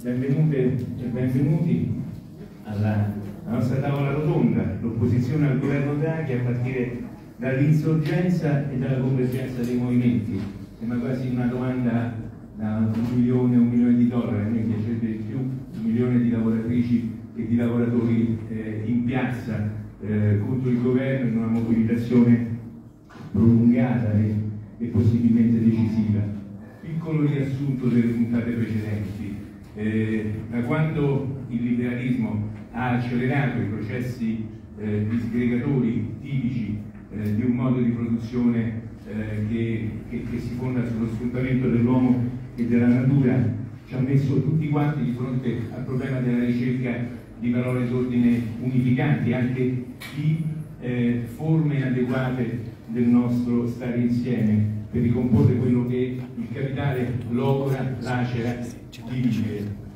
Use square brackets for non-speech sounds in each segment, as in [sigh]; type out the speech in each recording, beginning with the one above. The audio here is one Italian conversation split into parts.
benvenute e benvenuti alla, nostra tavola rotonda, l'opposizione al governo Draghi a partire dall'insorgenza e dalla convergenza dei movimenti. Sembra quasi una domanda da un milione o un milione di dollari, a me piacerebbe di più un milione di lavoratrici e di lavoratori eh, in piazza eh, contro il governo in una mobilitazione prolungata e, e possibilmente decisiva. Piccolo riassunto delle puntate precedenti. Eh, da quando il liberalismo ha accelerato i processi eh, disgregatori tipici eh, di un modo di produzione eh, che, che, che, si fonda sullo sfruttamento dell'uomo e della natura, ci ha messo tutti quanti di fronte al problema della ricerca di parole d'ordine unificanti, anche di eh, forme adeguate del nostro stare insieme per ricomporre quello che il capitale logora, lacera, divide.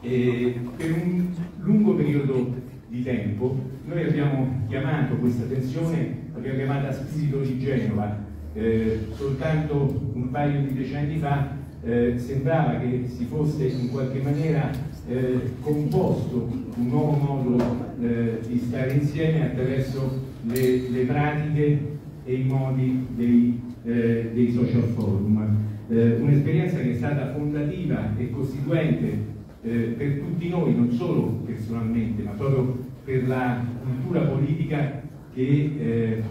E per un lungo periodo di tempo noi abbiamo chiamato questa tensione, l'abbiamo chiamata spirito di Genova, eh, soltanto un paio di decenni fa eh, sembrava che si fosse in qualche maniera eh, composto un nuovo modo eh, di stare insieme attraverso le, le, pratiche e i modi dei, eh, dei social forum. Eh, un'esperienza che è stata fondativa e costituente eh, per tutti noi, non solo personalmente, ma proprio per la cultura politica che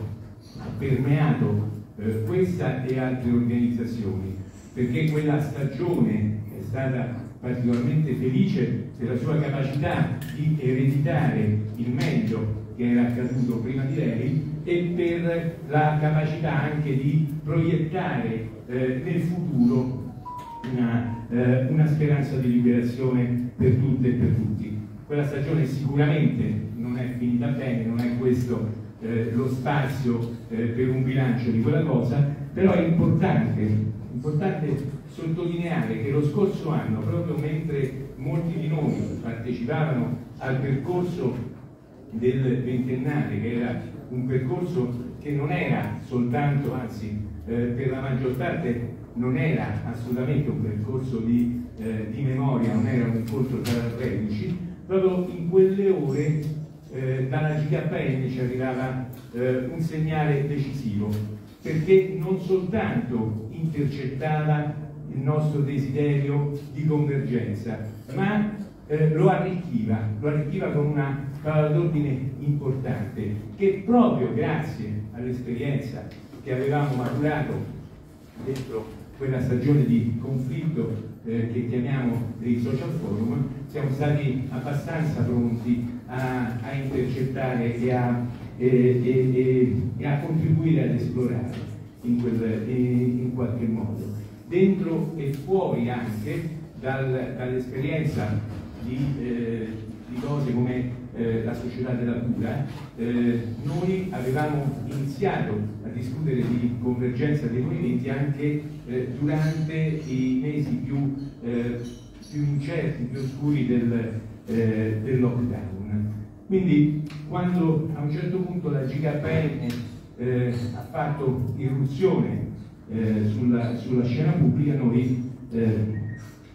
ha permeato questa e altre organizzazioni, perché quella stagione è stata particolarmente felice per la sua capacità di ereditare il meglio che era accaduto prima di lei e per la capacità anche di proiettare eh, nel futuro una, eh, una, speranza di liberazione per tutte e per tutti. Quella stagione sicuramente non è finita bene, non è questo eh, lo spazio eh, per un bilancio di quella cosa, però è importante, importante sottolineare che lo scorso anno, proprio mentre molti di noi partecipavano al percorso del ventennale, che era un percorso che non era soltanto, anzi eh, per la maggior parte non era assolutamente un percorso di, eh, di memoria, non era un incontro tra reduci, proprio in quelle ore eh, dalla GKN ci arrivava eh, un segnale decisivo, perché non soltanto intercettava il nostro desiderio di convergenza, ma eh, lo arricchiva, lo arricchiva con una parola d'ordine importante che proprio grazie all'esperienza che avevamo maturato dentro quella stagione di conflitto eh, che chiamiamo dei social forum, siamo stati abbastanza pronti a, a intercettare e a, e, e, e a, contribuire ad esplorare in, quel, in qualche modo. Dentro e fuori anche dal, dall'esperienza di, eh, di, cose come eh, la società della cura, eh, noi avevamo iniziato a discutere di convergenza dei movimenti anche eh, durante i mesi più, eh, più, incerti, più oscuri del, eh, del lockdown. Quindi quando a un certo punto la GKN ha fatto irruzione eh, sulla, sulla, scena pubblica noi eh,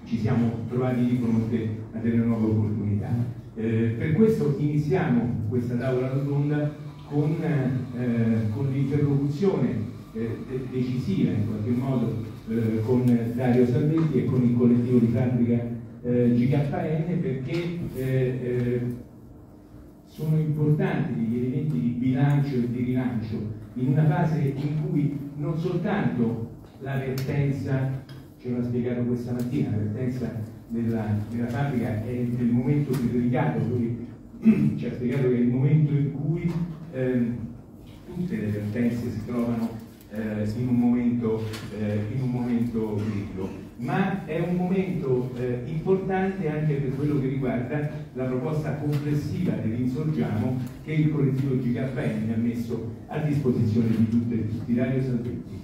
ci siamo trovati di fronte a delle nuove opportunità. Eh, per questo iniziamo questa tavola rotonda con, eh, con l'interlocuzione eh, decisiva in qualche modo eh, con Dario Salvetti e con il collettivo di fabbrica GKN perché sono importanti gli elementi di bilancio e di rilancio in una fase in cui non soltanto la vertenza, ce l'ha spiegato questa mattina, la vertenza della, della fabbrica è il momento più delicato, lui ci ha spiegato che è il momento in cui eh, tutte le vertenze si trovano eh, in, un momento, eh, in un momento critico ma è un momento eh, importante anche per quello che riguarda la proposta complessiva dell'Insorgiamo che il collettivo GKN ha messo a disposizione di tutti. Dario Salvetti.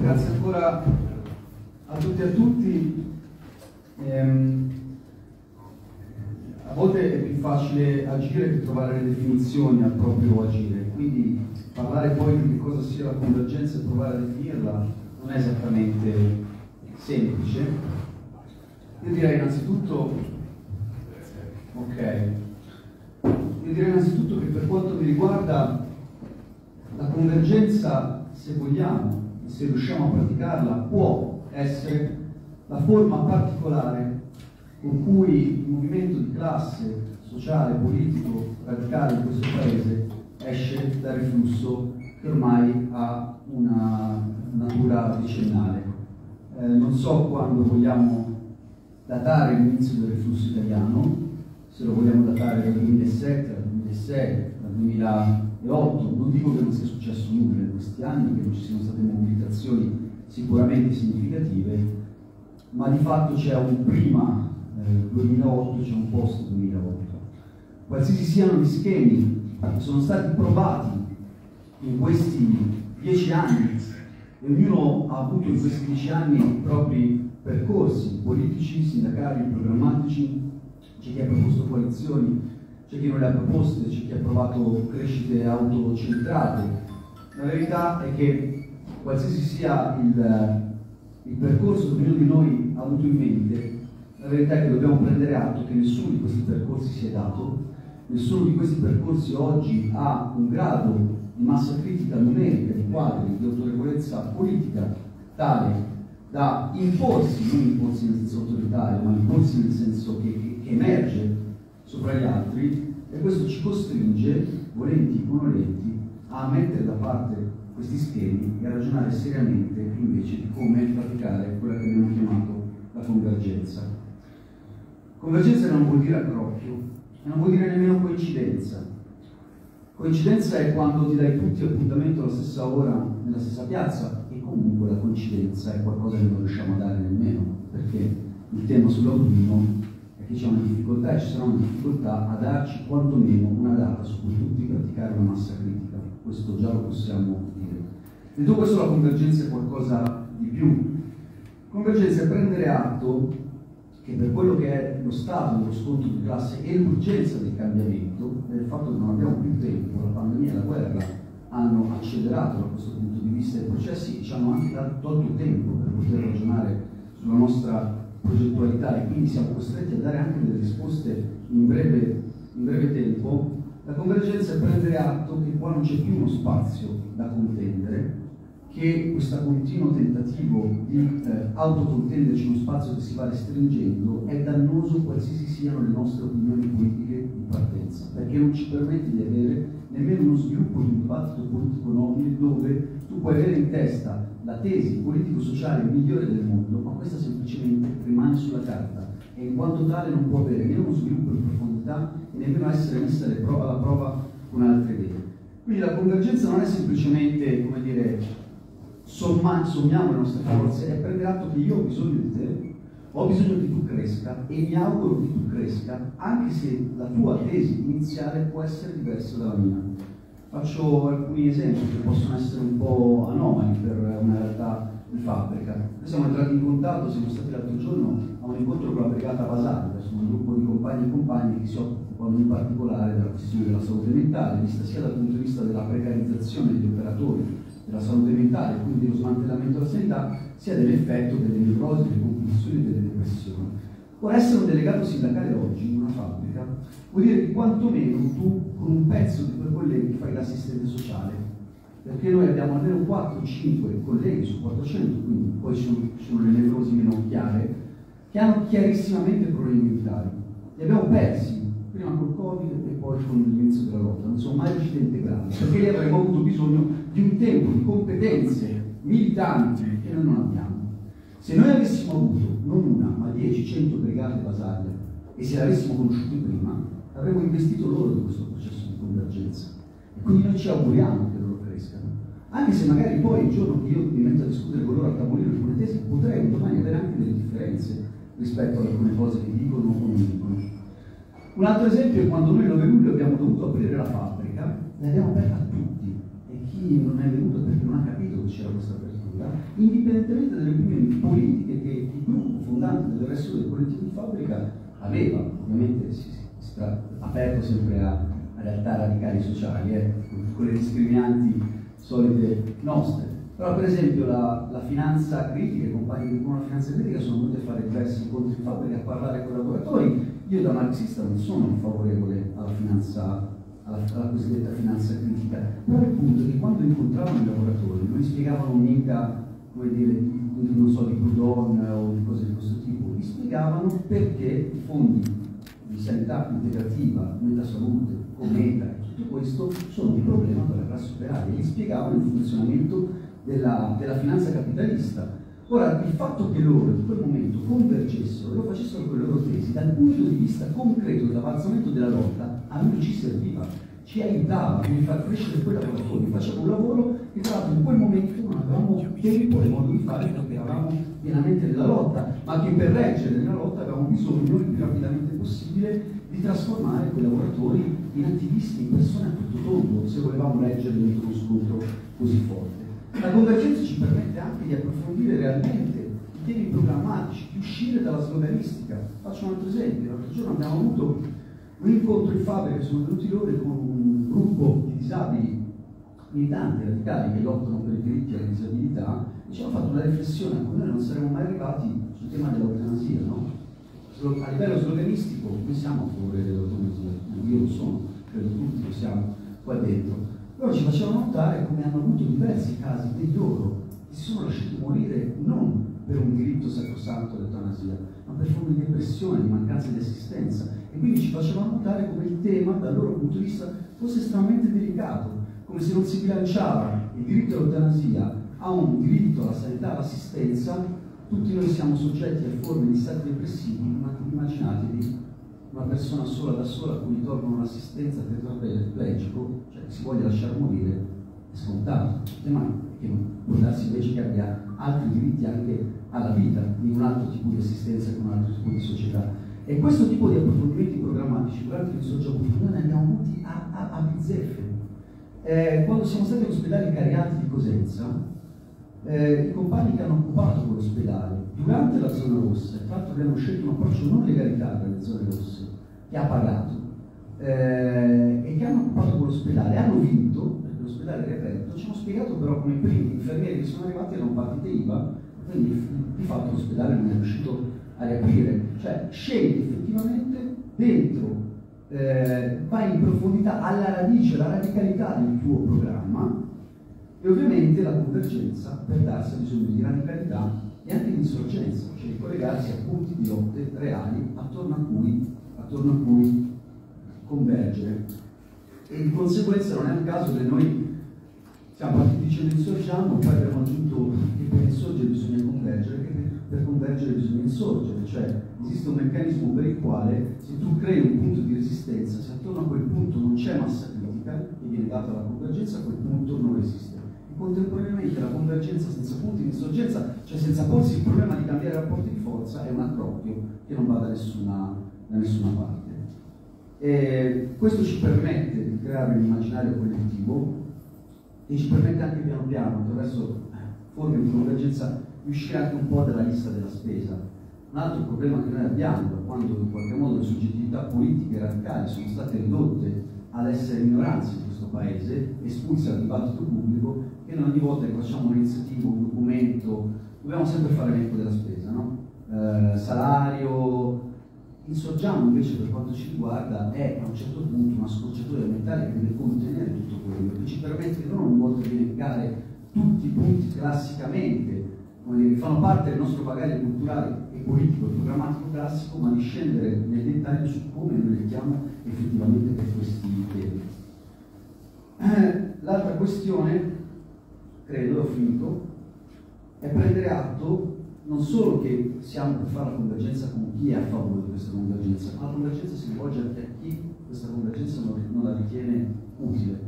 Grazie ancora a tutti e a tutti Ehm, a volte è più facile agire che trovare le definizioni al proprio agire, quindi parlare poi di che cosa sia la convergenza e provare a definirla non è esattamente semplice. Io direi innanzitutto, ok, io direi innanzitutto che per quanto mi riguarda la convergenza, se vogliamo, se riusciamo a praticarla, può essere la forma particolare con cui il movimento di classe sociale, politico, radicale in questo paese esce dal riflusso che ormai ha una natura decennale. Eh, non so quando vogliamo datare l'inizio del riflusso italiano, se lo vogliamo datare dal 2007, dal 2006, dal 2008, non dico che non sia successo nulla in questi anni, che non ci siano state mobilitazioni sicuramente significative, ma di fatto c'è un prima eh, 2008, c'è un post 2008. Qualsiasi siano gli schemi che sono stati provati in questi dieci anni, e ognuno ha avuto in questi dieci anni i propri percorsi politici, sindacali, programmatici, c'è chi ha proposto coalizioni, c'è chi non le ha proposte, c'è chi ha provato crescite autocentrate. La verità è che qualsiasi sia il, il percorso che ognuno di noi ha avuto in mente, la verità è che dobbiamo prendere atto che nessuno di questi percorsi si è dato, nessuno di questi percorsi oggi ha un grado di massa critica numerica, di quadri, di autorevolezza politica tale da imporsi, non imporsi nel senso autoritario, ma imporsi nel senso che, che emerge sopra gli altri e questo ci costringe, volenti o nolenti, a mettere da parte questi schemi e a ragionare seriamente invece di come praticare quella che abbiamo chiamato la convergenza. Convergenza non vuol dire accrocchio non vuol dire nemmeno coincidenza. Coincidenza è quando ti dai tutti appuntamento alla stessa ora, nella stessa piazza, e comunque la coincidenza è qualcosa che non riusciamo a dare nemmeno, perché il tema sull'autunno è che c'è una difficoltà e ci sarà una difficoltà a darci quantomeno una data su cui tutti praticare una massa critica. Questo già lo possiamo Detto questo la convergenza è qualcosa di più. Convergenza è prendere atto che per quello che è lo stato dello scontro di classe e l'urgenza del cambiamento, del fatto che non abbiamo più tempo, la pandemia e la guerra hanno accelerato da questo punto di vista i processi e ci hanno anche tolto tempo per poter ragionare sulla nostra progettualità e quindi siamo costretti a dare anche delle risposte in breve, in breve tempo, la convergenza è prendere atto che qua non c'è più uno spazio da contendere, che questo continuo tentativo di eh, autocontenderci uno spazio che si va restringendo è dannoso qualsiasi siano le nostre opinioni politiche di partenza, perché non ci permette di avere nemmeno uno sviluppo di un dibattito politico nobile dove tu puoi avere in testa la tesi politico-sociale migliore del mondo, ma questa semplicemente rimane sulla carta e in quanto tale non può avere né uno sviluppo in profondità e nemmeno essere messa alla prova con altre idee. Quindi la convergenza non è semplicemente, come dire, somma, sommiamo le nostre forze e prendere atto che io ho bisogno di te, ho bisogno che tu cresca e mi auguro che tu cresca, anche se la tua tesi iniziale può essere diversa dalla mia. Faccio alcuni esempi che possono essere un po' anomali per una realtà di fabbrica. Noi siamo entrati in contatto, siamo stati l'altro giorno a un incontro con la Brigata sono un gruppo di compagni e compagni che si occupano in particolare della questione della salute mentale, vista sia dal punto di vista della precarizzazione degli operatori della salute mentale, quindi dello smantellamento della sanità, sia dell'effetto delle nevrosi, delle compulsioni e delle depressioni. Ora, essere un delegato sindacale oggi in una fabbrica vuol dire che quantomeno tu con un pezzo di quei colleghi fai l'assistente sociale, perché noi abbiamo almeno 4-5 colleghi su 400, quindi poi sono, sono le nevrosi meno chiare, che hanno chiarissimamente problemi mentali. Li abbiamo persi prima col Covid e poi con l'inizio della lotta, non sono mai riusciti a integrarli, perché lì avremmo avuto bisogno di un tempo, di competenze militanti che noi non abbiamo. Se noi avessimo avuto non una, ma 10-100 brigate Basaglia e se le avessimo conosciute prima, avremmo investito loro in questo processo di convergenza. E quindi noi ci auguriamo che loro crescano. Anche se magari poi il giorno che io mi metto a discutere con loro a tavolino alcune tesi, potrei domani avere anche delle differenze rispetto ad alcune cose che dicono o non dicono. Un altro esempio è quando noi il 9 luglio abbiamo dovuto aprire la fabbrica, l'abbiamo aperta a tutti e chi non è venuto perché non ha capito che c'era questa apertura, indipendentemente dalle opinioni politiche che il gruppo fondante del resto del collettivo di fabbrica aveva. Ovviamente si, si sta aperto sempre a, realtà radicali sociali, eh, con le discriminanti solite nostre. Però per esempio la, la finanza critica, i compagni con la finanza critica sono venuti a fare diversi incontri in fabbrica, a parlare con i lavoratori. Io da marxista non sono favorevole alla finanza alla, alla, cosiddetta finanza critica, però il punto che quando incontravano i lavoratori non gli spiegavano mica, come dire, non so, di Proudhon o di cose di questo tipo, gli spiegavano perché i fondi di sanità integrativa, metasalute, cometa e tutto questo sono un problema per la classe operaria, gli spiegavano il funzionamento della, della finanza capitalista. Ora, il fatto che loro in quel momento convergessero, lo facessero con le loro tesi, dal punto di vista concreto dell'avanzamento della lotta, a noi ci serviva, ci aiutava a far crescere quei lavoratori. Facciamo un lavoro che tra l'altro in quel momento non avevamo tempo e modo di fare perché eravamo pienamente nella lotta, ma che per reggere nella lotta avevamo bisogno il più rapidamente possibile di trasformare quei lavoratori in attivisti, in persone a tutto tondo, se volevamo leggere dentro uno scontro così forte. La convergenza ci permette anche di approfondire realmente i temi programmatici, di uscire dalla sloganistica. Faccio un altro esempio, l'altro giorno abbiamo avuto un incontro in fabbrica, sono venuti loro con un gruppo di disabili militanti radicali che lottano per i diritti alla disabilità e ci hanno fatto una riflessione come noi non saremmo mai arrivati sul tema dell'eutanasia, no? A livello sloganistico noi siamo a favore dell'eutanasia, io lo sono, credo tutti lo siamo qua dentro loro ci facevano notare come hanno avuto diversi casi di loro che si sono lasciati morire non per un diritto sacrosanto all'eutanasia, ma per forme di depressione, di mancanza di assistenza. E quindi ci facevano notare come il tema, dal loro punto di vista, fosse estremamente delicato, come se non si bilanciava il diritto all'eutanasia a un diritto alla sanità, all'assistenza, tutti noi siamo soggetti a forme di stati depressivi, ma immaginatevi una persona sola da sola a cui tolgono l'assistenza tetraplegico, cioè si voglia lasciare morire, è scontato. Ma che può darsi invece che abbia altri diritti anche alla vita, di un altro tipo di assistenza con un altro tipo di società. E questo tipo di approfondimenti programmatici durante il soggiorno noi ne abbiamo avuti a, a, a bizzeffe. Eh, quando siamo stati all'ospedale Cariati di Cosenza, eh, i compagni che hanno occupato quell'ospedale durante la zona rossa, tra l'altro abbiamo scelto un approccio non legalitario alle zone rosse, che ha pagato, eh, e che hanno occupato quell'ospedale, hanno vinto, perché l'ospedale era aperto, ci hanno spiegato però come i primi infermieri che sono arrivati erano partite IVA, quindi di fatto l'ospedale non è riuscito a riaprire. Cioè scegli effettivamente dentro, eh, vai in profondità alla radice, alla radicalità del tuo programma, e ovviamente la convergenza per darsi bisogno di radicalità e anche di insorgenza, cioè di collegarsi a punti di lotte reali attorno a cui, attorno a cui convergere. E di conseguenza non è un caso che noi siamo partiti dicendo insorgiamo, poi abbiamo aggiunto che per insorgere bisogna convergere, per convergere bisogna insorgere, cioè esiste un meccanismo per il quale se tu crei un punto di resistenza, se attorno a quel punto non c'è massa critica e viene data la convergenza, quel punto non resiste contemporaneamente la convergenza senza punti di insorgenza, cioè senza porsi il problema di cambiare rapporti di forza, è un accroppio che non va da nessuna, da nessuna parte. E questo ci permette di creare un immaginario collettivo e ci permette anche piano piano, attraverso forme di convergenza, uscire anche un po' dalla lista della spesa. Un altro problema che noi abbiamo, da quando in qualche modo le soggettività politiche radicali sono state ridotte ad essere minoranze in questo paese, espulse dal dibattito pubblico, che noi ogni volta che facciamo un'iniziativa, un documento, dobbiamo sempre fare l'elenco della spesa, no? eh, salario, insorgiamo invece per quanto ci riguarda è a un certo punto una scorciatoia mentale che deve contenere tutto quello, che ci permette non ogni volta di elencare tutti i punti classicamente, fanno parte del nostro bagaglio culturale e politico e programmatico classico, ma di scendere nel dettaglio su come noi elenchiamo effettivamente per questi temi. Eh, l'altra questione credo, ho finito, è prendere atto non solo che siamo per fare la convergenza con chi è a favore di questa convergenza, ma la convergenza si rivolge anche a chi questa convergenza non, non la ritiene utile.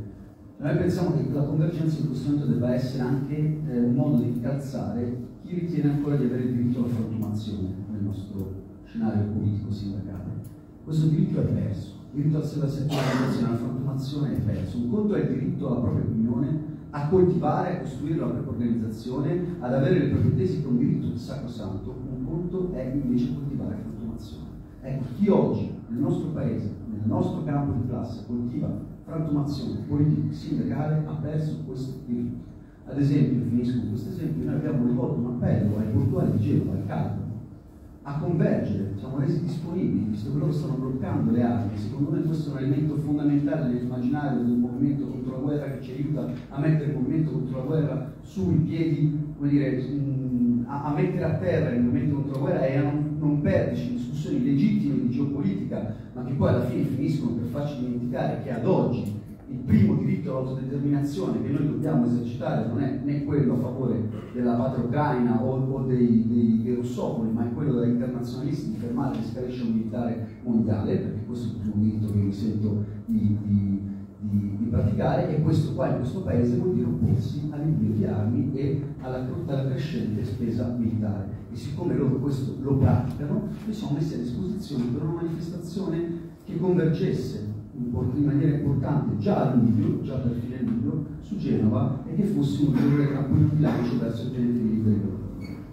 Noi pensiamo che la convergenza in questo momento debba essere anche eh, un modo di incalzare chi ritiene ancora di avere il diritto alla frantumazione nel nostro scenario politico sindacale. Questo diritto è perso, il diritto alla settore alla frantumazione è perso. Un conto è il diritto alla propria opinione, a coltivare, a costruire la propria organizzazione, ad avere le proprie tesi che è un diritto sacrosanto, un conto è invece coltivare frantumazione. Ecco, chi oggi nel nostro paese, nel nostro campo di classe, coltiva frantumazione politico-sindacale ha perso questo diritto. Ad esempio, finisco con questo esempio, noi abbiamo rivolto un appello ai portuali di Genova, al Caldo, a convergere, siamo resi disponibili, visto che loro stanno bloccando le armi. Secondo me questo è un elemento fondamentale nell'immaginario del movimento contro la guerra che ci aiuta a mettere il movimento contro la guerra sui piedi, come dire, a, a mettere a terra il movimento contro la guerra e a non, non perderci in discussioni legittime di geopolitica, ma che poi alla fine finiscono per farci dimenticare che ad oggi il primo diritto all'autodeterminazione che noi dobbiamo esercitare non è né quello a favore della patria ucraina o, o dei, dei, dei, russopoli, ma è quello degli internazionalisti di fermare l'escalation militare mondiale, perché questo è il primo diritto che mi sento di, di, di, di, praticare e questo qua in questo paese vuol dire opporsi all'invio di armi e alla, alla crescente spesa militare. E siccome loro questo lo praticano, noi siamo messi a disposizione per una manifestazione che convergesse in maniera importante già a luglio, già per fine luglio, su Genova e che fosse un ulteriore trampolino di lancio verso il tenente libero.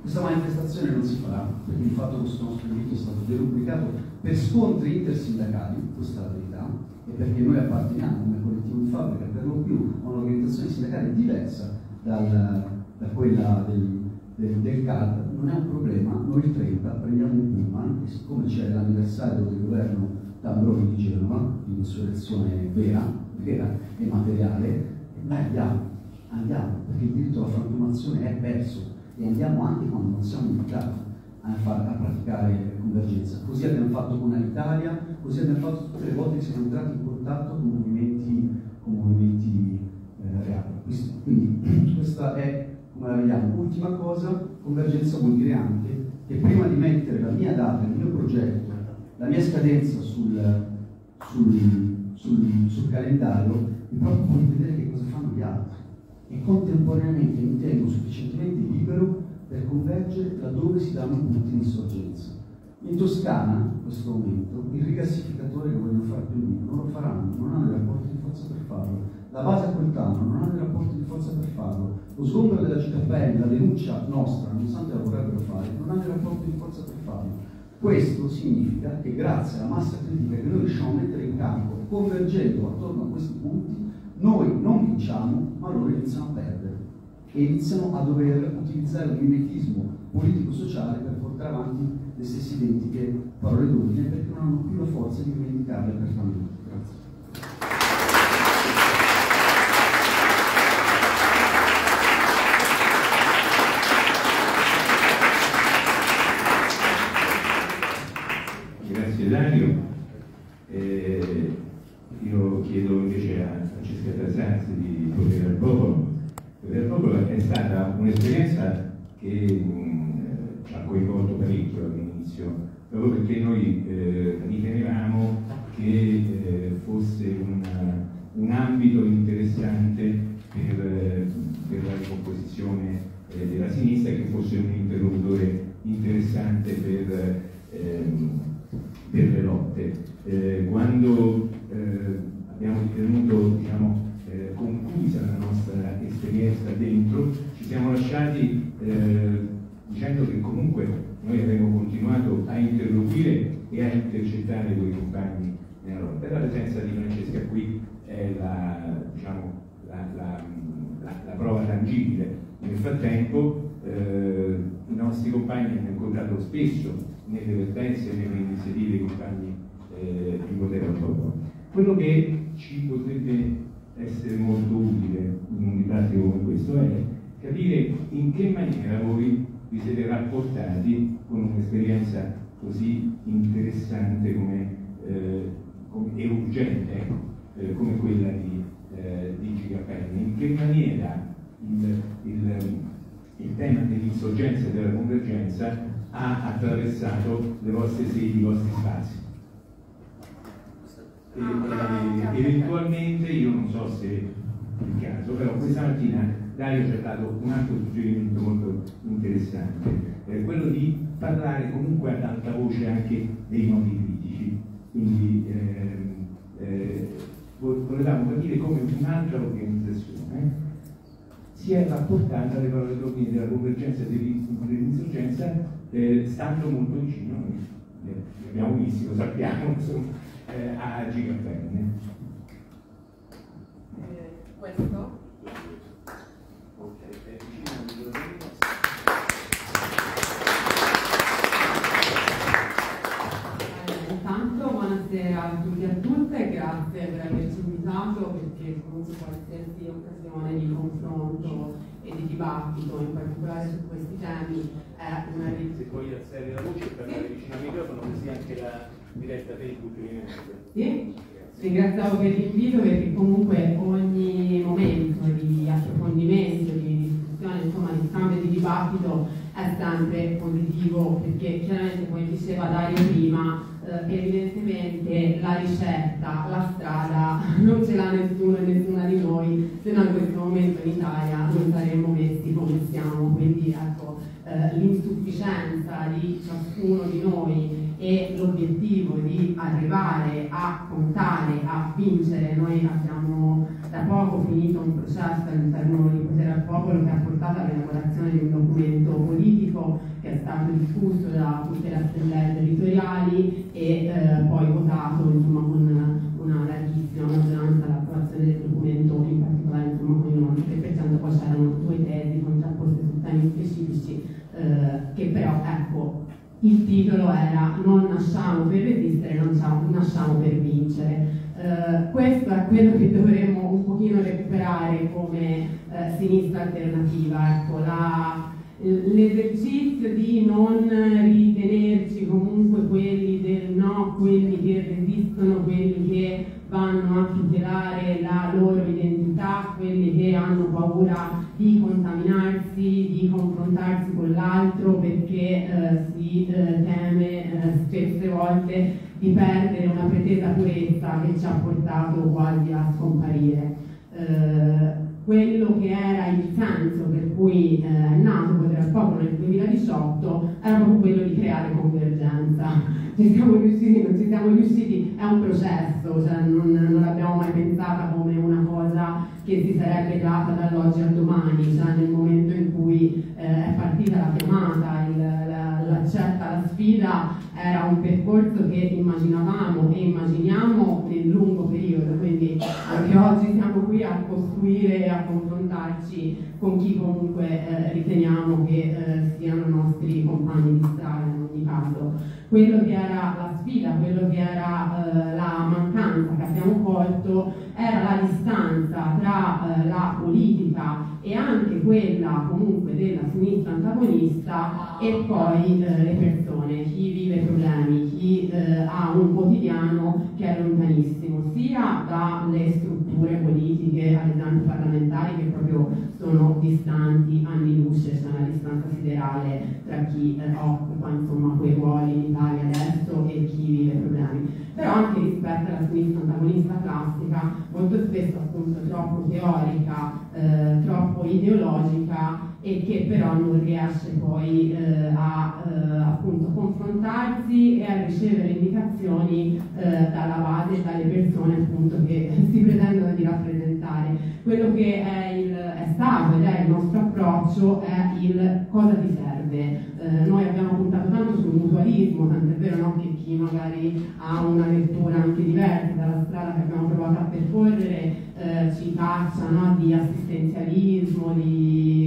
Questa manifestazione non si farà perché di fatto questo nostro diritto è stato derubricato per scontri intersindacali, questa è la verità, e perché noi apparteniamo come collettivo di fabbrica per lo più a un'organizzazione sindacale diversa dal, da quella del, del, del CAD, non è un problema, noi il 30 prendiamo un pullman e siccome c'è l'anniversario del governo Tambroni di Genova, di insurrezione vera, vera e materiale, noi andiamo, andiamo, perché il diritto alla frantumazione è perso e andiamo anche quando non siamo invitati a, far, a praticare convergenza. Così abbiamo fatto con l'Italia, così abbiamo fatto tutte le volte che siamo entrati in contatto con movimenti, con movimenti eh, reali. Quindi [clears throat] questa è come la vediamo. Ultima cosa, convergenza vuol dire anche che prima di mettere la mia data, il mio progetto, la mia scadenza sul, sul, sul, sul calendario, mi preoccupo di vedere che cosa fanno gli altri e contemporaneamente mi tengo sufficientemente libero per convergere laddove si danno punti di insorgenza. In Toscana, in questo momento, il rigassificatore che vogliono fare più Piombino non lo faranno, non hanno i rapporti di forza per farlo. La base a Coltano non hanno i rapporti di forza per farlo. Lo sgombero della città la denuncia nostra, nonostante la vorrebbero fare, non hanno i rapporti di forza per farlo. Questo significa che grazie alla massa critica che noi riusciamo a mettere in campo, convergendo attorno a questi punti, noi non vinciamo, ma loro iniziano a perdere e iniziano a dover utilizzare un mimetismo politico-sociale per portare avanti le stesse identiche parole d'ordine perché non hanno più la forza di rivendicarle apertamente. Un'esperienza che ci ha coinvolto parecchio all'inizio, proprio perché noi eh, ritenevamo che eh, fosse una, un ambito interessante per, per la ricomposizione eh, della sinistra e che fosse un interlocutore interessante per, ehm, per le lotte. Eh, quando eh, abbiamo ritenuto diciamo, eh, conclusa la nostra esperienza dentro, siamo lasciati eh, dicendo che comunque noi avremmo continuato a interloquire e a intercettare con i compagni nella lotta. La presenza di Francesca qui è la, diciamo, la, la, la prova tangibile. Nel frattempo eh, i nostri compagni hanno incontrato spesso nelle vertenze e nelle iniziative i compagni eh, di potere al popolo. Quello che ci potrebbe essere molto utile in un dibattito come questo è capire in che maniera voi vi siete rapportati con un'esperienza così interessante come, eh, come, e urgente eh, come quella di, eh, di Gigapenni, in che maniera il, il, il tema dell'insorgenza e della convergenza ha attraversato le vostre sedi, i vostri spazi? E, e, eventualmente io non so se è il caso, però questa mattina Dario ci ha dato un altro suggerimento molto interessante, eh, quello di parlare comunque ad alta voce anche dei nodi critici. Quindi eh, eh, volevamo capire come un'altra organizzazione si è rapportata alle parole d'ordine della convergenza e dell'insorgenza eh, stando molto vicino, li abbiamo visti, lo sappiamo, [laughs] insomma, eh, a Gigaferne. Eh, questo? buonasera a tutti e a tutte, grazie per averci invitato comunque qualsiasi occasione di confronto e di dibattito, in particolare su questi temi, è una Se puoi alzare la voce per andare vicino al microfono così anche la diretta Facebook viene Sì, ringraziamo per l'invito perché comunque ogni momento di approfondimento, di discussione, insomma di scambio di dibattito è sempre positivo perché chiaramente come diceva Dario prima eh, evidentemente la ricetta, la strada [laughs] non ce l'ha nessuno e nessuna di noi, se no in questo momento in Italia non saremmo messi come siamo, quindi ecco eh, l'insufficienza di ciascuno di noi e l'obiettivo di arrivare a contare, a vincere, noi abbiamo da poco finito un processo all'interno di Potere al Popolo che ha portato all'elaborazione di un documento politico è stato discusso da tutte le assemblee territoriali e eh, poi votato insomma, con una larghissima maggioranza l'approvazione del documento, in particolare insomma, con il 93%, poi c'erano due tesi contrapposte su temi specifici eh, che però ecco il titolo era Non nasciamo per resistere, non nasciamo per vincere. Uh, questo è quello che dovremmo un pochino recuperare come uh, sinistra alternativa, ecco, la, l'esercizio di non ritenerci comunque quelli del no, quelli che resistono, quelli che vanno a tutelare la loro identità, quelli che hanno paura di contaminarsi, di confrontarsi con l'altro perché eh, si eh, teme eh, spesse volte di perdere una pretesa purezza che ci ha portato quasi a scomparire. Quello che era il senso per cui eh, è nato Potere al Popolo nel 2018 era proprio quello di creare convergenza. Ci siamo riusciti, non ci siamo riusciti, è un processo, cioè non, non l'abbiamo mai pensata come una cosa che si sarebbe data dall'oggi al domani, cioè nel momento in cui eh, è partita la chiamata, il, la, l'accetta la sfida, era un percorso che immaginavamo e immaginiamo nel lungo periodo, quindi anche oggi siamo qui a costruire e a confrontarci con chi comunque eh, riteniamo che eh, siano nostri compagni di strada in ogni caso. Quello che era la sfida, quello che era eh, la mancanza che abbiamo colto era la distanza tra eh, la politica e anche quella comunque della sinistra antagonista e poi eh, le persone, chi vive problemi, chi eh, ha un quotidiano che è lontanissimo, sia dalle strutture politiche, ad esempio parlamentari, che proprio sono distanti anni luce, c'è una distanza siderale tra chi eh, occupa insomma, quei ruoli in Italia adesso e chi vive problemi, però anche rispetto alla sinistra antagonista classica, molto spesso appunto troppo teorica, eh, troppo ideologica e che però non riesce poi eh, a eh, appunto confrontarsi e a ricevere indicazioni eh, dalla base, dalle persone appunto che [laughs] si pretendono di rappresentare. Quello che è, il, è stato ed è il nostro approccio è il cosa ti serve. Eh, noi abbiamo puntato tanto sul mutualismo, tanto è vero no, che chi magari ha una lettura anche diversa dalla strada che abbiamo provato a percorrere eh, ci taccia no, di assistenzialismo, di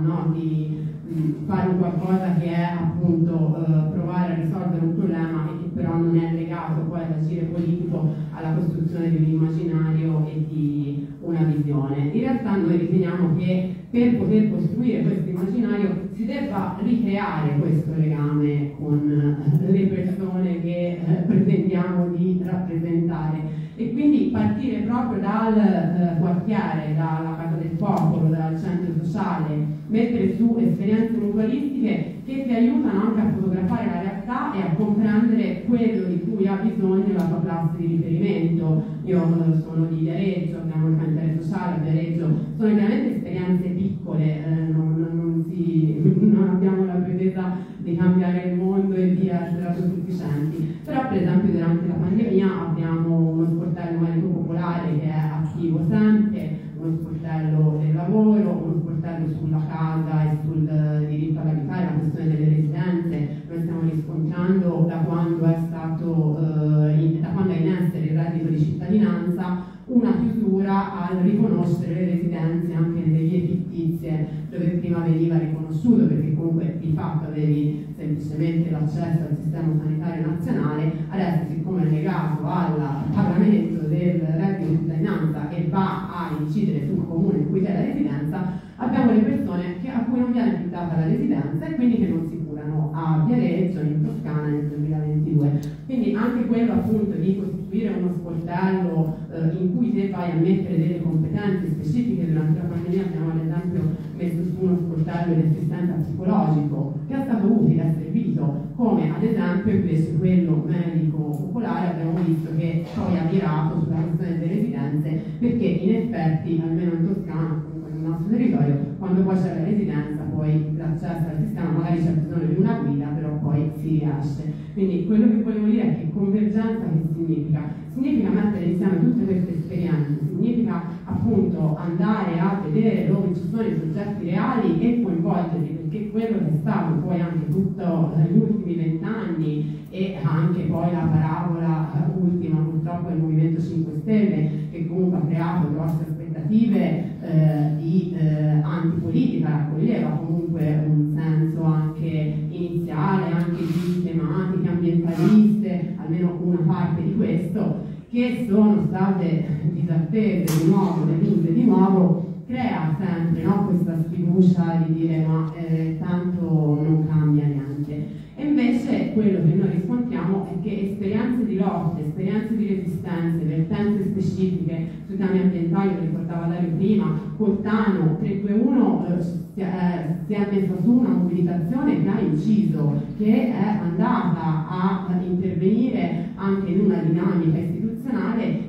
no, di mh, fare qualcosa che è appunto eh, provare a risolvere un problema e che però non è legato poi all'agire politico, alla costruzione di un immaginario e di una visione. In realtà noi riteniamo che per poter costruire questo immaginario si debba ricreare questo legame con eh, le persone che eh, pretendiamo di rappresentare e quindi partire proprio dal eh, quartiere, dalla Casa del Popolo, dal centro sociale, mettere su esperienze mutualistiche che ti aiutano anche a fotografare la realtà e a comprendere quello di cui ha bisogno la tua classe di riferimento. Io eh, sono di Viareggio, abbiamo il cantiere sociale a Viareggio, sono chiaramente esperienze piccole, eh, non, non, si, non, abbiamo la pretesa di cambiare il mondo e di essere autosufficienti, però per esempio durante la pandemia abbiamo uno sportello medico popolare che è attivo sempre, uno sportello del lavoro, sulla casa e sul diritto all'abitare, la questione delle residenze, noi stiamo riscontrando da quando è stato eh, in, da quando è in essere il reddito di cittadinanza una chiusura al riconoscere le residenze anche nelle vie fittizie dove prima veniva riconosciuto perché comunque di fatto avevi semplicemente l'accesso al sistema sanitario nazionale, adesso siccome è legato al pagamento del reddito di cittadinanza e va a incidere sul comune in cui c'è la residenza, abbiamo le persone che, a cui non viene più data la residenza e quindi che non si curano a Viareggio, in Toscana nel 2022. Quindi anche quello appunto di costituire uno sportello eh, in cui te vai a mettere delle competenze specifiche durante la pandemia, abbiamo ad esempio messo su uno sportello di assistenza psicologico che è stato utile, è servito, come ad esempio invece quello medico popolare abbiamo visto che poi ha virato sulla questione delle residenze perché in effetti, almeno in Toscana, nel nostro territorio, quando poi c'è la residenza, poi l'accesso al sistema magari c'è bisogno di una guida, però poi si riesce. Quindi quello che volevo dire è che convergenza che significa? Significa mettere insieme tutte queste esperienze, significa appunto andare a vedere dove ci sono i soggetti reali e coinvolgerli, perché quello che è stato poi anche tutto negli ultimi vent'anni e anche poi la parabola eh, ultima purtroppo del Movimento 5 Stelle che comunque ha creato grosse aspettative eh, di eh, antipolitica, raccoglieva comunque un senso anche iniziale, anche di tematiche ambientaliste, almeno una parte di questo, che sono state disattese di nuovo, deluse di nuovo, crea sempre no, questa sfiducia di dire ma eh, tanto non cambia niente. Invece quello che noi riscontriamo è che esperienze di lotte, esperienze di resistenze, vertenze specifiche sui temi ambientali, lo ricordava Dario prima, Coltano 321 eh, si è messa su una mobilitazione che ha inciso, che è andata a intervenire anche in una dinamica istituzionale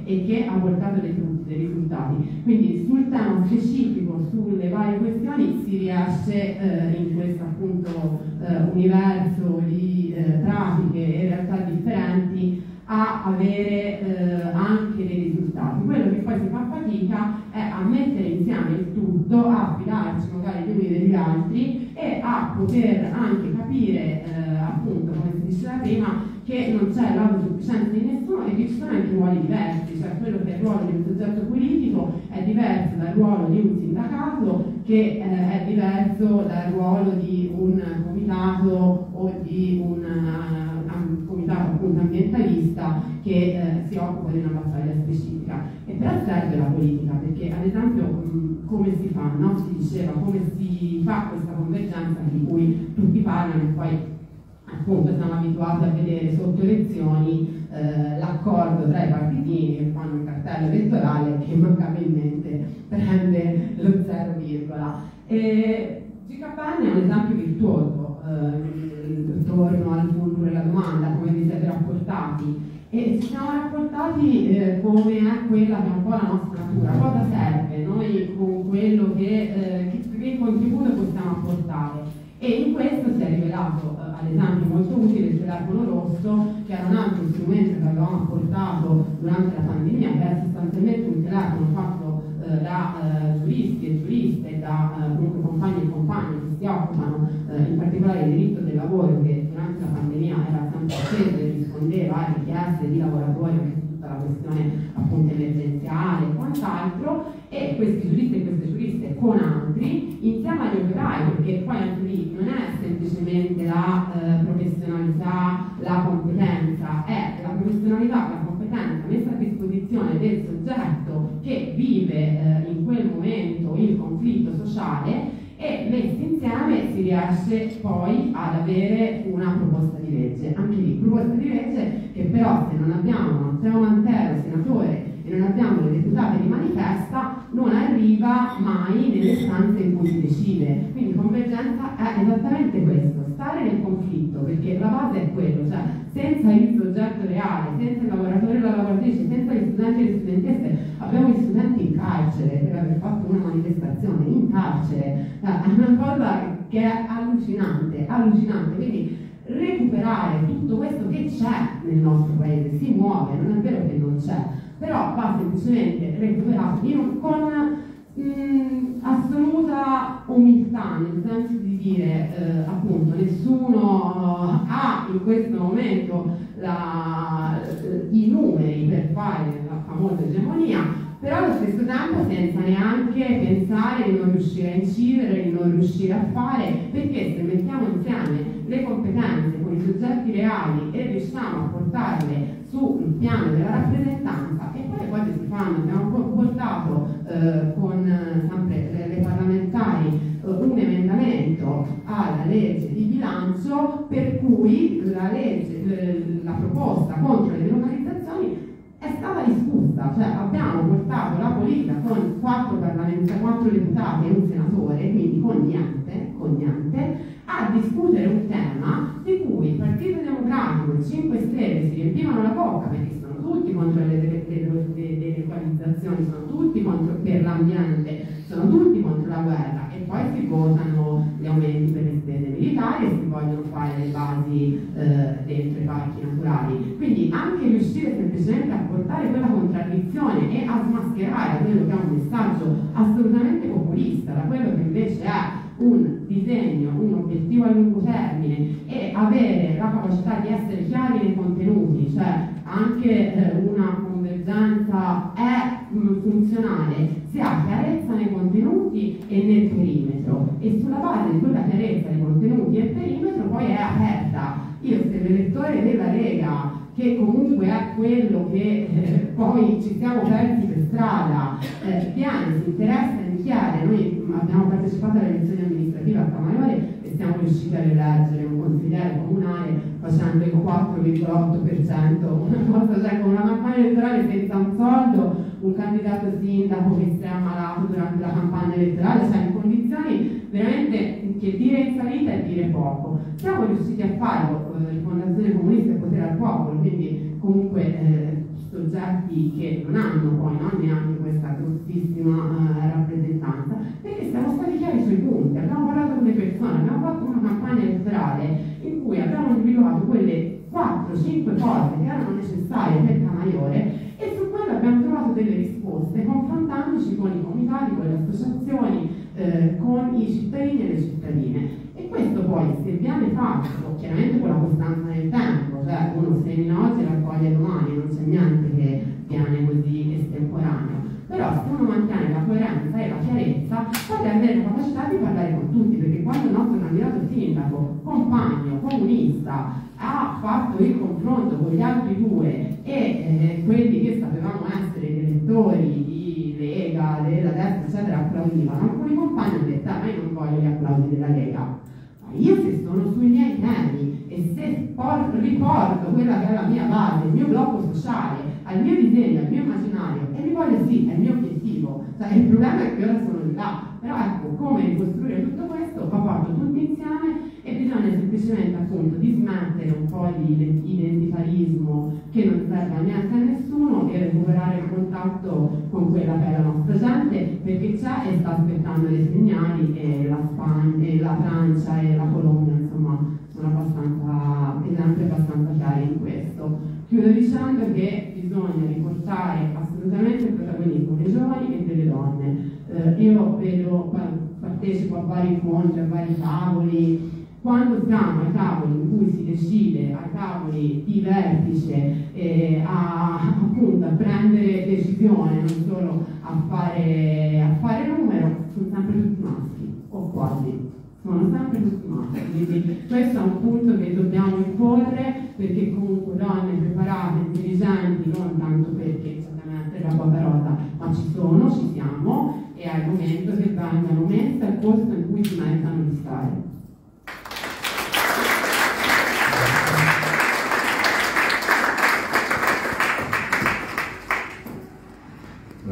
e che ha portato dei dei risultati. Quindi sul tema specifico, sulle varie questioni, si riesce eh, in questo appunto eh, universo di eh, pratiche e realtà differenti a avere eh, anche dei risultati. Quello che poi si fa fatica è a mettere insieme il tutto, a fidarci magari gli uni degli altri e a poter anche capire, eh, appunto, come si diceva prima, che non c'è l'autosufficienza di nessuno e che ci sono anche ruoli diversi, cioè quello che è il ruolo di un soggetto politico è diverso dal ruolo di un sindacato che eh, è diverso dal ruolo di un comitato o di un, uh, un comitato appunto ambientalista che eh, si occupa di una battaglia specifica. E però serve la politica perché ad esempio mh, come si fa, no? si diceva come si fa questa convergenza di cui tutti parlano e poi appunto siamo abituati a vedere sotto elezioni eh, l'accordo tra i partitini che fanno il cartello elettorale che immancabilmente prende lo zero virgola. E GKN è un esempio virtuoso, eh, torno al punto della domanda, come vi siete rapportati. E ci siamo rapportati eh, come è quella che è un po' la nostra natura, cosa serve noi con quello che, eh, che, che contributo possiamo apportare. E in questo si è rivelato ad esempio molto utile il telefono rosso, che era un altro strumento che avevamo apportato durante la pandemia, che era sostanzialmente un telefono fatto eh, da eh, giuristi e giuriste, da eh, comunque compagni e compagni che si occupano eh, in particolare del diritto del lavoro, che durante la pandemia era sempre acceso e rispondeva a richieste di lavoratori la questione appunto emergenziale e quant'altro e questi giuristi e queste giuriste con altri insieme agli operai perché poi anche lì non è semplicemente la eh, professionalità, la competenza, è la professionalità, la competenza messa a disposizione del soggetto che vive eh, in quel momento il conflitto sociale e messi insieme si riesce poi ad avere una proposta di legge. Anche lì, proposta di legge che però se non abbiamo Matteo Mantero, senatore, e non abbiamo le deputate di manifesta, non arriva mai nelle stanze in cui si decide. Quindi convergenza è esattamente questo, stare nel conflitto, perché la base è quello, cioè senza il soggetto reale, senza il lavoratore e la lavoratrice, senza gli studenti e le studentesse, abbiamo gli studenti in carcere per aver fatto una manifestazione, in carcere, cioè, è una cosa che è allucinante, allucinante. Quindi recuperare tutto questo che c'è nel nostro paese, si muove, non è vero che non c'è, però va semplicemente recuperato con mh, assoluta umiltà, nel senso di dire eh, appunto nessuno ha in questo momento la, i numeri per fare la famosa egemonia, però allo stesso tempo senza neanche pensare di non riuscire a incidere, di non riuscire a fare, perché se mettiamo insieme le competenze con i soggetti reali e riusciamo a portarle sul piano della rappresentanza e poi le cose si fanno. Abbiamo portato eh, con sempre le, le parlamentari eh, un emendamento alla legge di bilancio per cui la, legge, la proposta contro le delocalizzazioni è stata discussa, cioè abbiamo portato la politica con quattro quattro deputati e un senatore, quindi con niente, con niente, a discutere un tema di cui il Partito Democratico e i 5 Stelle si riempivano la bocca perché sono tutti contro le delocalizzazioni, sono tutti contro per l'ambiente, sono tutti contro la guerra e poi si votano gli aumenti per le spese militari e si vogliono fare le basi eh, dentro i parchi naturali. Quindi anche riuscire semplicemente a portare quella contraddizione e a smascherare quello che è un messaggio assolutamente populista da quello che invece è un disegno, un obiettivo a lungo termine e avere la capacità di essere chiari nei contenuti, cioè anche eh, una convergenza è mm, funzionale se ha chiarezza nei contenuti e nel perimetro e sulla base di quella chiarezza nei contenuti e perimetro poi è aperta. Io se l'elettore della Lega che comunque è quello che eh, poi ci siamo persi per strada, eh, viene, si interessa in chiare, noi abbiamo partecipato alle elezioni amministrative a Camaiore e siamo riusciti a rileggere un consigliere comunale facendo il 4,8%, [laughs] una cosa cioè con una campagna elettorale senza un soldo, un candidato sindaco che si è ammalato durante la campagna elettorale, cioè in condizioni veramente che dire in salita è dire poco. Siamo riusciti a farlo, eh, Rifondazione Comunista e Potere al Popolo, quindi comunque eh, soggetti che non hanno poi no, neanche questa grossissima eh, rappresentanza, perché siamo stati chiari sui punti, abbiamo parlato con le persone, abbiamo fatto una campagna elettorale in cui abbiamo individuato quelle 4-5 cose che erano necessarie per Camaiore e su quello abbiamo trovato delle risposte confrontandoci con i comitati, con le associazioni, eh, con i cittadini e le cittadine. Questo poi, se viene fatto, chiaramente con la costanza nel tempo, cioè uno semina oggi e raccoglie domani, non c'è niente che viene così estemporaneo, però se uno mantiene la coerenza e la chiarezza, poi avere la capacità di parlare con tutti, perché quando il nostro candidato sindaco, compagno, comunista, ha fatto il confronto con gli altri due e eh, quelli che sapevamo essere gli elettori di Lega, della destra, eccetera, applaudivano, alcuni compagni hanno detto, ah, ma io non voglio gli applausi della Lega. Ma io se sono sui miei temi e se riporto quella che è la mia base, il mio blocco sociale, al mio disegno, al mio immaginario, e li voglio sì, è il mio obiettivo. Cioè, il problema è che ora sono di là. Però ecco, come ricostruire tutto questo va fatto tutti insieme e bisogna semplicemente appunto dismettere un po' di identitarismo che non serve a niente a nessuno e recuperare il contatto con quella che è la nostra gente perché c'è e sta aspettando dei segnali e la Spagna, e la Francia e la Colombia insomma sono abbastanza esempi abbastanza chiari in questo. Chiudo dicendo che bisogna riportare assolutamente il protagonismo dei giovani e delle donne. Eh, io vedo, partecipo a vari incontri, a vari tavoli, quando siamo ai tavoli in cui si decide, ai tavoli di vertice, eh, a, appunto, a prendere decisione, non solo a fare, a fare numero, sono sempre tutti maschi, o quasi. Sono sempre tutti maschi, quindi questo è un punto che dobbiamo imporre perché comunque donne preparate, intelligenti, non tanto perché mettere la poca rosa, ma ci sono, ci siamo e il momento che vengano messe al posto in cui si meritano di stare.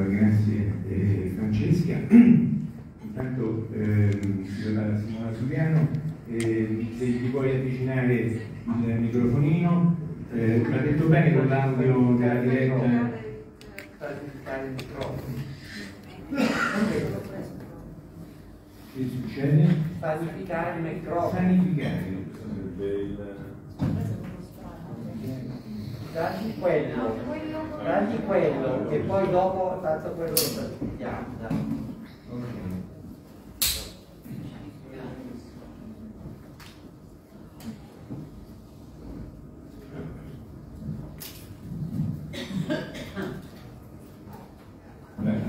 Grazie eh, Francesca [clears throat] intanto ehm, Simona Giuliano, eh, se gli vuoi avvicinare il microfonino, eh, ha detto bene con l'audio della diretta. Che succede? Sanificare il microfono. Sanificare. Dagli quello, dagli quello, e poi dopo tanto quello lo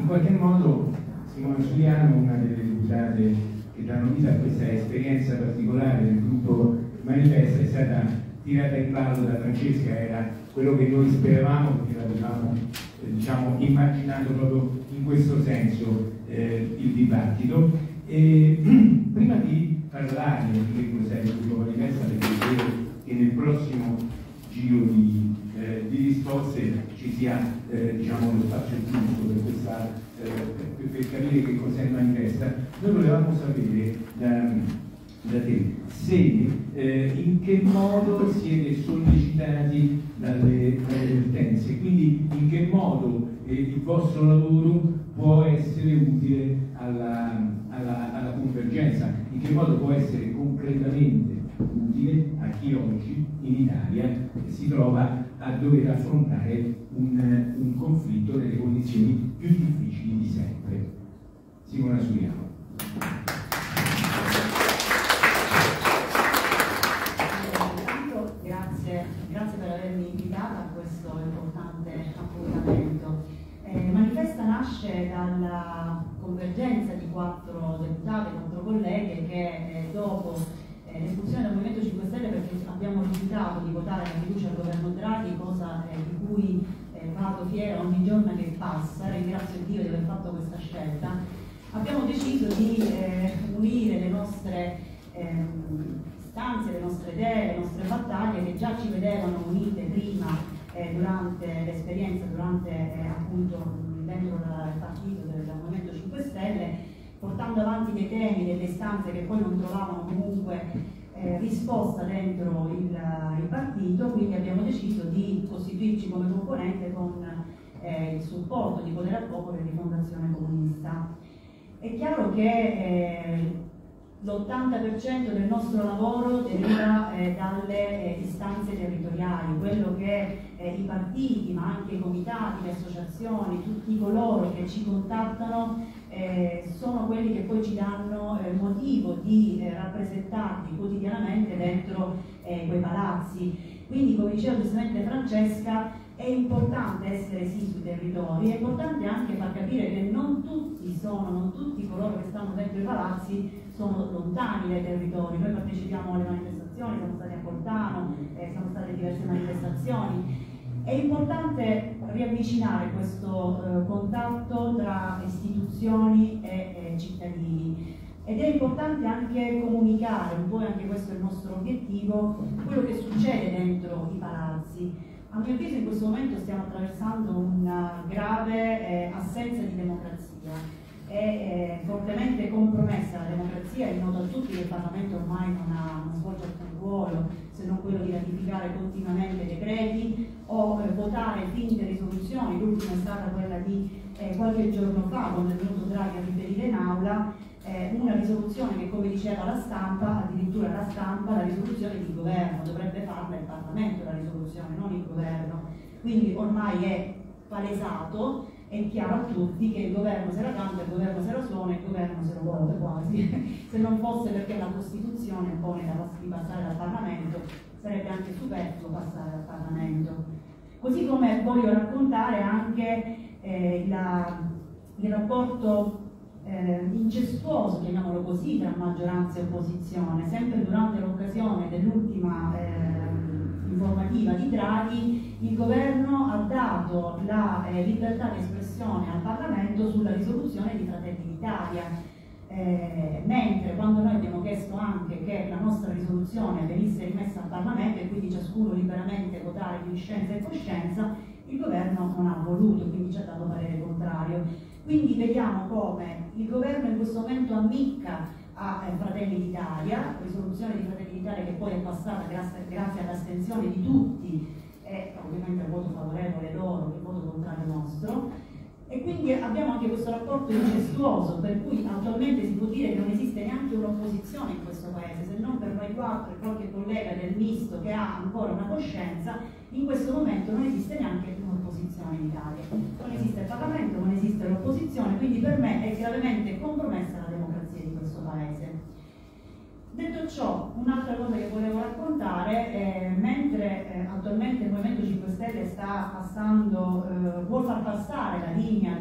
qualche modo Simona Giuliano, una delle deputate che danno vita a questa esperienza particolare del gruppo Manifesta, è stata tirata in ballo da Francesca, era quello che noi speravamo perché l'avevamo eh, diciamo, immaginato proprio in questo senso eh, il dibattito. E, [clears throat] prima di parlare di che cos'è il gruppo Manifesta, perché credo che nel prossimo giro di, eh, di risposte ci sia eh, diciamo, lo spazio giusto per, questa, eh, per, capire che cos'è il manifesta, noi volevamo sapere da, da te se eh, in che modo siete sollecitati dalle, dalle quindi in che modo eh, il vostro lavoro può essere utile alla, alla, alla convergenza, in che modo può essere concretamente utile a chi oggi in Italia si trova a dover affrontare un, un conflitto nelle condizioni più difficili di sempre. Simona Suriano. Grazie, per avermi invitata a questo importante appuntamento. Eh, Manifesta nasce dalla convergenza di quattro deputate, quattro colleghe che eh, dopo eh, l'espulsione del Movimento 5 Stelle perché abbiamo rifiutato di votare la fiducia al governo Draghi, cosa eh, di cui eh, vado fiera ogni giorno che passa, ringrazio Dio di aver fatto questa scelta, abbiamo deciso di eh, unire le nostre ehm, stanze, le nostre idee, le nostre battaglie che già ci vedevano unite prima eh, durante l'esperienza, durante eh, appunto dentro il partito del Movimento 5 Stelle portando avanti dei temi, delle istanze che poi non trovavano comunque eh, risposta dentro il, il, partito, quindi abbiamo deciso di costituirci come componente con eh, il supporto di Potere al Popolo e di Fondazione Comunista. È chiaro che eh, l'80% del nostro lavoro deriva eh, dalle eh, istanze territoriali, quello che eh, i partiti, ma anche i comitati, le associazioni, tutti coloro che ci contattano eh, sono quelli che poi ci danno eh, motivo di eh, rappresentarli quotidianamente dentro quei palazzi. Quindi, come diceva giustamente Francesca, è importante essere sì sui territori, è importante anche far capire che non tutti sono, non tutti coloro che stanno dentro i palazzi sono lontani dai territori. Noi partecipiamo alle manifestazioni, siamo stati a Portano, eh, sono state diverse manifestazioni. È importante riavvicinare questo eh, contatto tra istituzioni e, e cittadini ed è importante anche comunicare, un po' anche questo è il nostro obiettivo, quello che succede dentro i palazzi. A mio avviso in questo momento stiamo attraversando una grave eh, assenza di democrazia è eh, fortemente compromessa la democrazia, è noto a tutti che il Parlamento ormai non, ha, non svolge alcun ruolo se non quello di ratificare continuamente decreti o eh, votare finte risoluzioni, l'ultima è stata quella di eh, qualche giorno fa quando è venuto Draghi a riferire in aula eh, una risoluzione che come diceva la stampa, addirittura la stampa, la risoluzione di governo, dovrebbe farla il Parlamento la risoluzione, non il governo, quindi ormai è palesato è chiaro a tutti che il governo se la canta, il governo se la suona, il governo se lo vuole quasi. [laughs] se non fosse perché la Costituzione pone di passare dal Parlamento, sarebbe anche superfluo passare dal Parlamento. Così come voglio raccontare anche eh, la, il rapporto eh, incestuoso, chiamiamolo così, tra maggioranza e opposizione, sempre durante l'occasione dell'ultima eh, informativa di Draghi, il governo ha dato la eh, libertà di espressione al Parlamento sulla risoluzione di Fratelli d'Italia. Eh, mentre quando noi abbiamo chiesto anche che la nostra risoluzione venisse rimessa al Parlamento e quindi ciascuno liberamente votare di scienza e coscienza, il governo non ha voluto, quindi ci ha dato parere contrario. Quindi vediamo come il governo in questo momento ammicca a eh, Fratelli d'Italia, risoluzione di Fratelli d'Italia che poi è passata grazie, grazie all'astensione di tutti e ovviamente il voto favorevole loro, il voto contrario nostro. E quindi abbiamo anche questo rapporto incestuoso, per cui attualmente si può dire che non esiste neanche un'opposizione in questo paese, se non per noi quattro e qualche collega del misto che ha ancora una coscienza, in questo momento non esiste neanche un'opposizione in Italia. Non esiste il Parlamento, non esiste l'opposizione, quindi per me è gravemente compromessa la democrazia di questo paese. Detto ciò, un'altra cosa che volevo raccontare, è, mentre eh, attualmente il Movimento 5 Stelle sta passando, eh, vuol far passare la linea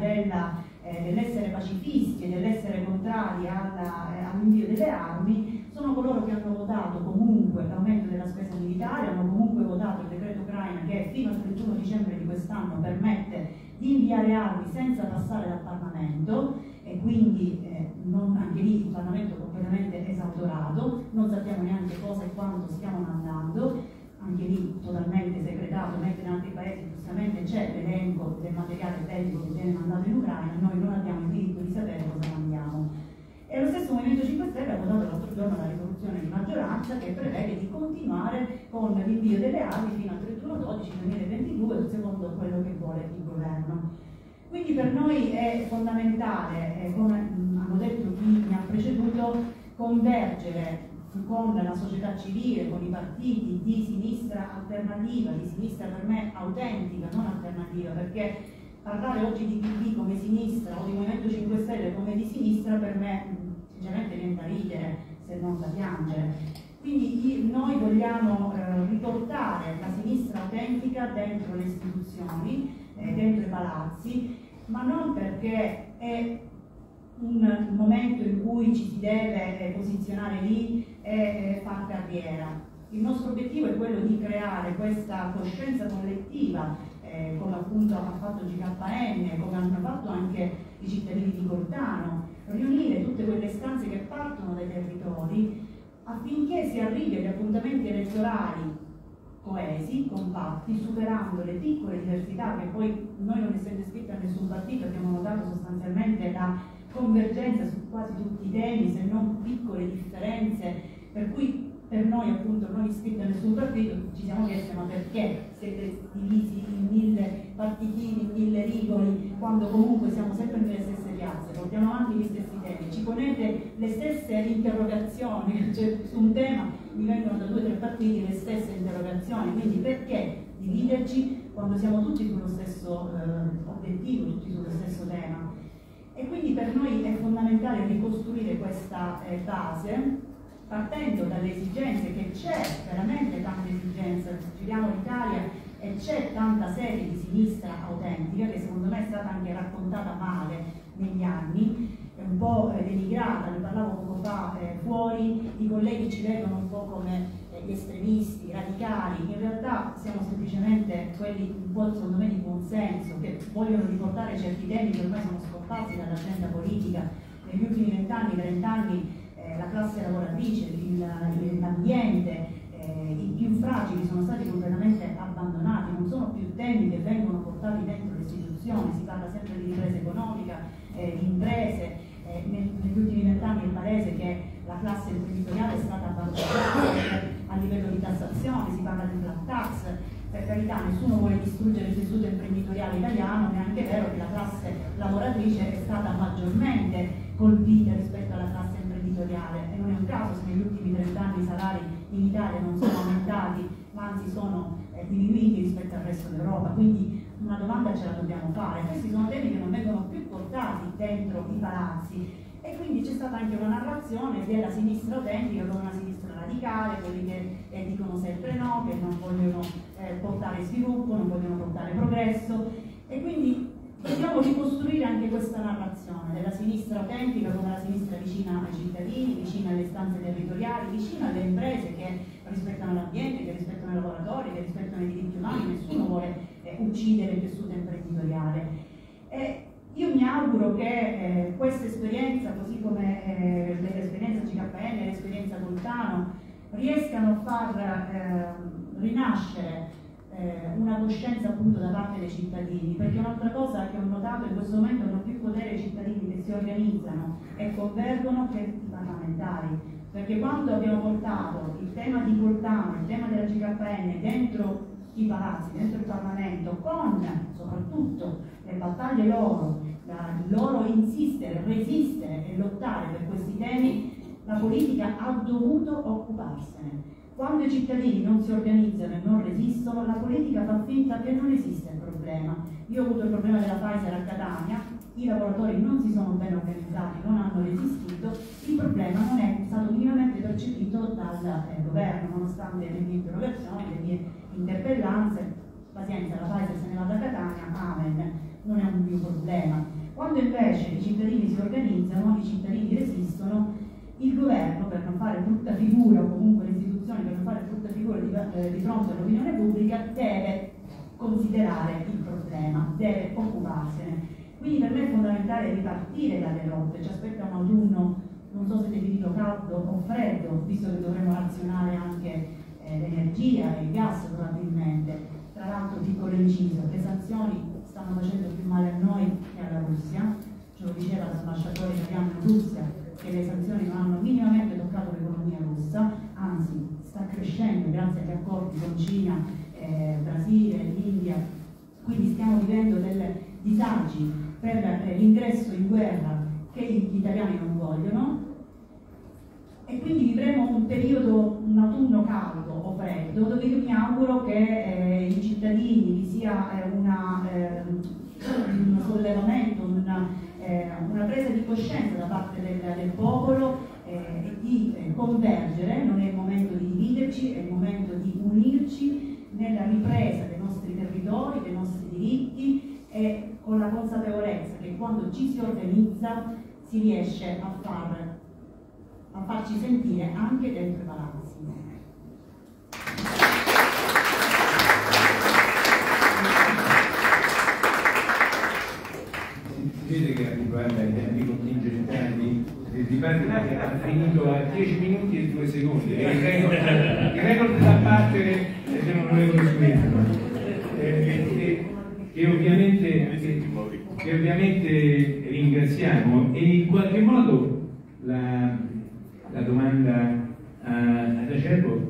eh, dell'essere pacifisti e dell'essere contrari eh, all'invio delle armi sono coloro che hanno votato comunque l'aumento della spesa militare, hanno comunque votato il decreto Ucraina che fino al 31 dicembre di quest'anno permette di inviare armi senza passare dal Parlamento e quindi eh, non, anche lì il Parlamento completamente esautorato, non sappiamo neanche cosa e quanto stiamo mandando, anche lì totalmente segretato, mentre in altri paesi giustamente c'è l'elenco del materiale bellico che viene mandato in Ucraina, noi non abbiamo il diritto di sapere cosa mandiamo. E lo stesso Movimento 5 Stelle ha votato l'altro giorno la risoluzione di maggioranza che prevede di continuare con l'invio delle armi fino al 31-12-2022, secondo quello che vuole il governo. Quindi per noi è fondamentale, come hanno detto chi mi ha preceduto, convergere con la società civile, con i partiti di sinistra alternativa, di sinistra per me autentica, non alternativa, perché parlare oggi di PD come sinistra o di Movimento 5 Stelle come di sinistra per me sinceramente viene da ridere se non da piangere. Quindi noi vogliamo eh, riportare la sinistra autentica dentro le istituzioni, eh, dentro i palazzi, ma non perché è un momento in cui ci si deve eh, posizionare lì e eh, far carriera. Il nostro obiettivo è quello di creare questa coscienza collettiva, eh, come appunto ha fatto GKN, come hanno fatto anche i cittadini di Cortano, riunire tutte quelle istanze che partono dai territori affinché si arrivi agli appuntamenti elettorali coesi, compatti, superando le piccole diversità che poi noi non essendo iscritti a nessun partito abbiamo notato sostanzialmente la convergenza su quasi tutti i temi, se non piccole differenze, per cui per noi appunto non iscritti a nessun partito ci siamo chiesti ma perché siete divisi in mille partitini, in mille rigoli, quando comunque siamo sempre nelle stesse piazze, portiamo avanti gli stessi temi, ci ponete le stesse interrogazioni, [laughs] cioè su un tema mi vengono da due o tre partiti le stesse interrogazioni, quindi perché dividerci quando siamo tutti sullo stesso eh, obiettivo, tutti sullo stesso tema? E quindi per noi è fondamentale ricostruire questa eh, base partendo dalle esigenze, che c'è veramente tante esigenze, giriamo l'Italia e c'è tanta serie di sinistra autentica che secondo me è stata anche raccontata male negli anni, un po' eh, denigrata, ne parlavo poco fa eh, fuori, i colleghi ci vedono un po' come eh, gli estremisti, radicali, in realtà siamo semplicemente quelli un po' secondo me di buon senso, che vogliono riportare certi temi che ormai sono scomparsi dall'agenda politica. Negli ultimi vent'anni, trent'anni la classe lavoratrice, l'ambiente, eh, i più fragili sono stati completamente abbandonati, non sono più temi che vengono portati dentro le istituzioni, si parla sempre di ripresa economica, eh, di imprese, eh, negli ultimi vent'anni è palese che la classe imprenditoriale è stata abbandonata a livello di tassazione, si parla di flat tax, per carità nessuno vuole distruggere il tessuto imprenditoriale italiano, ma è anche vero che la classe lavoratrice è stata maggiormente colpita rispetto alla classe imprenditoriale. E non è un caso se negli ultimi 30 anni i salari in Italia non sono aumentati ma anzi sono eh, diminuiti rispetto al resto d'Europa, quindi una domanda ce la dobbiamo fare. Questi sono temi che non vengono più portati dentro i palazzi. E quindi c'è stata anche una narrazione della sinistra autentica come una sinistra radicale, quelli che eh, dicono sempre no, che non vogliono eh, portare sviluppo, non vogliono portare progresso. E quindi Dobbiamo ricostruire anche questa narrazione della sinistra autentica come la sinistra vicina ai cittadini, vicina alle istanze territoriali, vicina alle imprese che rispettano l'ambiente, che rispettano i lavoratori, che rispettano i diritti umani, nessuno vuole uccidere il tessuto imprenditoriale. E io mi auguro che eh, questa esperienza, così come eh, l'esperienza GKN e l'esperienza Voltano, riescano a far eh, rinascere una coscienza appunto da parte dei cittadini, perché un'altra cosa che ho notato in questo momento hanno più potere i cittadini che si organizzano e convergono che i parlamentari, perché quando abbiamo portato il tema di Voltano, il tema della GKN dentro i palazzi, dentro il Parlamento, con soprattutto le battaglie loro, il loro insistere, resistere e lottare per questi temi, la politica ha dovuto occuparsene quando i cittadini non si organizzano e non resistono, la politica fa finta che non esiste il problema. Io ho avuto il problema della Pfizer a Catania, i lavoratori non si sono ben organizzati, non hanno resistito, il problema non è stato minimamente percepito dal eh, governo, nonostante le mie interrogazioni, le mie interpellanze, pazienza, la Pfizer se ne va da Catania, amen, non è un mio problema. Quando invece i cittadini si organizzano, i cittadini resistono, il governo per non fare brutta figura o comunque le istituzioni per non fare brutta figura di, eh, di fronte all'opinione pubblica deve considerare il problema, deve occuparsene. Quindi per me è fondamentale ripartire dalle lotte, ci aspetta un autunno, non so se definito caldo o freddo, visto che dovremo razionare anche l'energia e il gas probabilmente. Tra l'altro, piccolo inciso, le sanzioni stanno facendo più male a noi che alla Russia, ce lo diceva l'ambasciatore italiano in Russia, che le sanzioni non hanno minimamente toccato l'economia russa, anzi sta crescendo grazie agli accordi con Cina, eh, Brasile, India, quindi stiamo vivendo dei disagi per l'ingresso in guerra che gli italiani non vogliono. E quindi vivremo un periodo, un autunno caldo freddo dove io mi auguro che eh, i cittadini vi sia eh, una, eh, un sollevamento, una, eh, una, presa di coscienza da parte del, del popolo eh, e di convergere, non è il momento di dividerci, è il momento di unirci nella ripresa dei nostri territori, dei nostri diritti e con la consapevolezza che quando ci si organizza si riesce a, far, a farci sentire anche dentro i palazzi. Si vede che arriva ai tempi contingentali del dibattito ha finito a 10 minuti e 2 secondi. [laughs] Il record, il record da battere è dell'onorevole. Eh, che ovviamente, che, che ovviamente ringraziamo e in qualche modo la, la domanda a, ad Acerbo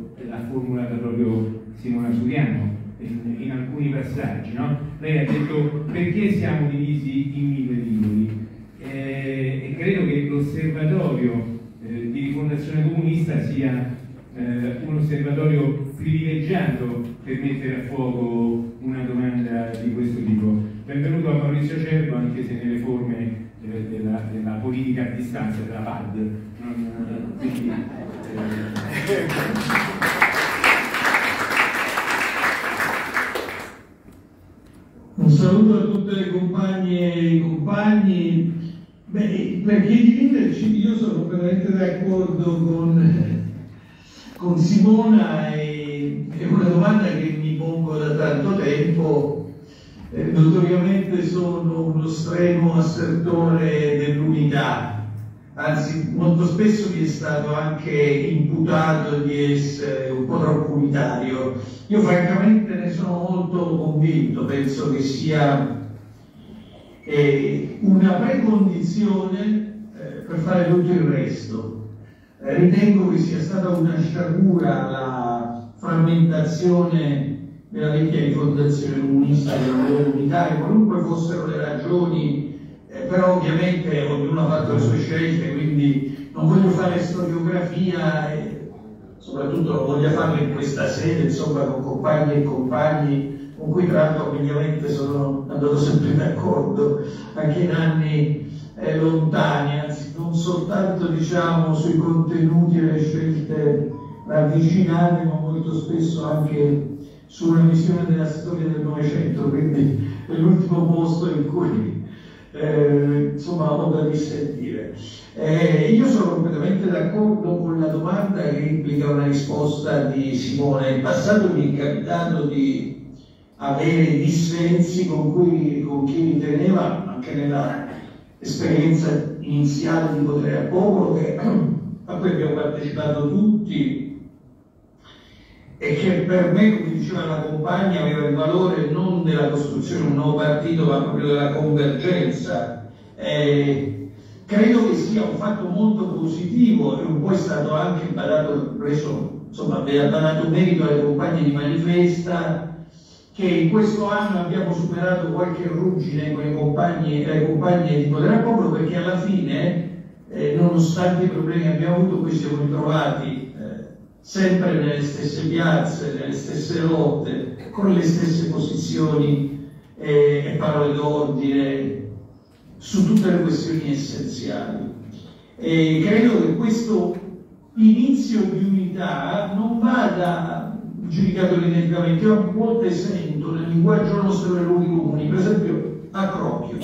formulata proprio Simona Suriano in, in alcuni passaggi. No? Lei ha detto perché siamo divisi in mille titoli eh, e credo che l'osservatorio eh, di rifondazione comunista sia eh, un osservatorio privilegiato per mettere a fuoco una domanda di questo tipo. Benvenuto a Maurizio Cervo, anche se nelle forme eh, della, della, politica a distanza, della PAD. Non, quindi, eh, Un saluto a tutte le compagne e i compagni. Beh, per chi di viverci, io sono completamente d'accordo con, con Simona e è una domanda che mi pongo da tanto tempo. Eh, notoriamente sono uno strenuo assertore dell'unità, anzi molto spesso mi è stato anche imputato di essere un po' troppo unitario. Io francamente ne sono molto convinto, penso che sia eh, una precondizione eh, per fare tutto il resto. Eh, ritengo che sia stata una sciagura la frammentazione della vecchia rifondazione comunista della unità, qualunque fossero le ragioni, eh, però ovviamente ognuno ha fatto le sue scelte, quindi non voglio fare storiografia e soprattutto non voglio farlo in questa sede, insomma, con compagni e compagni con cui tra l'altro ovviamente sono andato sempre d'accordo anche in anni eh, lontani, anzi non soltanto diciamo sui contenuti e le scelte ravvicinate, ma molto spesso anche sulla visione della storia del Novecento, quindi è l'ultimo posto in cui eh, insomma ho da dissentire. Eh, io sono completamente d'accordo con la domanda che implica una risposta di Simone. In passato mi è capitato di avere dissensi con, cui, con chi mi teneva, anche nella esperienza iniziale di potere a popolo, che, a cui abbiamo partecipato tutti, e che per me, come diceva la compagna, aveva il valore non della costruzione di un nuovo partito, ma proprio della convergenza. Eh, credo che sia un fatto molto positivo e un po' è stato anche badato, preso, insomma, badato merito alle compagne di manifesta, che in questo anno abbiamo superato qualche ruggine con i compagni e le compagne di Potere al Popolo, perché alla fine, eh, nonostante i problemi che abbiamo avuto, qui siamo ritrovati sempre nelle stesse piazze, nelle stesse lotte, con le stesse posizioni e, e parole d'ordine su tutte le questioni essenziali. E credo che questo inizio di unità non vada giudicato identicamente, io a volte sento nel linguaggio nostro dei luoghi comuni, per esempio Acropio.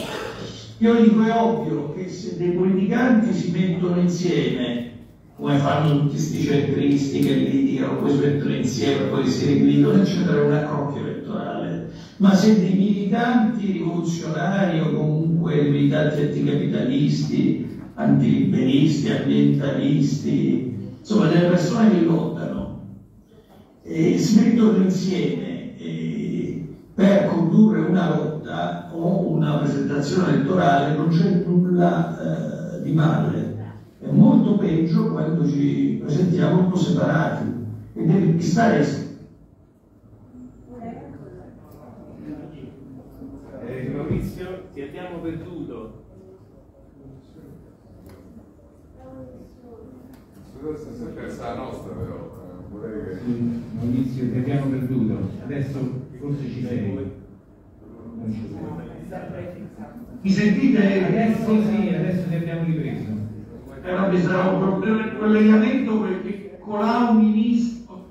Io dico è ovvio che se dei politicanti si mettono insieme, come fanno tutti questi centristi che litigano, poi si mettono insieme, poi si rivitono, eccetera, è una coppia elettorale. Ma se dei militanti rivoluzionari o comunque militanti anticapitalisti, antiliberisti, ambientalisti, insomma delle persone che lottano, e si mettono insieme e per condurre una lotta o una presentazione elettorale non c'è nulla eh, di male. È molto peggio quando ci presentiamo un po' separati e deve stare Eh, Maurizio, ti abbiamo perduto. Scusate se è persa la nostra però, eh, Maurizio, ti abbiamo perduto. Adesso forse ci sei. Mi sentite? Adesso sì, adesso ti abbiamo ripreso. Eh, vabbè, sarà un problema di collegamento perché Colau Ministro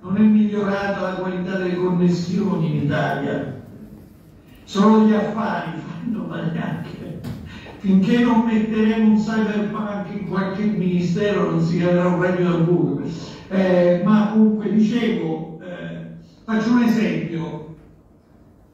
non è migliorata la qualità delle connessioni in Italia. Solo gli affari fanno ma neanche. Finché non metteremo un cyberpunk in qualche ministero non si avrà un regno da burro. Eh, ma comunque dicevo, eh, faccio un esempio,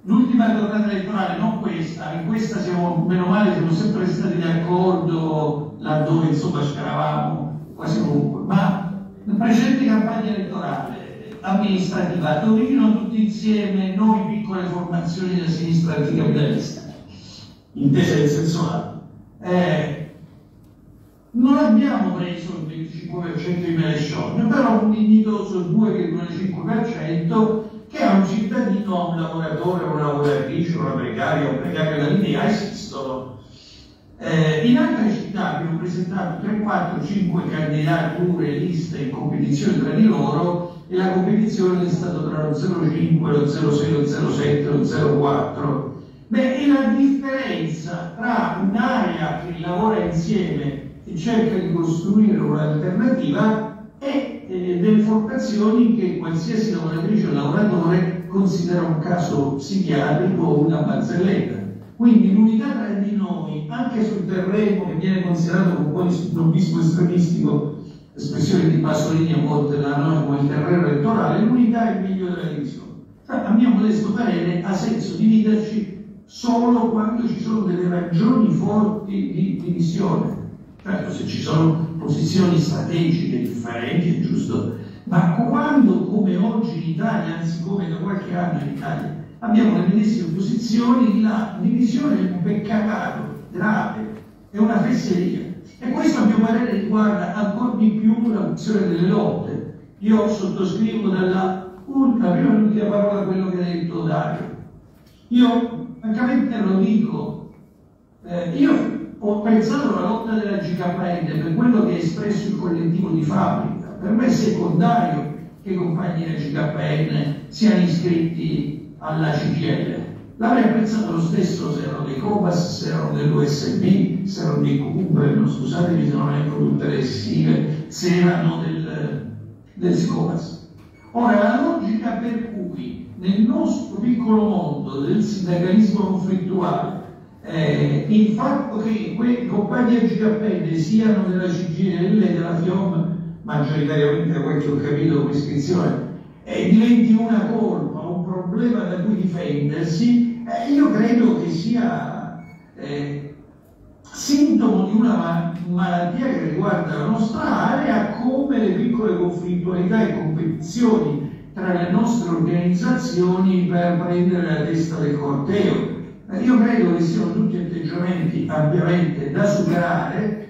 L'ultima tornata elettorale, non questa, in questa siamo, meno male, siamo sempre stati d'accordo laddove insomma c'eravamo quasi ovunque, ma la precedente campagna elettorale amministrativa a Torino tutti insieme, noi piccole formazioni della sinistra anticapitalista, intese nel senso lato, eh, non abbiamo preso il 25% di Melescione, però un dignitoso 2,5% che è un cittadino, un lavoratore, una lavoratrice, una precaria, un precario da linea, esistono. Eh, in altre città abbiamo presentato 3, 4, 5 candidature, liste in competizione tra di loro e la competizione è stata tra lo 0,5, lo 0,6, lo 0,7, lo 0,4. Beh, e la differenza tra un'area che lavora insieme cerca di costruire un'alternativa e eh, delle formazioni che qualsiasi lavoratrice o lavoratore considera un caso psichiatrico o una barzelletta. Quindi l'unità tra di noi, anche sul terreno che viene considerato un po' di snobismo estremistico, espressione di Pasolini a volte la noi come il terreno elettorale, l'unità è il meglio della divisione. A mio modesto parere ha senso dividerci solo quando ci sono delle ragioni forti di divisione. Certo, se ci sono posizioni strategiche differenti è giusto, ma quando come oggi in Italia, anzi come da qualche anno in Italia, abbiamo le medesime posizioni, la divisione è un peccato grave, è una fesseria. E questo a mio parere riguarda ancora di più la funzione delle lotte. Io sottoscrivo dalla ultima, prima e l'ultima parola quello che ha detto Dario. Io francamente lo dico, eh, io ho pensato alla lotta della GKN per quello che ha espresso il collettivo di fabbrica. Per me è secondario che i compagni della GKN siano iscritti alla CGL. L'avrei apprezzato lo stesso se erano dei Cobas, se erano dell'USB, se erano dei Cumbre, scusatemi se non elenco tutte le sigle, se erano del, del Sicobas. Ora, la logica per cui nel nostro piccolo mondo del sindacalismo conflittuale eh, il fatto che quei compagni GKN siano della CGL e della FIOM, maggioritariamente da quel che ho capito come iscrizione, eh, diventi una colpa, un problema da cui difendersi, eh, io credo che sia eh, sintomo di una ma malattia che riguarda la nostra area, come le piccole conflittualità e competizioni tra le nostre organizzazioni per prendere la testa del corteo io credo che siano tutti atteggiamenti ampiamente da superare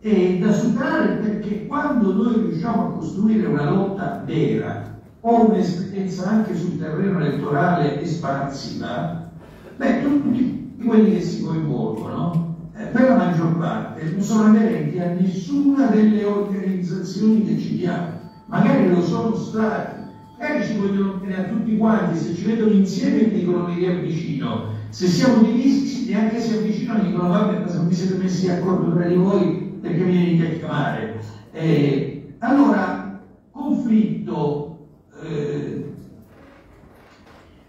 e da superare perché quando noi riusciamo a costruire una lotta vera o un'esperienza anche sul terreno elettorale espansiva, beh, tutti quelli che si coinvolgono, eh, per la maggior parte, non sono aderenti a nessuna delle organizzazioni che citiamo, magari lo sono stati, magari ci vogliono bene a tutti quanti, se ci vedono insieme dicono mi riavvicino, se siamo divisi neanche si avvicinano e dicono vabbè se non vi siete messi d'accordo tra di voi perché mi venite a chiamare. Eh, allora, conflitto, eh,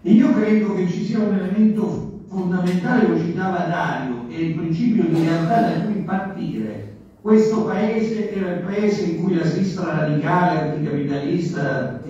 io credo che ci sia un elemento fondamentale, lo citava Dario, che è il principio di realtà da cui partire. Questo paese era il paese in cui la sinistra radicale, anticapitalista,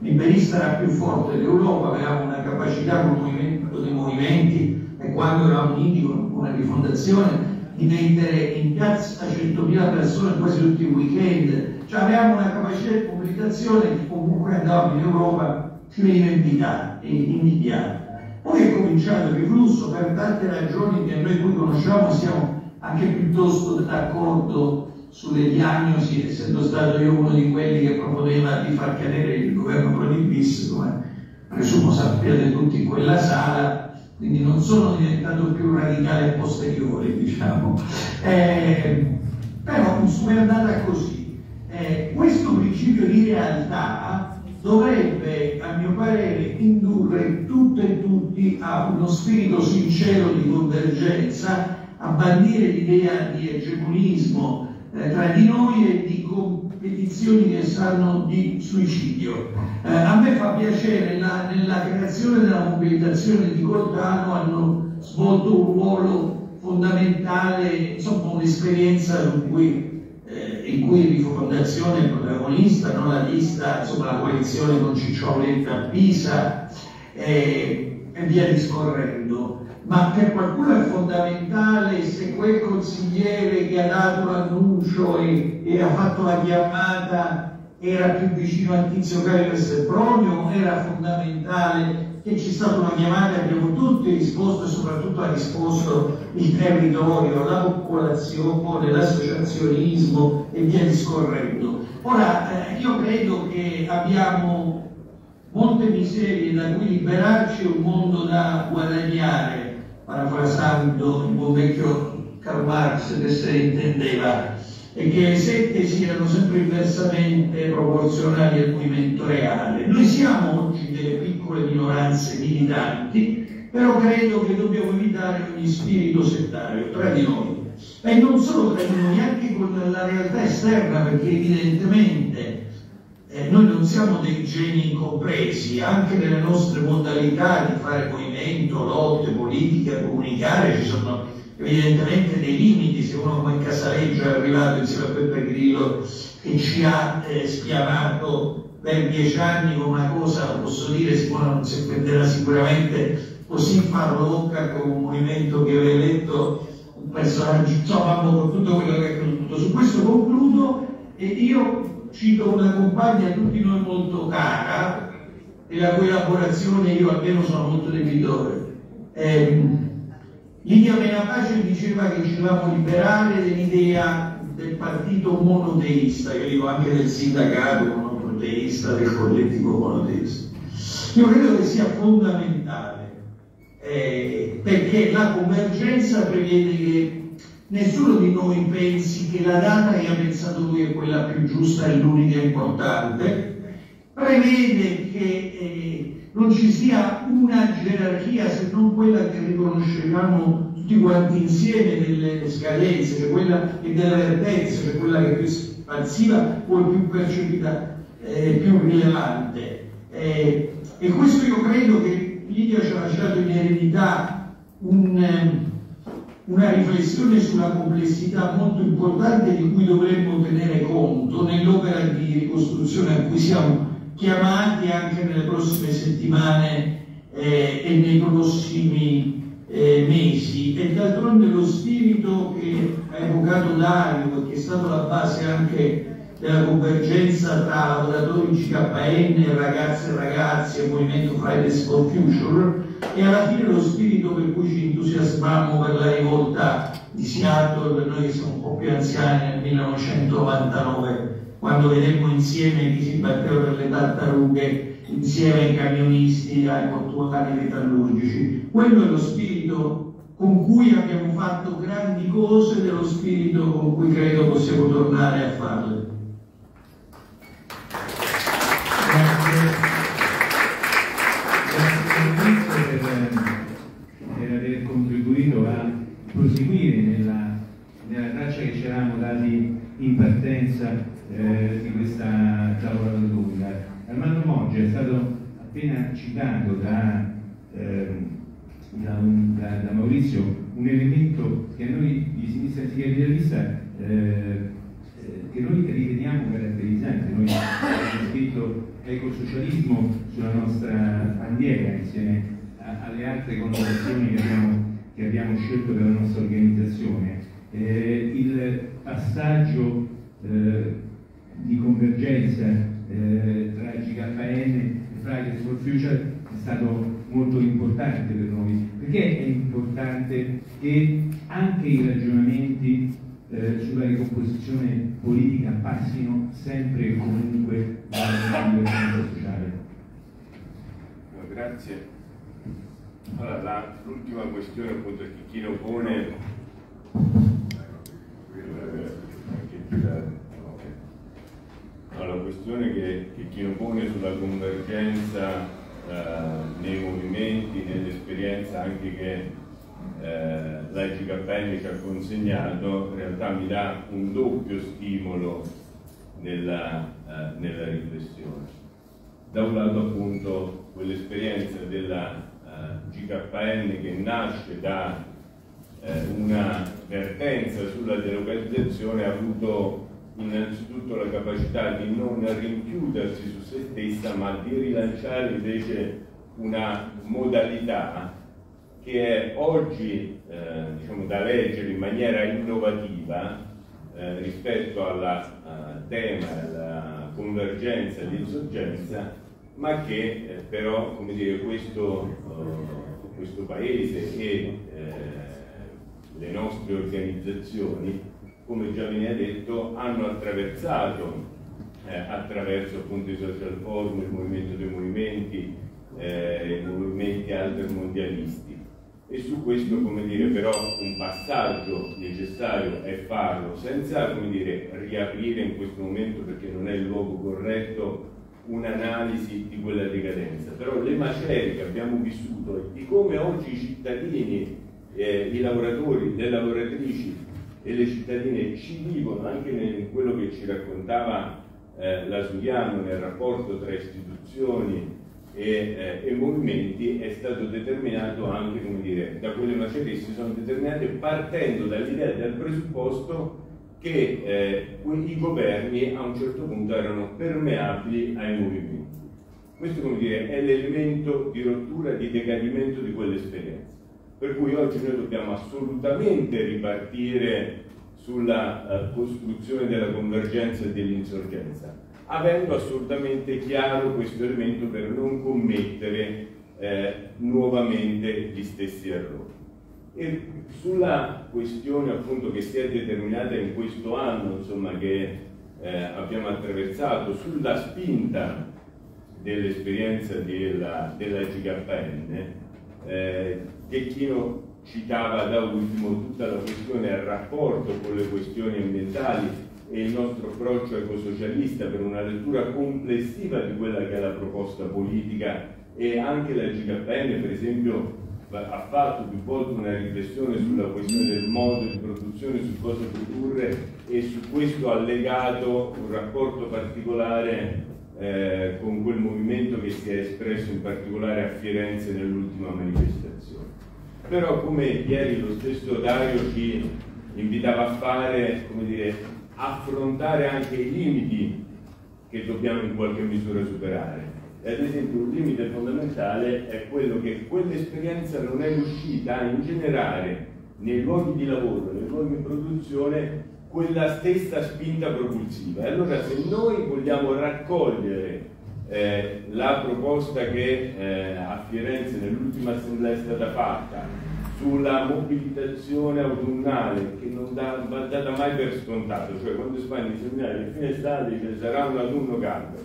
liberista era più forte d'Europa, aveva una capacità con il dei movimenti e quando eravamo uniti con una rifondazione di mettere in piazza 100.000 persone quasi tutti i weekend, cioè avevamo una capacità di comunicazione che comunque andavamo in Europa ci veniva invitata e invidiata. Poi è cominciato il riflusso per tante ragioni che noi qui conosciamo siamo anche piuttosto d'accordo sulle diagnosi, essendo stato io uno di quelli che proponeva di far cadere il governo Prodi-bis, come presumo sappiate tutti quella sala, quindi non sono diventato più radicale a posteriori, diciamo. Eh, però andata così. Eh, questo principio di realtà dovrebbe, a mio parere, indurre tutte e tutti a uno spirito sincero di convergenza, a bandire l'idea di egemonismo eh, tra di noi e di competizioni che sanno di suicidio. Eh, a me fa piacere, nella, nella creazione della mobilitazione di Cortano hanno svolto un ruolo fondamentale, insomma un'esperienza in cui in cui Rifondazione è protagonista, non la lista, insomma la coalizione con Ciccioletta a Pisa e, e via discorrendo. Ma per qualcuno è fondamentale se quel consigliere che ha dato l'annuncio e, e ha fatto la chiamata era più vicino a Tizio Caio Sempronio, era fondamentale che c'è stata una chiamata e abbiamo tutti risposto e soprattutto ha risposto il territorio, la popolazione, l'associazionismo e via discorrendo. Ora, eh, io credo che abbiamo molte miserie da cui liberarci e un mondo da guadagnare, parafrasando il buon vecchio Karl Marx che se intendeva e che le sette siano sempre inversamente proporzionali al movimento reale. Noi siamo oggi delle piccole minoranze militanti, però credo che dobbiamo evitare ogni spirito settario tra di noi. E non solo tra di noi, anche con la realtà esterna, perché evidentemente eh, noi non siamo dei geni incompresi, anche nelle nostre modalità di fare movimento, lotte, politica, comunicare, ci sono evidentemente dei limiti, se uno come Casaleggio è arrivato insieme a Peppe Grillo e ci ha eh, spianato per dieci anni con una cosa, posso dire, Simone non si prenderà sicuramente così farlocca con un movimento che aveva eletto un personaggio, insomma, con tutto quello che è accaduto. Su questo concludo e io cito una compagna a tutti noi molto cara, della cui elaborazione io almeno sono molto debitore. Eh, Lidia Menapace diceva che ci dovevamo liberare dell'idea del partito monoteista, io dico anche del sindacato monoteista, del collettivo monoteista. Io credo che sia fondamentale, eh, perché la convergenza prevede che nessuno di noi pensi che la data che ha pensato lui è quella più giusta e l'unica importante, prevede che eh, non ci sia una gerarchia se non quella che riconoscevamo tutti quanti insieme delle scadenze, cioè quella e delle vertenze, cioè quella che è più espansiva o più percepita, eh, più rilevante. Eh, e questo io credo che Lidia ci ha lasciato in eredità un, una riflessione sulla complessità molto importante di cui dovremmo tenere conto nell'opera di ricostruzione a cui siamo chiamati anche nelle prossime settimane eh, e nei prossimi eh, mesi. E d'altronde lo spirito che ha evocato Dario che è stato la base anche della convergenza tra lavoratori CKN, ragazze e ragazzi e movimento Fridays for Future e alla fine lo spirito per cui ci entusiasmammo per la rivolta di Seattle, per noi che siamo un po' più anziani nel 1999 quando vedemmo insieme chi si batteva per le tartarughe, insieme ai camionisti, ai portuali metallurgici. Quello è lo spirito con cui abbiamo fatto grandi cose ed è lo spirito con cui credo possiamo tornare a farle. In partenza eh, di questa tavola rotonda. Armando Moggi è stato appena citato da, eh, da, un, da, da Maurizio un elemento che noi di sinistra anticapitalista eh, che noi riteniamo caratterizzante. Noi abbiamo scritto ecosocialismo sulla nostra bandiera insieme a, alle altre connotazioni che che abbiamo, scelto per la nostra organizzazione. Eh, il passaggio eh, di convergenza eh, tra GKN e Fridays for Future è stato molto importante per noi. Perché è importante che anche i ragionamenti eh, sulla ricomposizione politica passino sempre e comunque dalla libertà sociale. No, grazie. Allora, l'ultima questione appunto che Chino pone allora, la questione che, che Chino pone sulla convergenza eh, nei movimenti, nell'esperienza anche che eh, Leggi Cappelli ci ha consegnato, in realtà mi dà un doppio stimolo nella, eh, nella riflessione. Da un lato appunto quell'esperienza della eh, GKN che nasce da eh, una vertenza sulla delocalizzazione ha avuto innanzitutto la capacità di non rinchiudersi su se stessa ma di rilanciare invece una modalità che è oggi eh, diciamo, da leggere in maniera innovativa eh, rispetto al tema, alla convergenza di insorgenza, ma che eh, però dire, questo, eh, questo paese e eh, le nostre organizzazioni, come già viene detto, hanno attraversato eh, attraverso appunto i social forum, il movimento dei movimenti, i movimenti altermondialisti e su questo come dire, però un passaggio necessario è farlo senza come dire, riaprire in questo momento perché non è il luogo corretto un'analisi di quella decadenza. Però le macerie che abbiamo vissuto e di come oggi i cittadini eh, i lavoratori, le lavoratrici e le cittadine ci vivono anche in quello che ci raccontava eh, la Sudiano nel rapporto tra istituzioni e, eh, e, movimenti è stato determinato anche dire, da quelle macerie si sono determinate partendo dall'idea dal presupposto che eh, i governi a un certo punto erano permeabili ai movimenti. Questo dire, è l'elemento di rottura, di decadimento di quell'esperienza. Per cui oggi noi dobbiamo assolutamente ripartire sulla uh, costruzione della convergenza e dell'insorgenza avendo assolutamente chiaro questo elemento per non commettere eh, nuovamente gli stessi errori. E sulla questione appunto che si è determinata in questo anno, insomma, che eh, abbiamo attraversato, sulla spinta dell'esperienza della, della GKN, eh, Checchino citava da ultimo tutta la questione al rapporto con le questioni ambientali e il nostro approccio ecosocialista per una lettura complessiva di quella che è la proposta politica e anche la GKN per esempio ha fatto più volte una riflessione sulla questione del modo di produzione, su cosa produrre e su questo ha legato un rapporto particolare eh, con quel movimento che si è espresso in particolare a Firenze nell'ultima manifestazione. Però come ieri lo stesso Dario ci invitava a fare, come dire, affrontare anche i limiti che dobbiamo in qualche misura superare. Ad esempio un limite fondamentale è quello che quell'esperienza non è riuscita a ingenerare nei luoghi di lavoro, nei luoghi di produzione, quella stessa spinta propulsiva. E allora se noi vogliamo raccogliere eh, la proposta che eh, a Firenze nell'ultima assemblea è stata fatta sulla mobilitazione autunnale che non dà, va data mai per scontato, cioè quando si fanno i seminari a fine estate ci sarà un autunno caldo.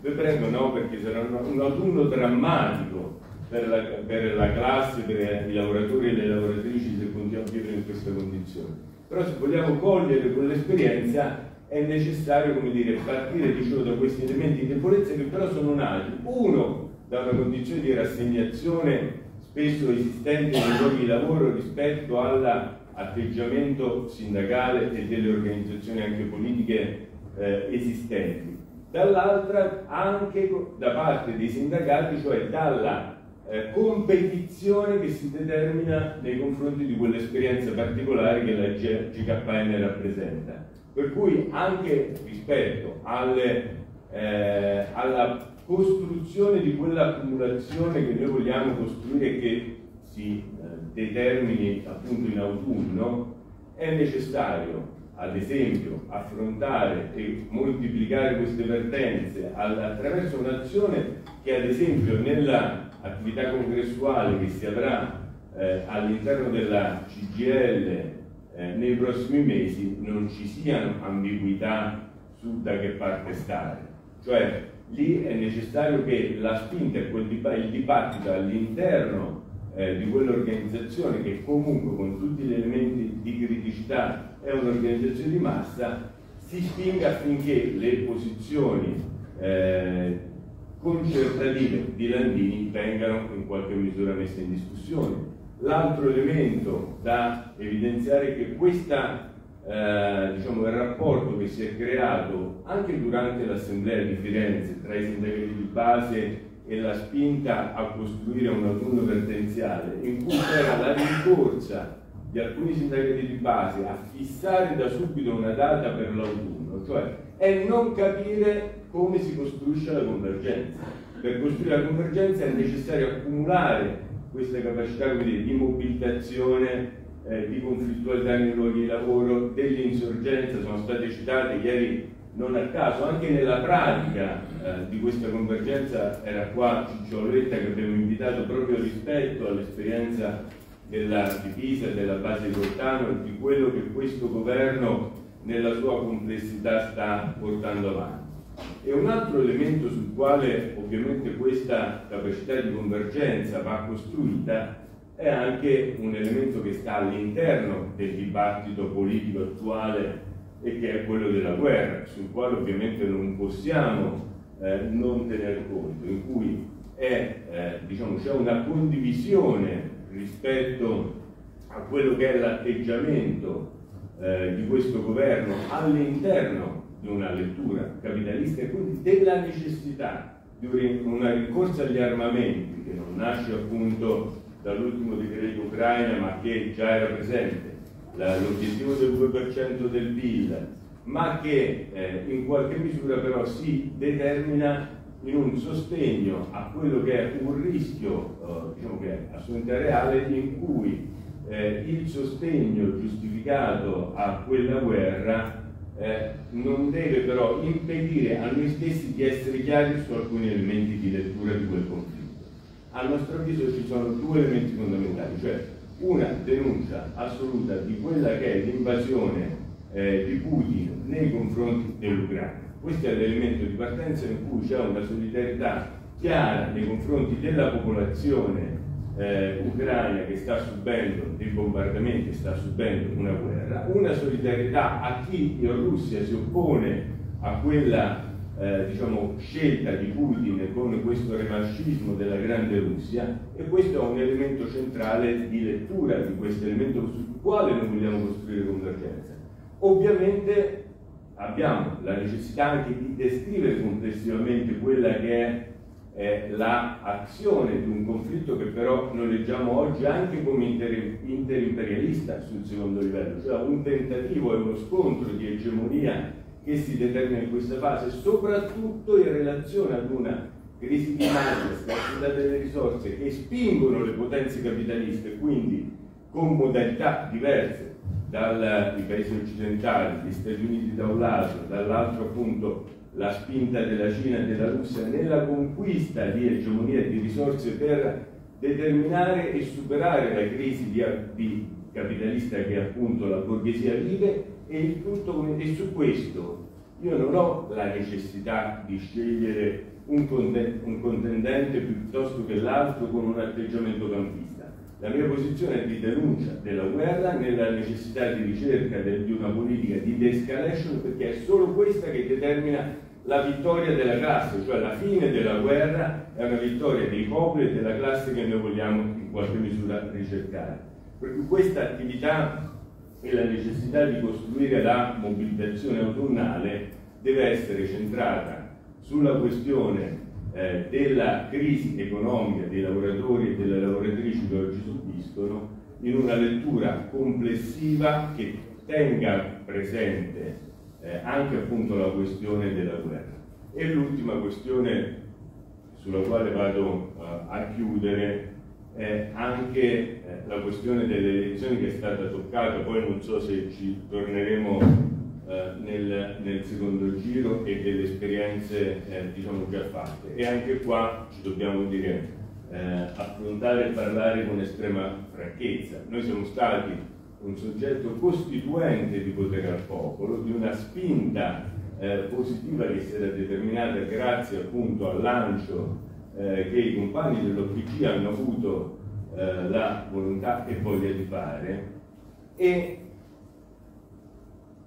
Vi prego no, perché sarà un, un autunno drammatico per la, per la, classe, per i lavoratori e le lavoratrici se continuiamo a vivere in queste condizioni. Però se vogliamo cogliere quell'esperienza è necessario come dire, partire dicevo, da questi elementi di debolezza che però sono nati, uno da una condizione di rassegnazione spesso esistente nei luoghi di lavoro rispetto all'atteggiamento sindacale e delle organizzazioni anche politiche eh, esistenti. Dall'altra anche da parte dei sindacati, cioè dalla eh, competizione che si determina nei confronti di quell'esperienza particolare che la GKN rappresenta. Per cui anche rispetto alle, eh, alla costruzione di quell'accumulazione che noi vogliamo costruire che si eh, determini appunto in autunno, è necessario ad esempio affrontare e moltiplicare queste vertenze attraverso un'azione che ad esempio nell'attività congressuale che si avrà eh, all'interno della CGL eh, nei prossimi mesi non ci siano ambiguità su da che parte stare. Cioè lì è necessario che la spinta e il dibattito all'interno eh, di quell'organizzazione che comunque con tutti gli elementi di criticità è un'organizzazione di massa, si spinga affinché le posizioni eh, concertative di Landini vengano in qualche misura messe in discussione. L'altro elemento da evidenziare è che questa, eh, diciamo, rapporto che si è creato anche durante l'assemblea di Firenze tra i sindacati di base e la spinta a costruire un autunno vertenziale in cui c'era la rincorsa di alcuni sindacati di base a fissare da subito una data per l'autunno, cioè è non capire come si costruisce la convergenza. Per costruire la convergenza è necessario accumulare queste capacità dire, di mobilitazione, eh, di conflittualità nei luoghi di lavoro, dell'insorgenza, sono state citate ieri non a caso, anche nella pratica eh, di questa convergenza era qua Ciccio Letta che abbiamo invitato proprio rispetto all'esperienza della divisa della base di Cortano e di quello che questo governo nella sua complessità sta portando avanti. E un altro elemento sul quale ovviamente questa capacità di convergenza va costruita è anche un elemento che sta all'interno del dibattito politico attuale e che è quello della guerra, sul quale ovviamente non possiamo eh, non tener conto, in cui è, eh, diciamo, c'è una condivisione rispetto a quello che è l'atteggiamento eh, di questo governo all'interno di una lettura capitalista e quindi della necessità di una ricorsa agli armamenti che non nasce appunto dall'ultimo decreto Ucraina ma che già era presente. L'obiettivo del 2% del PIL, ma che eh, in qualche misura però si determina in un sostegno a quello che è un rischio, eh, diciamo che è assolutamente reale, in cui eh, il sostegno giustificato a quella guerra eh, non deve però impedire a noi stessi di essere chiari su alcuni elementi di lettura di quel conflitto. A nostro avviso ci sono due elementi fondamentali, cioè una denuncia assoluta di quella che è l'invasione eh, di Putin nei confronti dell'Ucraina. Questo è l'elemento di partenza in cui c'è una solidarietà chiara nei confronti della popolazione eh, ucraina che sta subendo dei bombardamenti, sta subendo una guerra, una solidarietà a chi in Russia si oppone a quella eh, diciamo, scelta di Putin con questo revanchismo della grande Russia e questo è un elemento centrale di lettura di questo elemento sul quale noi vogliamo costruire convergenza. Ovviamente abbiamo la necessità anche di descrivere complessivamente quella che è eh, l'azione di un conflitto che però noi leggiamo oggi anche come inter interimperialista sul secondo livello, cioè un tentativo e uno scontro di egemonia che si determina in questa fase, soprattutto in relazione ad una crisi di massa, scarsità delle risorse che spingono le potenze capitaliste, quindi con modalità diverse dai paesi occidentali, gli Stati Uniti da un lato, dall'altro appunto la spinta della Cina e della Russia nella conquista di egemonia e di risorse per determinare e superare la crisi di, di capitalista che appunto la borghesia vive e, tutto, e su questo io non ho la necessità di scegliere un, contendente piuttosto che l'altro con un atteggiamento campista. La mia posizione è di denuncia della guerra nella necessità di ricerca di una politica di de-escalation perché è solo questa che determina la vittoria della classe, cioè la fine della guerra è una vittoria dei popoli e della classe che noi vogliamo in qualche misura ricercare. Per cui questa attività e la necessità di costruire la mobilitazione autunnale deve essere centrata sulla questione eh, della crisi economica dei lavoratori e delle lavoratrici che oggi subiscono in una lettura complessiva che tenga presente eh, anche appunto la questione della guerra. E l'ultima questione sulla quale vado uh, a chiudere è anche eh, la questione delle elezioni che è stata toccata, poi non so se ci torneremo eh, nel, nel, secondo giro e delle esperienze eh, diciamo già fatte e anche qua ci dobbiamo dire eh, affrontare e parlare con estrema franchezza. Noi siamo stati un soggetto costituente di potere al popolo di una spinta eh, positiva che si era determinata grazie appunto al lancio eh, che i compagni dell'OPG hanno avuto la volontà e voglia di fare. E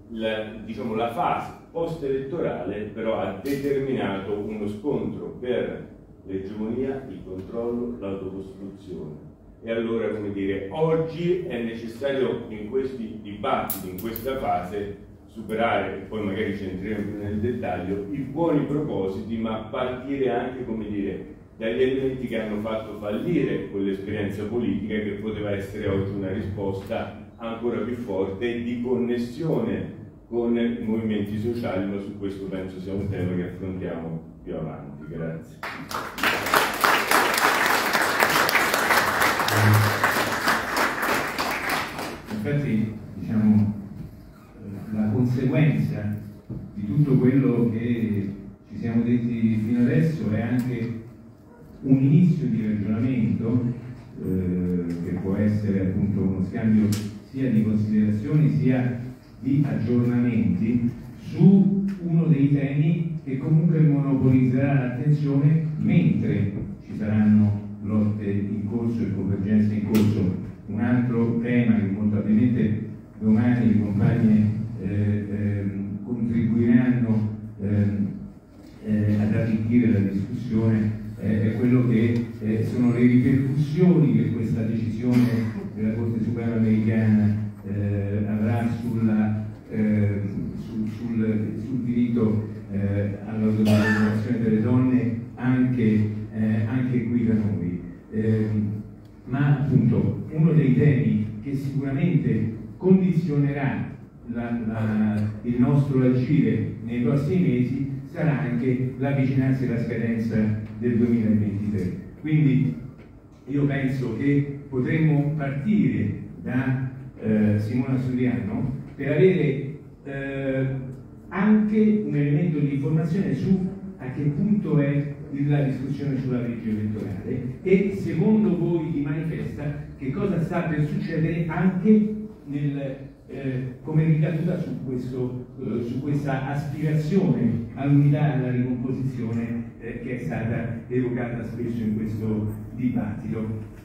la, diciamo, la fase post-elettorale però ha determinato uno scontro per l'egemonia, il controllo, l'autocostruzione. E allora, come dire, oggi è necessario in questi dibattiti, in questa fase, superare, poi magari ci entriamo più nel dettaglio, i buoni propositi, ma partire anche, come dire, dagli elementi che hanno fatto fallire quell'esperienza politica che poteva essere oggi una risposta ancora più forte di connessione con movimenti sociali, ma su questo penso sia un tema che affrontiamo più avanti. Grazie. Infatti, diciamo, la conseguenza di tutto quello che ci siamo detti fino adesso è anche un inizio di ragionamento eh, che può essere appunto uno scambio sia di considerazioni sia di aggiornamenti su uno dei temi che comunque monopolizzerà l'attenzione mentre ci saranno lotte in corso e convergenze in corso. Un altro tema che molto probabilmente domani le compagne eh, eh, contribuiranno ehm, eh, ad arricchire la discussione è quello che eh, sono le ripercussioni che questa decisione della Corte Suprema americana eh, avrà sulla, eh, sul, sul, sul, diritto eh, all'autodeterminazione delle donne anche, eh, anche, qui da noi. Ehm, ma appunto uno dei temi che sicuramente condizionerà la, la, il nostro agire nei prossimi mesi sarà anche l'avvicinarsi alla scadenza del 2023. Quindi io penso che potremmo partire da eh, Simona Suriano per avere eh, anche un elemento di informazione su a che punto è la discussione sulla legge elettorale e secondo voi di manifesta che cosa sta per succedere anche nel, eh, come ricaduta su, questo, eh, su, questa aspirazione all'unità e alla ricomposizione eh, che è stata evocata spesso in questo dibattito.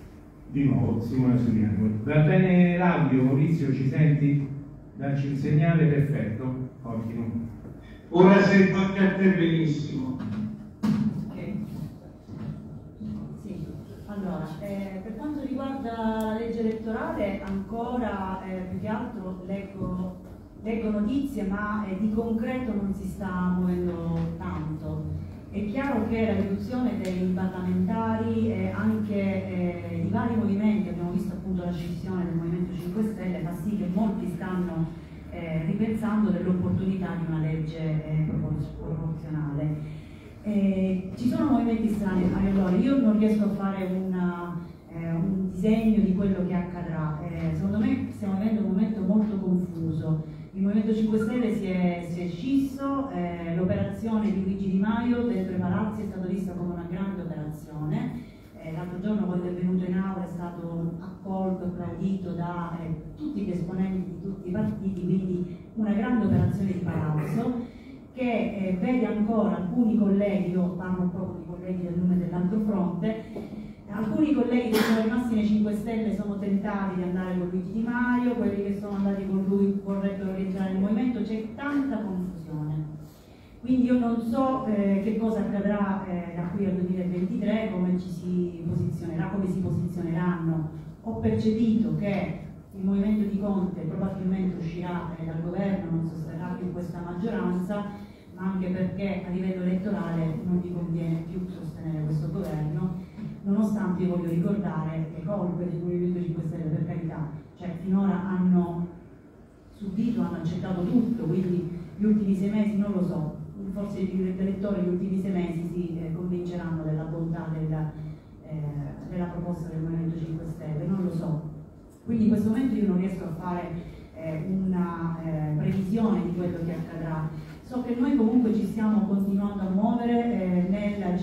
Di nuovo Simone Suriano. Va bene l'audio, Maurizio, ci senti? Dacci un segnale, perfetto, ottimo. Ora sento anche a te benissimo. Sì, allora, eh, per quanto riguarda la legge elettorale, ancora eh, più che altro leggo, leggo notizie, ma eh, di concreto non si sta muovendo tanto. È chiaro che la riduzione dei parlamentari e anche eh, i vari movimenti, abbiamo visto appunto la scissione del Movimento 5 Stelle, fa sì che molti stanno eh, ripensando dell'opportunità di una legge eh, proporzionale. Eh, ci sono movimenti strani, allora io non riesco a fare una, eh, un disegno di quello che accadrà, eh, secondo me stiamo vivendo un momento molto confuso il Movimento 5 Stelle si è, si è scisso, eh, l'operazione di Luigi Di Maio dentro i palazzi è stata vista come una grande operazione. Eh, l'altro giorno quando è venuto in aula è stato accolto, applaudito da eh, tutti gli esponenti di tutti i partiti, quindi una grande operazione di palazzo che eh, vede ancora alcuni colleghi, io parlo un po' con i colleghi dell'uno e dell'altro fronte, Alcuni colleghi che sono rimasti nei 5 Stelle sono tentati di andare con Luigi Di Maio, quelli che sono andati con lui vorrebbero rientrare nel movimento, c'è tanta confusione. Quindi io non so eh, che cosa accadrà eh, da qui al 2023, come ci si posizionerà, come si posizioneranno. Ho percepito che il movimento di Conte probabilmente uscirà eh, dal governo, non sosterrà più questa maggioranza, ma anche perché a livello elettorale non gli conviene più sostenere questo governo, nonostante io voglio ricordare le colpe del Movimento 5 Stelle, per carità, cioè finora hanno subito, hanno accettato tutto, quindi gli ultimi sei mesi non lo so, forse gli elettori gli ultimi sei mesi si eh, convinceranno della bontà della, eh, della proposta del Movimento 5 Stelle, non lo so. Quindi in questo momento io non riesco a fare eh, una eh, previsione di quello che accadrà. So che noi comunque ci stiamo continuando a muovere eh, nel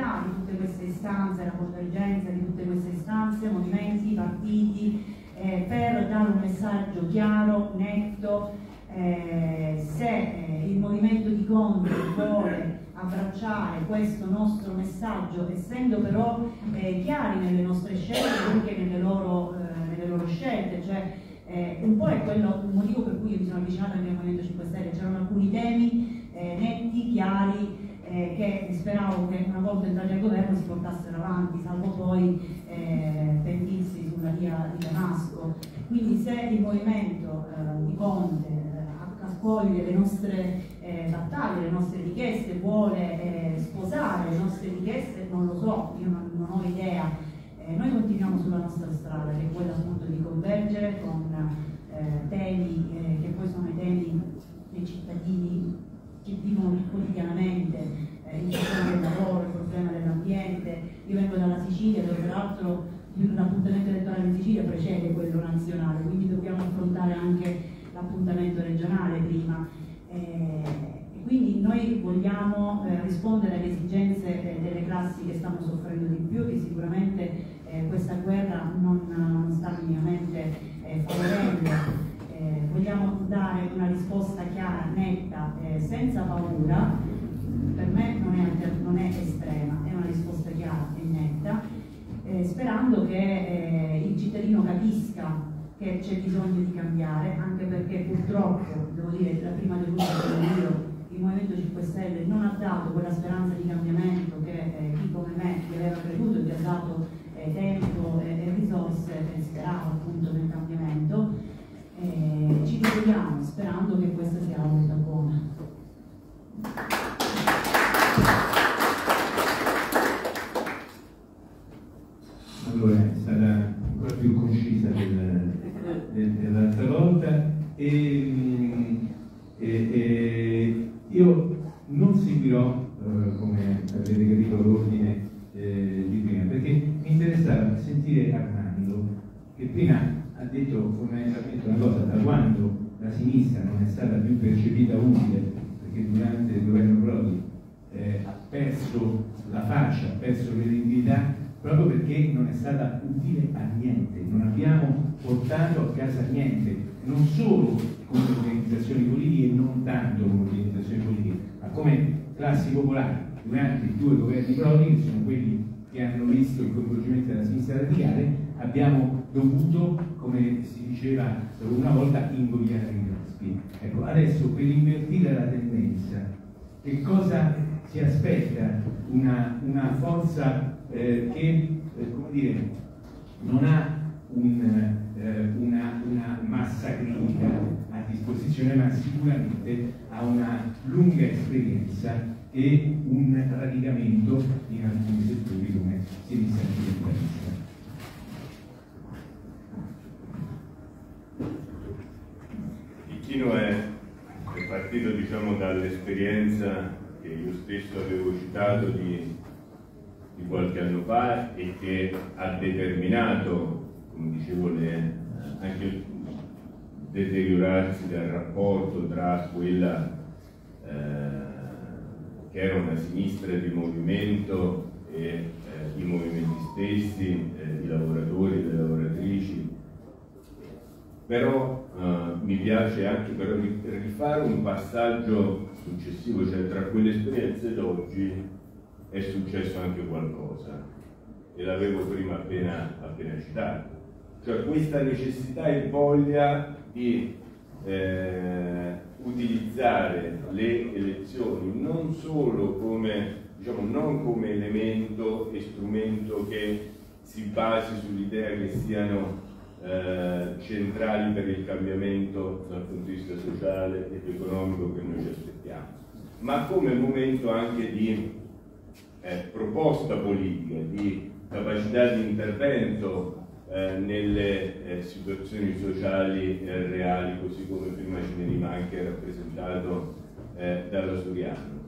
di tutte queste istanze, la convergenza di tutte queste istanze, movimenti, partiti, eh, per dare un messaggio chiaro, netto, eh, se eh, il movimento di Conte vuole abbracciare questo nostro messaggio, essendo però eh, chiari nelle nostre scelte anche nelle loro, eh, nelle loro scelte, cioè eh, un po' è quello il motivo per cui io mi sono avvicinata al mio Movimento 5 Stelle, c'erano alcuni temi netti, chiari, eh, che speravo che una volta entrati al governo si portassero avanti, salvo poi eh, pentirsi sulla via di Damasco. Quindi se il movimento eh, di Conte eh, accoglie le nostre eh, battaglie, le nostre richieste, vuole eh, sposare le nostre richieste, non lo so, io non, non ho idea. noi continuiamo sulla nostra strada, che è quella appunto di convergere con temi che poi sono i temi dei cittadini che vivono quotidianamente eh, il problema del lavoro, il problema dell'ambiente. Io vengo dalla Sicilia dove peraltro l'appuntamento elettorale in Sicilia precede quello nazionale, quindi dobbiamo affrontare anche l'appuntamento regionale prima. Eh, quindi noi vogliamo eh, rispondere alle esigenze eh, delle classi che stanno soffrendo di più e sicuramente eh, questa guerra non, non sta minimamente eh, favorendo vogliamo dare una risposta chiara, netta, eh, senza paura, per me non è, non è, estrema, è una risposta chiara e netta, eh, sperando che eh, il cittadino capisca che c'è bisogno di cambiare, anche perché purtroppo, devo dire, la prima delusa che io, il Movimento 5 Stelle non ha dato quella speranza di cambiamento che eh, chi come me gli aveva creduto e gli ha dato eh, tempo e risorse sperava appunto nel cambiamento ci sperando che questa sia volta buona. Allora, stata ancora più concisa del, del, dell'altra volta e, e, e, io non seguirò, eh, come avete capito, l'ordine eh, di prima, perché mi interessava sentire Armando, che prima ha detto fondamentalmente una cosa, da quando la sinistra non è stata più percepita utile, perché durante il governo Prodi eh, ha perso la faccia, ha perso l'identità, proprio perché non è stata utile a niente, non abbiamo portato a casa niente, non solo come organizzazioni politiche non tanto come organizzazioni politiche, ma come classi popolari durante i due governi Prodi, che sono quelli che hanno visto il coinvolgimento della sinistra radicale, abbiamo dovuto, come si diceva una volta, ingoiare i grossi. Ecco, adesso per invertire la tendenza, che cosa si aspetta? Una, una forza eh, che, eh, come dire, non ha un, eh, una, una massa critica a disposizione, ma sicuramente ha una lunga esperienza e un radicamento in alcuni settori come sinistra ambientalista. Ticchino è, è partito diciamo, dall'esperienza che io stesso avevo citato di, di, qualche anno fa e che ha determinato, come dicevo, le, anche il deteriorarsi del rapporto tra quella eh, che era una sinistra di movimento e eh, i movimenti stessi, eh, i lavoratori e le lavoratrici. Però uh, mi piace anche però rifare un passaggio successivo, cioè tra quelle esperienze ed oggi è successo anche qualcosa. E l'avevo prima appena, appena citato, cioè questa necessità e voglia di eh, utilizzare le elezioni non solo come, diciamo, non come elemento e strumento che si basi sull'idea che siano eh, centrali per il cambiamento dal punto di vista sociale ed economico che noi ci aspettiamo, ma come momento anche di eh, proposta politica, di capacità di intervento eh, nelle eh, situazioni sociali eh, reali, così come prima ci veniva anche rappresentato dalla Suriano.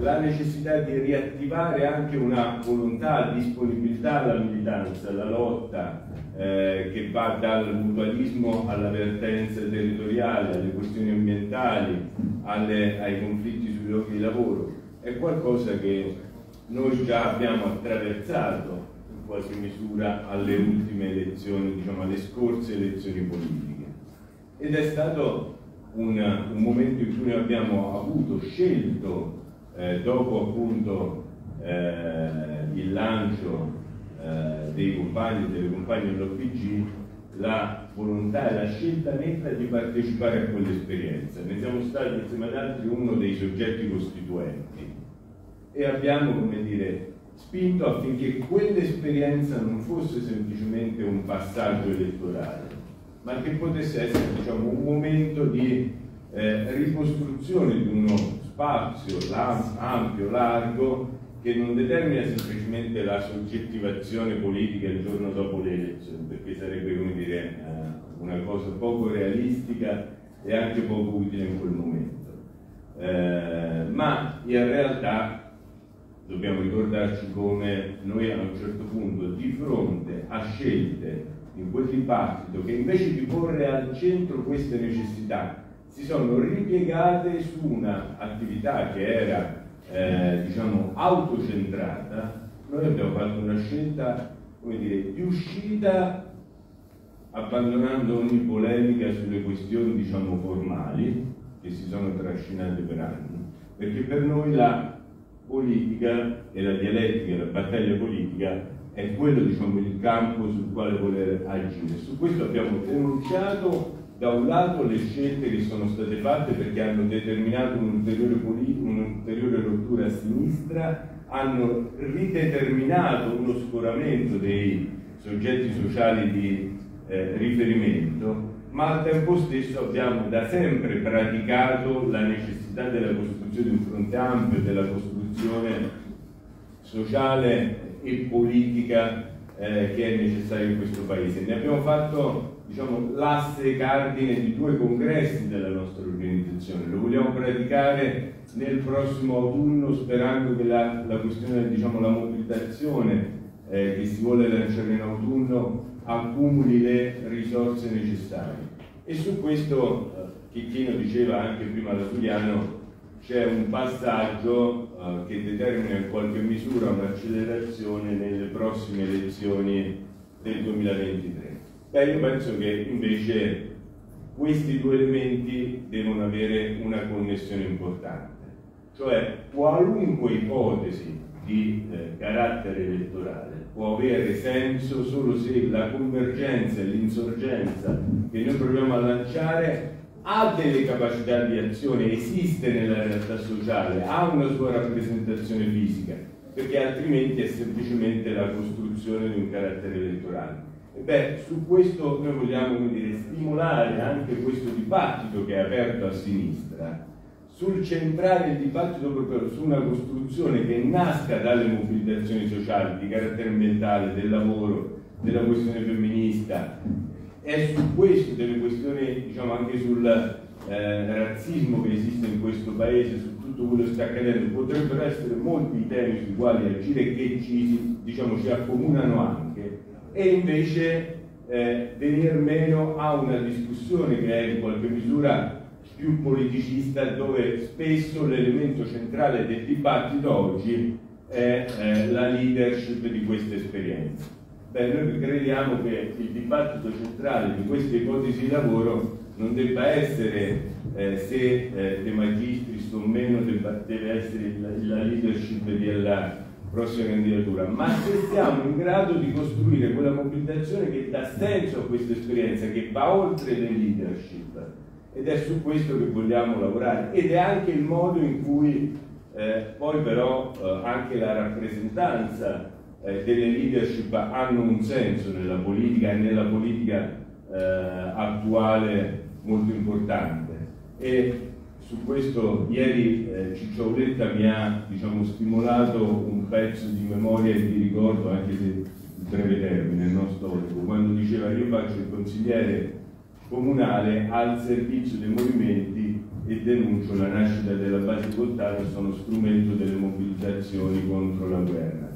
La necessità di riattivare anche una volontà, disponibilità alla militanza, alla lotta eh, che va dal mutualismo alla vertenza territoriale, alle questioni ambientali, alle, ai conflitti sui luoghi di lavoro, è qualcosa che noi già abbiamo attraversato in qualche misura alle ultime elezioni, diciamo alle scorse elezioni politiche. Ed è stato un, un momento in cui noi abbiamo avuto, scelto, eh, dopo appunto eh, il lancio eh, dei compagni e delle compagne dell'OPG, la volontà e la scelta netta di partecipare a quell'esperienza. Ne siamo stati insieme ad altri uno dei soggetti costituenti e abbiamo, come dire, spinto affinché quell'esperienza non fosse semplicemente un passaggio elettorale, ma che potesse essere diciamo, un momento di eh, ricostruzione di uno spazio ampio, largo, che non determina semplicemente la soggettivazione politica il giorno dopo le elezioni, perché sarebbe come dire, eh, una cosa poco realistica e anche poco utile in quel momento. Eh, ma in realtà dobbiamo ricordarci come noi a un certo punto di fronte a scelte in quel dibattito che invece di porre al centro queste necessità si sono ripiegate su un'attività che era eh, diciamo autocentrata, noi abbiamo fatto una scelta come dire, di uscita abbandonando ogni polemica sulle questioni diciamo formali che si sono trascinate per anni, perché per noi la politica e la dialettica, la battaglia politica è quello diciamo, il campo sul quale voler agire. Su questo abbiamo denunciato da un lato le scelte che sono state fatte perché hanno determinato un'ulteriore, un'ulteriore rottura a sinistra, hanno rideterminato uno scoramento dei soggetti sociali di eh, riferimento, ma al tempo stesso abbiamo da sempre praticato la necessità della costruzione di un fronte ampio, della costruzione sociale e politica eh, che è necessaria in questo Paese. Ne abbiamo fatto diciamo, l'asse cardine di due congressi della nostra organizzazione, lo vogliamo praticare nel prossimo autunno sperando che la, la questione, diciamo, la mobilitazione eh, che si vuole lanciare in autunno accumuli le risorse necessarie. E su questo eh, Chicchino diceva anche prima da Giuliano c'è un passaggio uh, che determina in qualche misura un'accelerazione nelle prossime elezioni del 2023. Beh, io penso che invece questi due elementi devono avere una connessione importante, cioè qualunque ipotesi di eh, carattere elettorale può avere senso solo se la convergenza e l'insorgenza che noi proviamo a lanciare ha delle capacità di azione, esiste nella realtà sociale, ha una sua rappresentazione fisica, perché altrimenti è semplicemente la costruzione di un carattere elettorale. Beh, su questo noi vogliamo dire, stimolare anche questo dibattito che è aperto a sinistra, sul centrare il dibattito proprio su una costruzione che nasca dalle mobilitazioni sociali di carattere ambientale, del lavoro, della questione femminista, è su questo, delle questioni diciamo anche sul eh, razzismo che esiste in questo paese, su tutto quello che sta accadendo, potrebbero essere molti temi sui quali agire che ci, diciamo, ci accomunano anche e invece eh, venir meno a una discussione che è in qualche misura più politicista dove spesso l'elemento centrale del dibattito oggi è eh, la leadership di questa esperienza. Beh, noi crediamo che il dibattito centrale di queste ipotesi di lavoro non debba essere eh, se eh, De Magistris o meno debba, deve essere la, la leadership della prossima candidatura, ma se siamo in grado di costruire quella mobilitazione che dà senso a questa esperienza, che va oltre le leadership, ed è su questo che vogliamo lavorare, ed è anche il modo in cui eh, poi però eh, anche la rappresentanza eh, delle leadership hanno un senso nella politica e nella politica eh, attuale molto importante. E su questo ieri eh, Ciccio Auletta mi ha diciamo, stimolato un pezzo di memoria e di ricordo, anche se in breve termine, non storico, quando diceva io faccio il consigliere comunale al servizio dei movimenti e denuncio la nascita della base Voltano sono strumento delle mobilitazioni contro la guerra.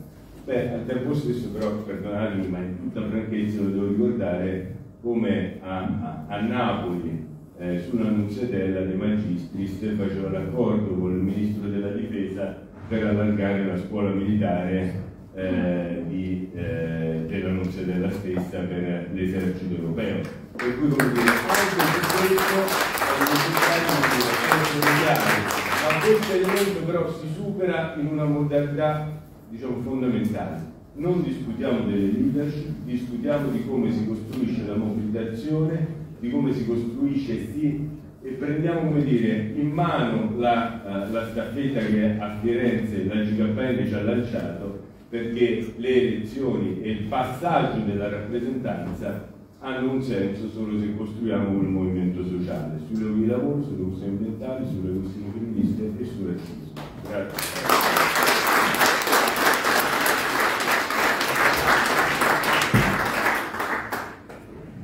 Beh, al tempo stesso però, perdonatemi, ma in tutta franchezza lo devo ricordare come a, a, a Napoli eh, sull'annunziatella dei Magistris faceva l'accordo con il Ministro della Difesa per allargare la scuola militare eh, di, eh, dell'annunziatella stessa per l'esercito europeo. Per cui come dire, anche su questo è necessario dire, ma questo elemento però si supera in una modalità diciamo, fondamentale. Non discutiamo delle leadership, discutiamo di come si costruisce la mobilitazione di come si costruisce sì, e prendiamo come dire, in mano la, uh, la staffetta che a Firenze la GKN ci ha lanciato perché le elezioni e il passaggio della rappresentanza hanno un senso solo se costruiamo un movimento sociale sulle luoghi di lavoro, sulle corse ambientali, sulle questioni femministe e sul razzismo. Grazie.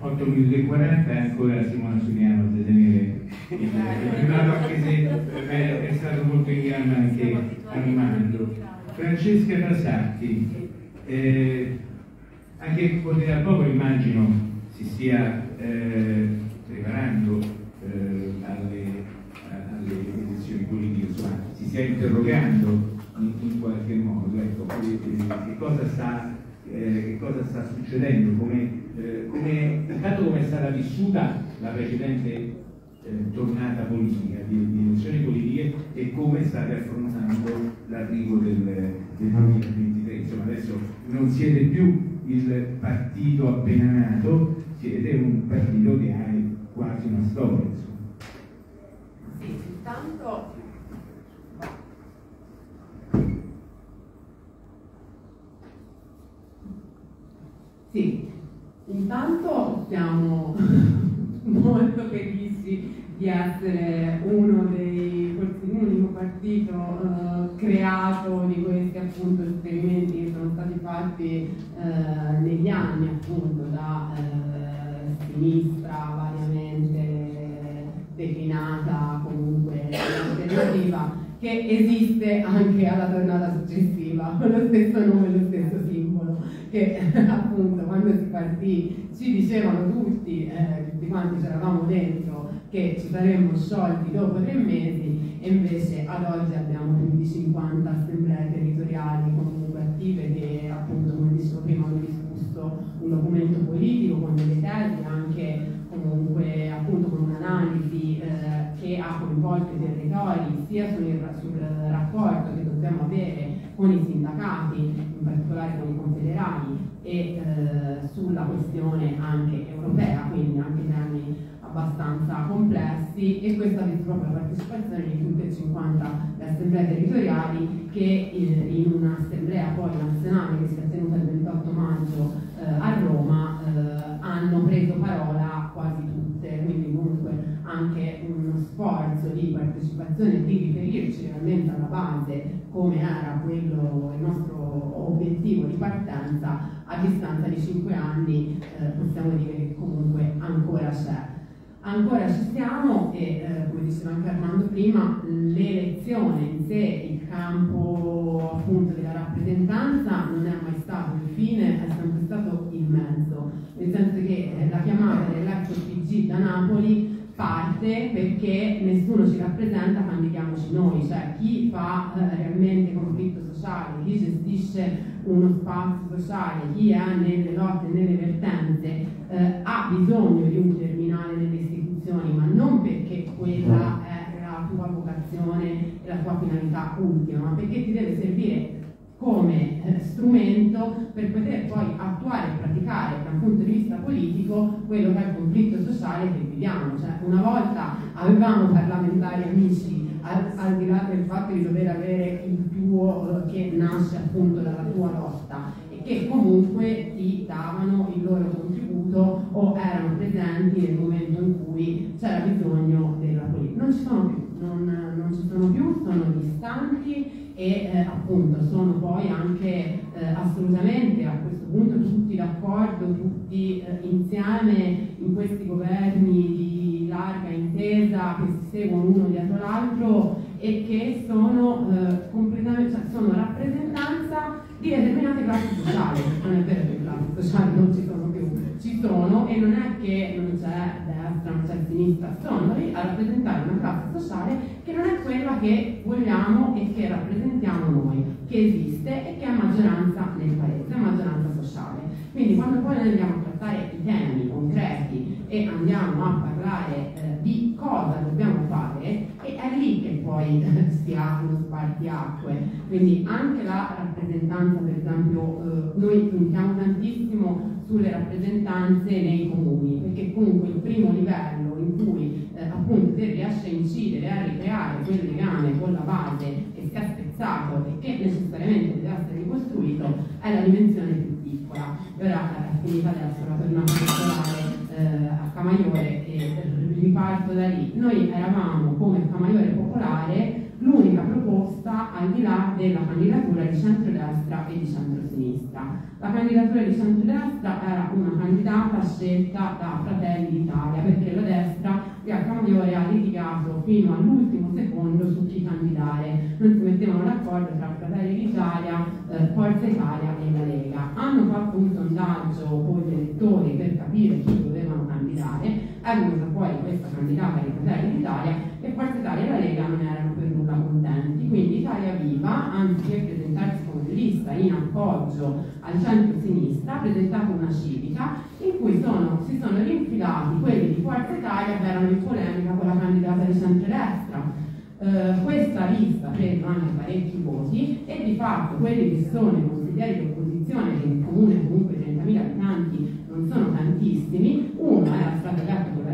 8 minuti e 40 e ancora Simona Suniano a tenere il primato anche se è, stato molto in gamba anche Armando. Francesca Rasatti, eh, anche al Popolo immagino si stia eh, preparando eh, alle, alle, elezioni politiche, insomma si stia interrogando in, in qualche modo, ecco, che, cosa sta, eh, che cosa sta succedendo, come eh, come, intanto come è stata vissuta la precedente eh, tornata politica, di, di, elezioni politiche e come state affrontando l'arrivo del, del 2023. Insomma, adesso non siete più il partito appena nato, siete un partito che ha quasi una storia. Insomma. Sì, intanto Sì, Intanto siamo [laughs] molto felici di essere uno dei, forse l'unico partito uh, creato di questi appunto esperimenti che sono stati fatti uh, negli anni appunto da uh, sinistra variamente declinata comunque alternativa che esiste anche alla tornata successiva con [laughs] lo stesso nome lo stesso simbolo che [laughs] appunto quando si partì ci dicevano tutti, eh, tutti quanti c'eravamo dentro che ci saremmo sciolti dopo tre mesi e invece ad oggi abbiamo più di 50 assemblee territoriali comunque attive che appunto come dicevo prima hanno discusso un documento politico con delle tesi anche comunque appunto con un'analisi eh, che ha coinvolto i territori sia sul, sul rapporto che dobbiamo avere con i sindacati, in particolare con i confederali, e eh, sulla questione anche europea, quindi anche temi abbastanza complessi e questa ha visto proprio la partecipazione di tutte e 50 assemblee territoriali che eh, in un'assemblea poi nazionale che si è tenuta il 28 maggio eh, a Roma eh, hanno preso parola quasi tutte, quindi comunque anche uno sforzo di partecipazione e di riferirci realmente alla base come era quello il nostro obiettivo di partenza a distanza di 5 anni eh, possiamo dire che comunque ancora c'è. Ancora ci siamo e eh, come diceva anche Armando prima, l'elezione in sé, il campo appunto della rappresentanza non è mai stato il fine, è sempre stato il mezzo, nel senso che eh, la chiamata dell'ex PG da Napoli parte perché nessuno ci rappresenta, candidiamoci noi, cioè chi fa eh, realmente conflitto sociale, chi gestisce uno spazio sociale, chi è nelle lotte nelle vertenze, eh, ha bisogno di un terminale nelle istituzioni, ma non perché quella è la tua vocazione e la tua finalità ultima, ma perché ti deve servire come eh, strumento per poter poi attuare e praticare da un punto di vista politico quello che è il conflitto sociale che viviamo. Cioè, una volta avevamo parlamentari amici, al, al, di là del fatto di dover avere il tuo eh, che nasce appunto dalla tua lotta e che comunque ti davano il loro contributo o erano presenti nel momento in cui c'era bisogno della politica. Non ci sono più non, non ci sono più, sono distanti e eh, appunto sono poi anche eh, assolutamente a questo punto tutti d'accordo, tutti eh, insieme in questi governi di larga intesa che si seguono uno dietro l'altro e che sono eh, completamente, cioè sono rappresentanza di determinate classi sociali, non è vero che le classi sociali non ci sono sono e non è che non c'è destra, non c'è sinistra, sono lì a rappresentare una classe sociale che non è quella che vogliamo e che rappresentiamo noi, che esiste e che è maggioranza nel paese, è maggioranza sociale. Quindi quando poi andiamo a trattare i temi concreti e andiamo a parlare eh, di cosa dobbiamo fare, e è lì che poi [laughs] si ha uno spartiacque. Quindi anche la rappresentanza, per esempio, eh, noi puntiamo tantissimo sulle rappresentanze nei comuni, perché comunque il primo livello in cui eh, appunto si riesce a incidere, a ricreare quel legame con la base che si è spezzato e che necessariamente deve essere ricostruito è la dimensione più piccola. ora è finita adesso la tornata elettorale eh, a Camaiore riparto da lì. Noi eravamo come Camaiore Popolare l'unica proposta al di là della candidatura di centrodestra e di centrosinistra. La candidatura di centrodestra era una candidata scelta da Fratelli d'Italia perché la destra che a Camaiore ha litigato fino all'ultimo secondo su chi candidare. Non si mettevano d'accordo tra Fratelli d'Italia, eh, Forza Italia e la Lega. Hanno fatto un sondaggio con gli elettori per capire chi dovevano candidare, venuta fuori questa candidata di Fratelli d'Italia e Forza Italia e la Lega non erano per nulla contenti. Quindi Italia Viva, anziché presentarsi come lista in appoggio al centro-sinistra, ha presentato una civica in cui sono, si sono rinfilati quelli di Forza Italia che erano in polemica con la candidata di centrodestra. Uh, questa lista preso anche parecchi voti e di fatto quelli che sono i consiglieri di opposizione, che in comune comunque 30.000 abitanti non sono tantissimi, uno era stato eletto con la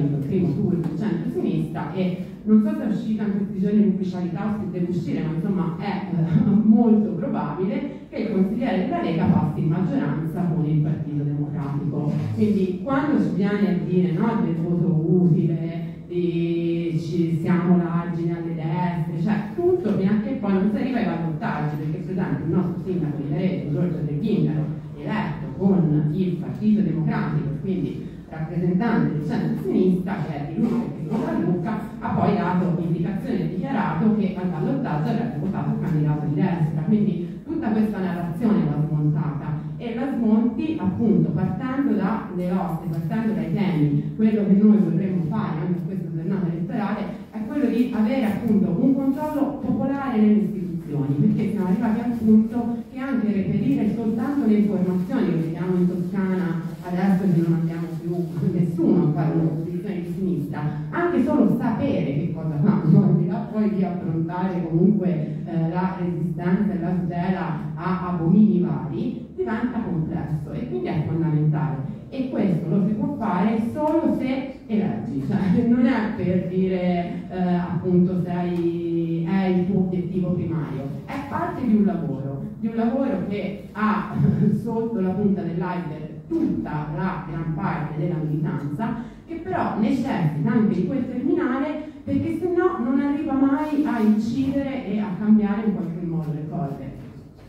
Il primo tour del centro-sinistra e non so se è uscita in questi giorni in ufficialità o se deve uscire, ma insomma è eh, [laughs] molto probabile che il consigliere della Lega passi in maggioranza con il Partito Democratico. Quindi quando si viene a dire no, del voto utile, di ci siamo l'argine alle destre, cioè tutto fino a che poi non si arriva ai ballottaggi, perché per esempio il nostro sindaco di Loreto, Giorgio Del Ghingaro, eletto con il Partito Democratico, quindi rappresentante del centro-sinistra, che è di e di Luca, ha poi dato indicazione e dichiarato che al ballottaggio avrebbe votato il candidato di destra. Quindi tutta questa narrazione va smontata e la smonti appunto partendo dalle oste, partendo dai temi, quello che noi vorremmo fare anche in questa giornata elettorale è quello di avere appunto un controllo popolare nelle istituzioni, perché siamo arrivati al punto che anche reperire soltanto le informazioni che vediamo in Toscana adesso che non abbiamo più [laughs] nessuno a fare un'opposizione di sinistra, anche solo sapere che cosa [laughs] fanno, al di là poi di affrontare comunque eh, la resistenza e la tutela a abomini vari, diventa complesso e quindi è fondamentale. E questo lo si può fare solo se eleggi, [laughs] cioè non è per dire eh, appunto se hai, è il tuo obiettivo primario, è parte di un lavoro, di un lavoro che ha sotto la punta dell'iceberg tutta la gran parte della militanza, che però necessita anche di quel terminale perché se no non arriva mai a incidere e a cambiare in qualche modo le cose.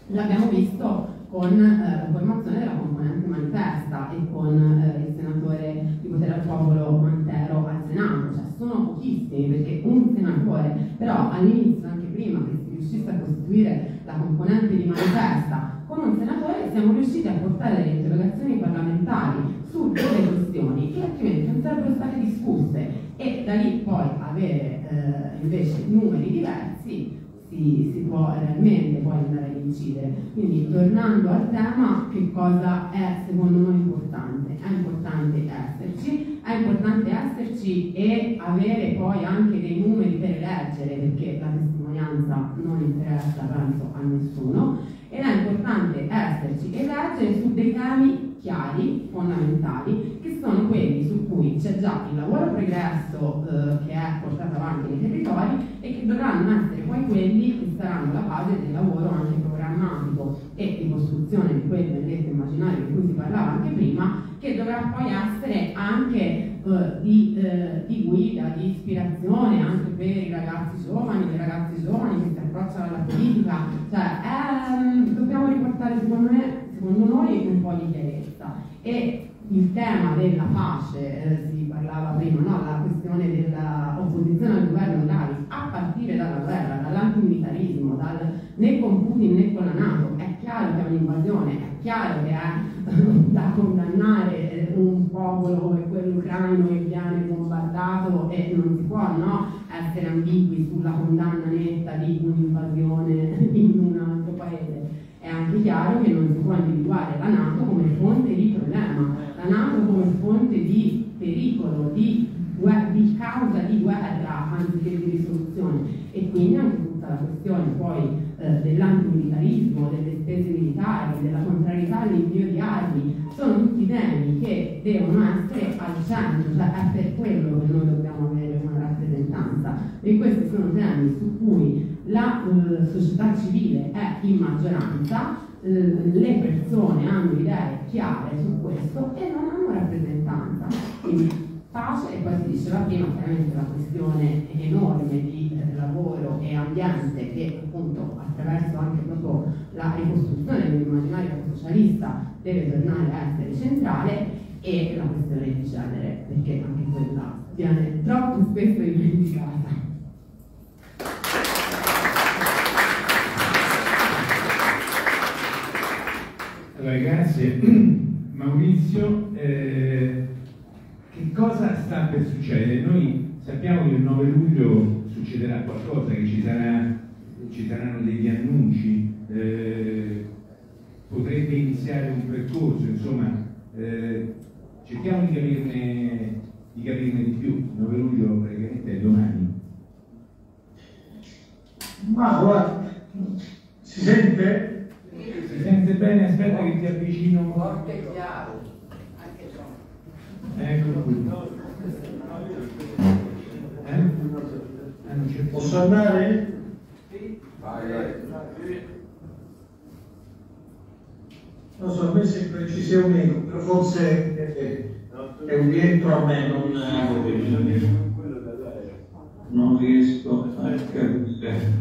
L'abbiamo visto con eh, la formazione della componente manifesta e con eh, il senatore di potere al popolo Mantero al Senato, cioè sono pochissimi perché un senatore, però all'inizio, anche prima che si riuscisse a costituire la componente di manifesta, con un senatore siamo riusciti a portare delle interrogazioni parlamentari su delle questioni che altrimenti non sarebbero state discusse e da lì poi avere eh, invece numeri diversi si, si, può realmente poi andare ad incidere. Quindi tornando al tema, che cosa è secondo noi importante? È importante esserci, è importante esserci e avere poi anche dei numeri per eleggere, perché la testimonianza non interessa penso a nessuno, ed è importante esserci e leggere su dei temi chiari, fondamentali, che sono quelli su cui c'è già il lavoro pregresso eh, che è portato avanti nei territori e che dovranno essere poi quelli che saranno la base del lavoro anche programmatico e di costruzione di quel bellezza immaginario di cui si parlava anche prima, che dovrà poi essere anche eh, di, eh, di, guida, di ispirazione anche per i ragazzi giovani, le ragazze giovani che si approcciano alla politica, cioè ehm, dobbiamo riportare secondo me, secondo noi un po' di chiarezza. E il tema della pace, eh, si parlava prima, no? la questione dell'opposizione al governo Draghi, a partire dalla guerra, dall'antimilitarismo, dal, né con Putin né con la Nato, è chiaro che è un'invasione, è chiaro che è [laughs] da condannare un come quello ucraino che viene bombardato e non si può no? essere ambigui sulla condanna netta di un'invasione [laughs] in un altro paese. È anche chiaro che non si può individuare la Nato come fonte di problema, la Nato come fonte di pericolo, di, di causa di guerra anziché di risoluzione e quindi anche tutta la questione poi eh, dell'antimilitarismo, delle spese militari, della contrarietà all'invio di armi, sono tutti temi che devono essere al centro, cioè è per quello che noi dobbiamo avere una rappresentanza e questi sono temi su cui la eh, società civile è in maggioranza, eh, le persone hanno idee chiare su questo e non hanno rappresentanza. Quindi pace e poi si diceva prima chiaramente la questione enorme di lavoro e ambiente che appunto attraverso anche proprio la ricostruzione dell'immaginario socialista deve tornare a essere centrale e la questione di genere perché anche quella viene troppo spesso dimenticata. Allora, grazie [clears throat] Maurizio. Eh, che cosa sta per succedere? Noi sappiamo che il 9 luglio succederà qualcosa, che ci, sarà, ci saranno degli annunci, eh, potrebbe iniziare un percorso, insomma, eh, cerchiamo di capirne, di capirne di più. Il 9 luglio praticamente è domani. Ma guarda, si sente? Si sente bene? Aspetta che ti avvicino. Forte e chiaro, anche troppo. Ecco qui. Eh? Ah, Posso andare? Vai, vai. Non so, a me sembra ci sia un eco, però forse è, è un rientro a me, non, non riesco a capire.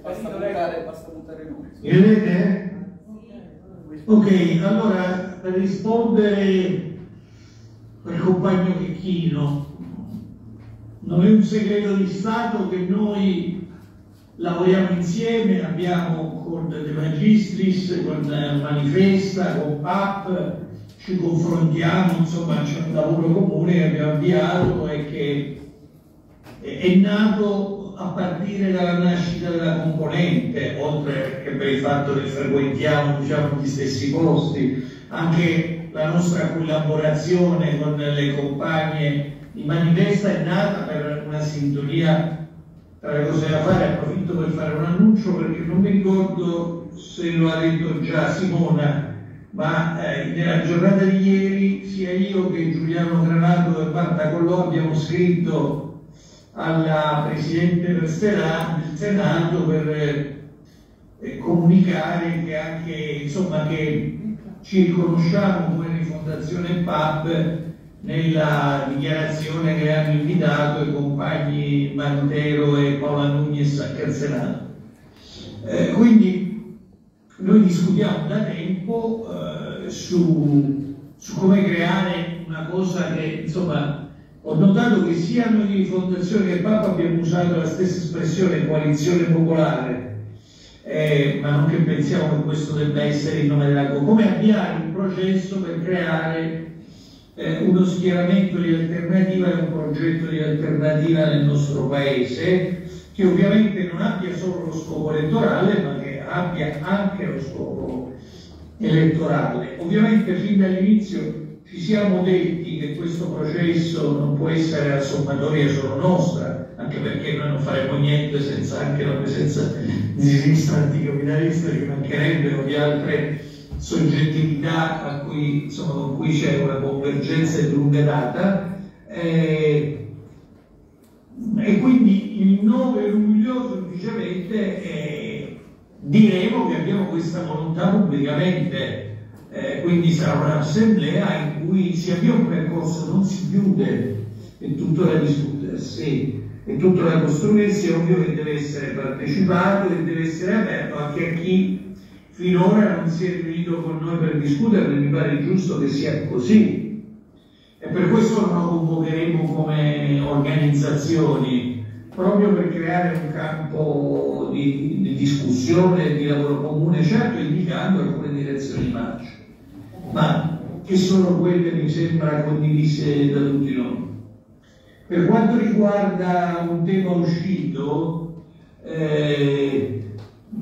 Basta buttare, basta buttare lui. Vedete? Ok, allora per rispondere al compagno Checchino, non è un segreto di Stato che noi lavoriamo insieme, abbiamo con De Magistris, con Manifesta, con PAP, ci confrontiamo, insomma c'è un lavoro comune che abbiamo avviato e che è nato a partire dalla nascita della componente, oltre che per il fatto che frequentiamo diciamo, gli stessi posti, anche la nostra collaborazione con le compagne di Manifesta è nata per una sintonia tra le cose da fare. Approfitto per fare un annuncio perché non mi ricordo se lo ha detto già Simona, ma eh, nella giornata di ieri sia io che Giuliano Granato e Marta Collò abbiamo scritto alla Presidente del Senato per eh, comunicare che anche insomma che ci riconosciamo come rifondazione PAB nella dichiarazione che hanno invitato i compagni Mantero e Paola Nunez a Calzenato. Eh, quindi noi discutiamo da tempo eh, su, su come creare una cosa che insomma ho notato che sia noi di Fondazione che Papa abbiamo usato la stessa espressione coalizione popolare, eh, ma non che pensiamo che questo debba essere il nome della come avviare un processo per creare eh, uno schieramento di alternativa e un progetto di alternativa nel nostro paese, che ovviamente non abbia solo lo scopo elettorale, ma che abbia anche lo scopo elettorale. Ovviamente fin dall'inizio ci siamo detti che questo processo non può essere la sommatoria solo nostra, anche perché noi non faremo niente senza anche la presenza di sinistra anticapitalista che mancherebbero di altre soggettività cui, insomma, con cui c'è una convergenza di lunga data. Eh, e quindi il 9 luglio semplicemente eh, diremo che abbiamo questa volontà pubblicamente eh, quindi sarà un'assemblea in cui si avvia un percorso, non si chiude, è tutto da discutersi, è tutto da costruirsi, è ovvio che deve essere partecipato e deve essere aperto anche a chi finora non si è riunito con noi per discutere, mi pare giusto che sia così. E per questo non lo convocheremo come organizzazioni, proprio per creare un campo di, di discussione di lavoro comune, certo indicando alcune direzioni di marcia ma che sono quelle, mi sembra, condivise da tutti noi. Per quanto riguarda un tema uscito, eh,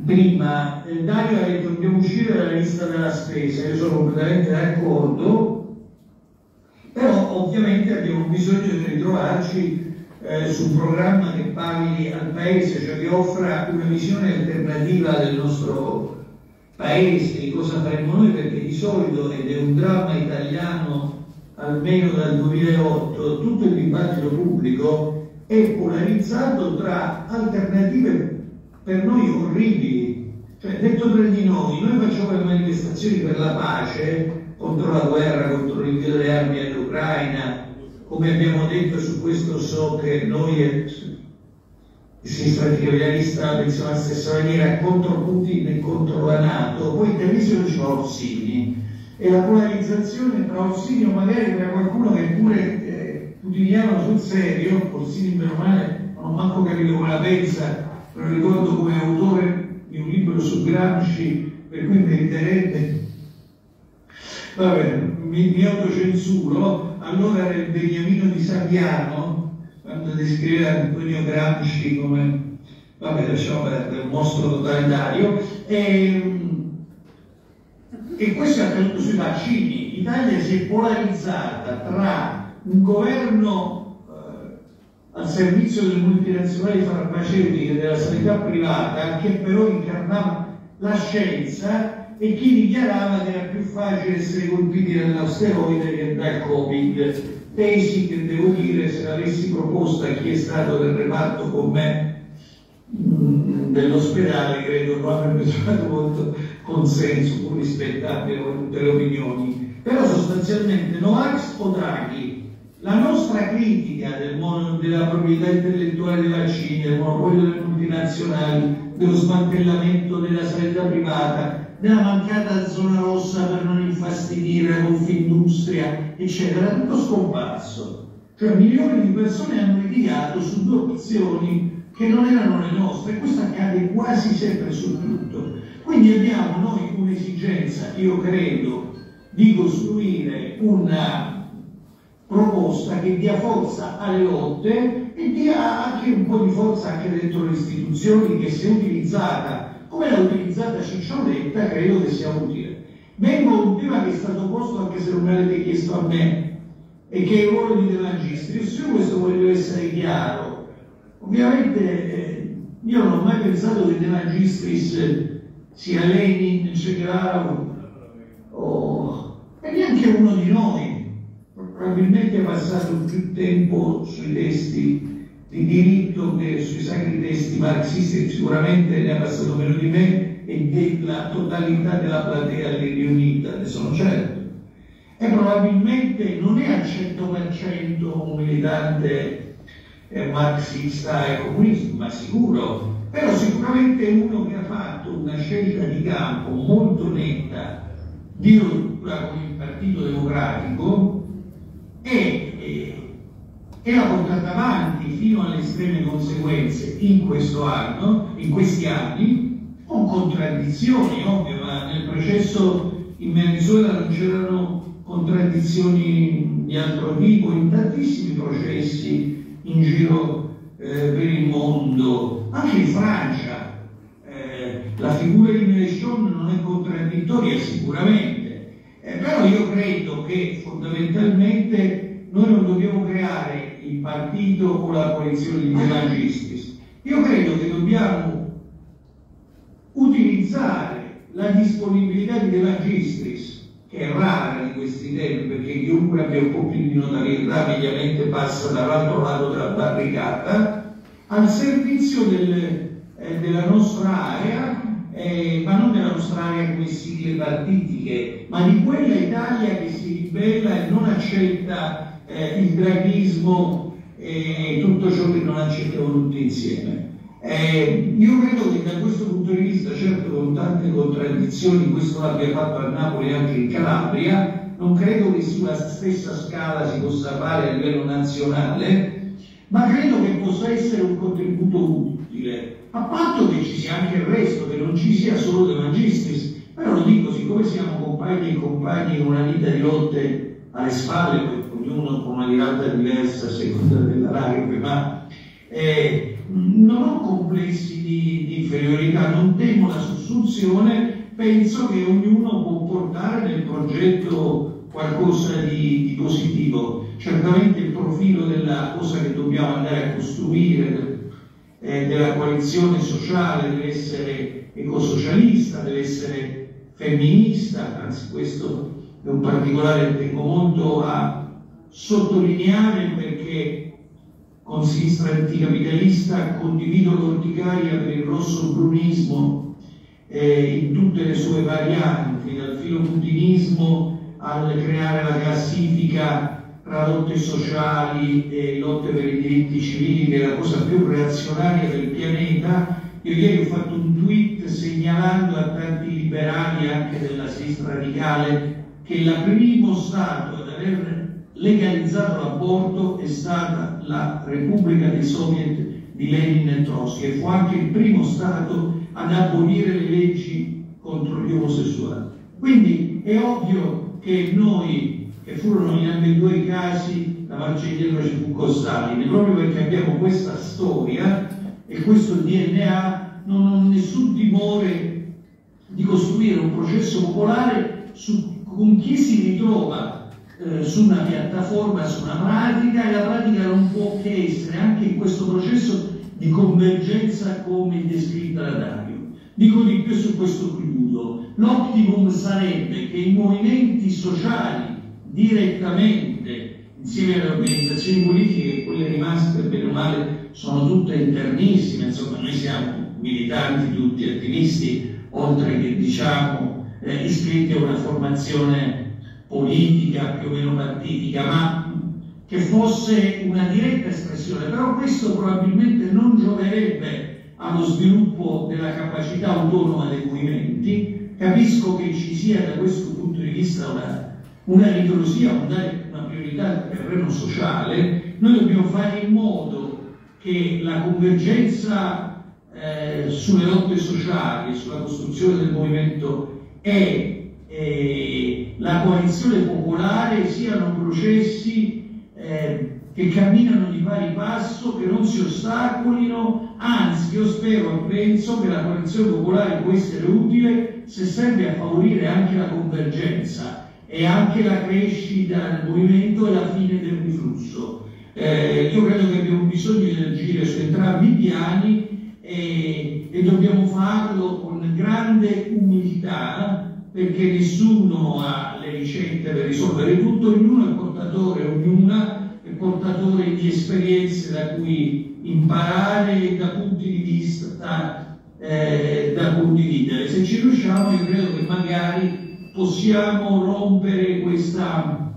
prima eh, Dario ha detto dobbiamo uscire dalla lista della spesa, io sono completamente d'accordo, però ovviamente abbiamo bisogno di ritrovarci eh, su un programma che parli al Paese, cioè che offra una visione alternativa del nostro paese, di cosa faremo noi, perché di solito, ed è un dramma italiano almeno dal 2008, tutto il dibattito pubblico è polarizzato tra alternative per noi orribili. Cioè, detto tra di noi, noi facciamo le manifestazioni per la pace, contro la guerra, contro l'invio delle armi all'Ucraina, come abbiamo detto su questo so che noi e il sinistra anticolonialista pensiamo alla stessa maniera contro Putin e contro la Nato, poi in televisione ci va Orsini. E la polarizzazione tra Orsini o magari tra qualcuno che pure eh, putiniano sul serio, Orsini meno male non ho manco capito come la pensa, lo ricordo come autore di un libro su Gramsci, per cui meriterebbe. Va bene, mi, mi autocensuro, allora era il Beniamino di Saviano quando descrive Antonio Gramsci come, vabbè lasciamo perdere, un mostro totalitario, e, e questo è accaduto sui vaccini. L'Italia si è polarizzata tra un governo al servizio delle multinazionali farmaceutiche della sanità privata che però incarnava la scienza e chi dichiarava che era più facile essere colpiti dall'asteroide che dal Covid. Tesi che devo dire se l'avessi proposta a chi è stato del reparto con me mm, dell'ospedale credo non avrebbe trovato molto consenso pur rispettabile con tutte le opinioni. Però sostanzialmente Novax o Draghi la nostra critica del mono, della proprietà intellettuale dei vaccini, del monopolio delle multinazionali, dello smantellamento della sanità privata, della mancata zona rossa per non infastidire Confindustria, eccetera, tutto scomparso. Cioè milioni di persone hanno litigato su due opzioni che non erano le nostre e questo accade quasi sempre su tutto. Quindi abbiamo noi un'esigenza, io credo, di costruire una proposta che dia forza alle lotte e dia anche un po' di forza anche dentro le istituzioni che sia utilizzata come l'ha utilizzata Ciccioletta credo che sia utile. Vengo a un tema che è stato posto anche se non me l'avete chiesto a me e che è il ruolo di De Magistris. Io questo voglio essere chiaro. Ovviamente eh, io non ho mai pensato che De Magistris sia Lenin, Che o, e neanche uno di noi. Probabilmente ha passato più tempo sui testi di diritto che sui sacri testi marxisti sicuramente ne ha passato meno di me e della totalità della platea riunita, ne sono certo. E probabilmente non è al 100% un militante marxista e comunista, ma sicuro, però sicuramente è uno che ha fatto una scelta di campo molto netta di rottura con il Partito Democratico e e l'ha portata avanti fino alle estreme conseguenze in questo anno, in questi anni, con contraddizioni, ovvio, ma nel processo in Venezuela non c'erano contraddizioni di altro tipo, in tantissimi processi in giro eh, per il mondo, anche in Francia. Eh, la figura di Mélenchon non è contraddittoria sicuramente, eh, però io credo che fondamentalmente noi non dobbiamo creare il partito o la coalizione di Magistris. Io credo che dobbiamo utilizzare la disponibilità di De Magistris, che è rara di questi tempi, perché chiunque abbia un po' più di notorietà mediamente passa dall'altro lato della barricata, al servizio del, eh, della nostra area, eh, ma non della nostra stare a queste sigle partitiche, ma di quella Italia che si ribella e non accetta eh, il draghismo e tutto ciò che non accettano tutti insieme. Eh, io credo che da questo punto di vista, certo con tante contraddizioni, questo l'abbia fatto a Napoli e anche in Calabria, non credo che sulla stessa scala si possa fare a livello nazionale, ma credo che possa essere un contributo utile, a patto che ci sia anche il resto, che non ci sia solo De Magistris, però lo dico, siccome siamo compagni e compagni in una vita di lotte alle spalle, ognuno con una diretta diversa a seconda della larga, ma eh, non ho complessi di, di inferiorità, non temo la sussunzione, penso che ognuno può portare nel progetto qualcosa di, di, positivo. Certamente il profilo della cosa che dobbiamo andare a costruire, eh, della coalizione sociale, deve essere ecosocialista, deve essere femminista, anzi questo è un particolare che tengo molto a sottolineare perché con sinistra anticapitalista condivido l'orticaria per il rosso-brunismo eh, in tutte le sue varianti, dal filoputinismo al creare la classifica tra lotte sociali e lotte per i diritti civili, che è la cosa più reazionaria del pianeta. Io ieri ho fatto un tweet segnalando a tanti liberali anche della sinistra radicale che il primo Stato ad aver legalizzato l'aborto è stata la Repubblica dei Soviet di Lenin e Trotsky e fu anche il primo Stato ad abolire le leggi contro gli omosessuali. Quindi è ovvio che noi, che furono in ambedue i casi, la marcia indietro ci fu con Stalin, proprio perché abbiamo questa storia e questo DNA, non ho nessun timore di costruire un processo popolare su, con chi si ritrova eh, su una piattaforma, su una pratica e la pratica non può che essere anche in questo processo di convergenza come descritta da Dario. Dico di più su questo chiudo. L'optimum sarebbe che i movimenti sociali direttamente insieme alle organizzazioni politiche, quelle rimaste bene o male sono tutte internissime, insomma noi siamo militanti tutti, attivisti, oltre che diciamo eh, iscritti a una formazione politica, più o meno partitica, ma che fosse una diretta espressione, però questo probabilmente non gioverebbe allo sviluppo della capacità autonoma dei movimenti. Capisco che ci sia da questo punto di vista una, una ritrosia, una, una priorità del terreno sociale. Noi dobbiamo fare in modo che la convergenza eh, sulle lotte sociali, sulla costruzione del movimento e eh, la coalizione popolare siano processi eh, che camminano di pari passo, che non si ostacolino, anzi io spero e penso che la coalizione popolare può essere utile se serve a favorire anche la convergenza e anche la crescita del movimento e la fine del riflusso. Eh, io credo che abbiamo bisogno di agire su entrambi i piani e, e dobbiamo farlo con grande umiltà perché nessuno ha le ricette per risolvere tutto, ognuno è portatore, ognuna è portatore di esperienze da cui imparare da punti di vista eh, da condividere. Se ci riusciamo io credo che magari possiamo rompere questa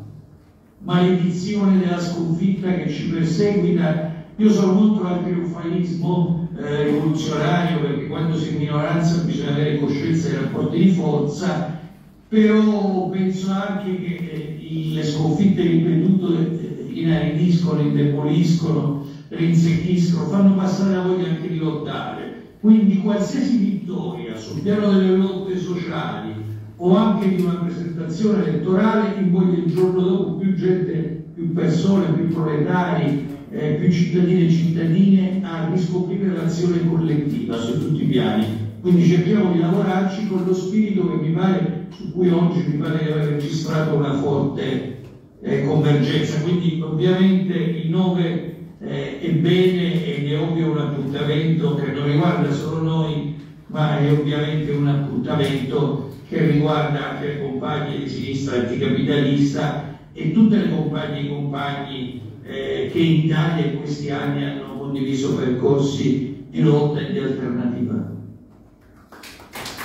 maledizione della sconfitta che ci perseguita. Io sono molto al trionfalismo eh, rivoluzionario perché quando si è in minoranza bisogna avere coscienza dei rapporti di forza, però penso anche che eh, le sconfitte ripetute eh, inaridiscono, indeboliscono, rinsecchiscono, fanno passare la voglia anche di lottare. Quindi qualsiasi vittoria sul piano delle lotte sociali o anche di una presentazione elettorale invoglia il giorno dopo più gente, più persone, più proletari, eh, più cittadini e cittadine a riscoprire l'azione collettiva su tutti i piani. Quindi cerchiamo di lavorarci con lo spirito che mi pare, su cui oggi mi pare di aver registrato una forte eh, convergenza. Quindi ovviamente il 9 eh, è bene ed è ovvio un appuntamento che non riguarda solo noi, ma è ovviamente un appuntamento che riguarda anche le compagne di sinistra anticapitalista e tutte le compagne e compagni eh, che in Italia in questi anni hanno condiviso percorsi di lotta e di alternativa.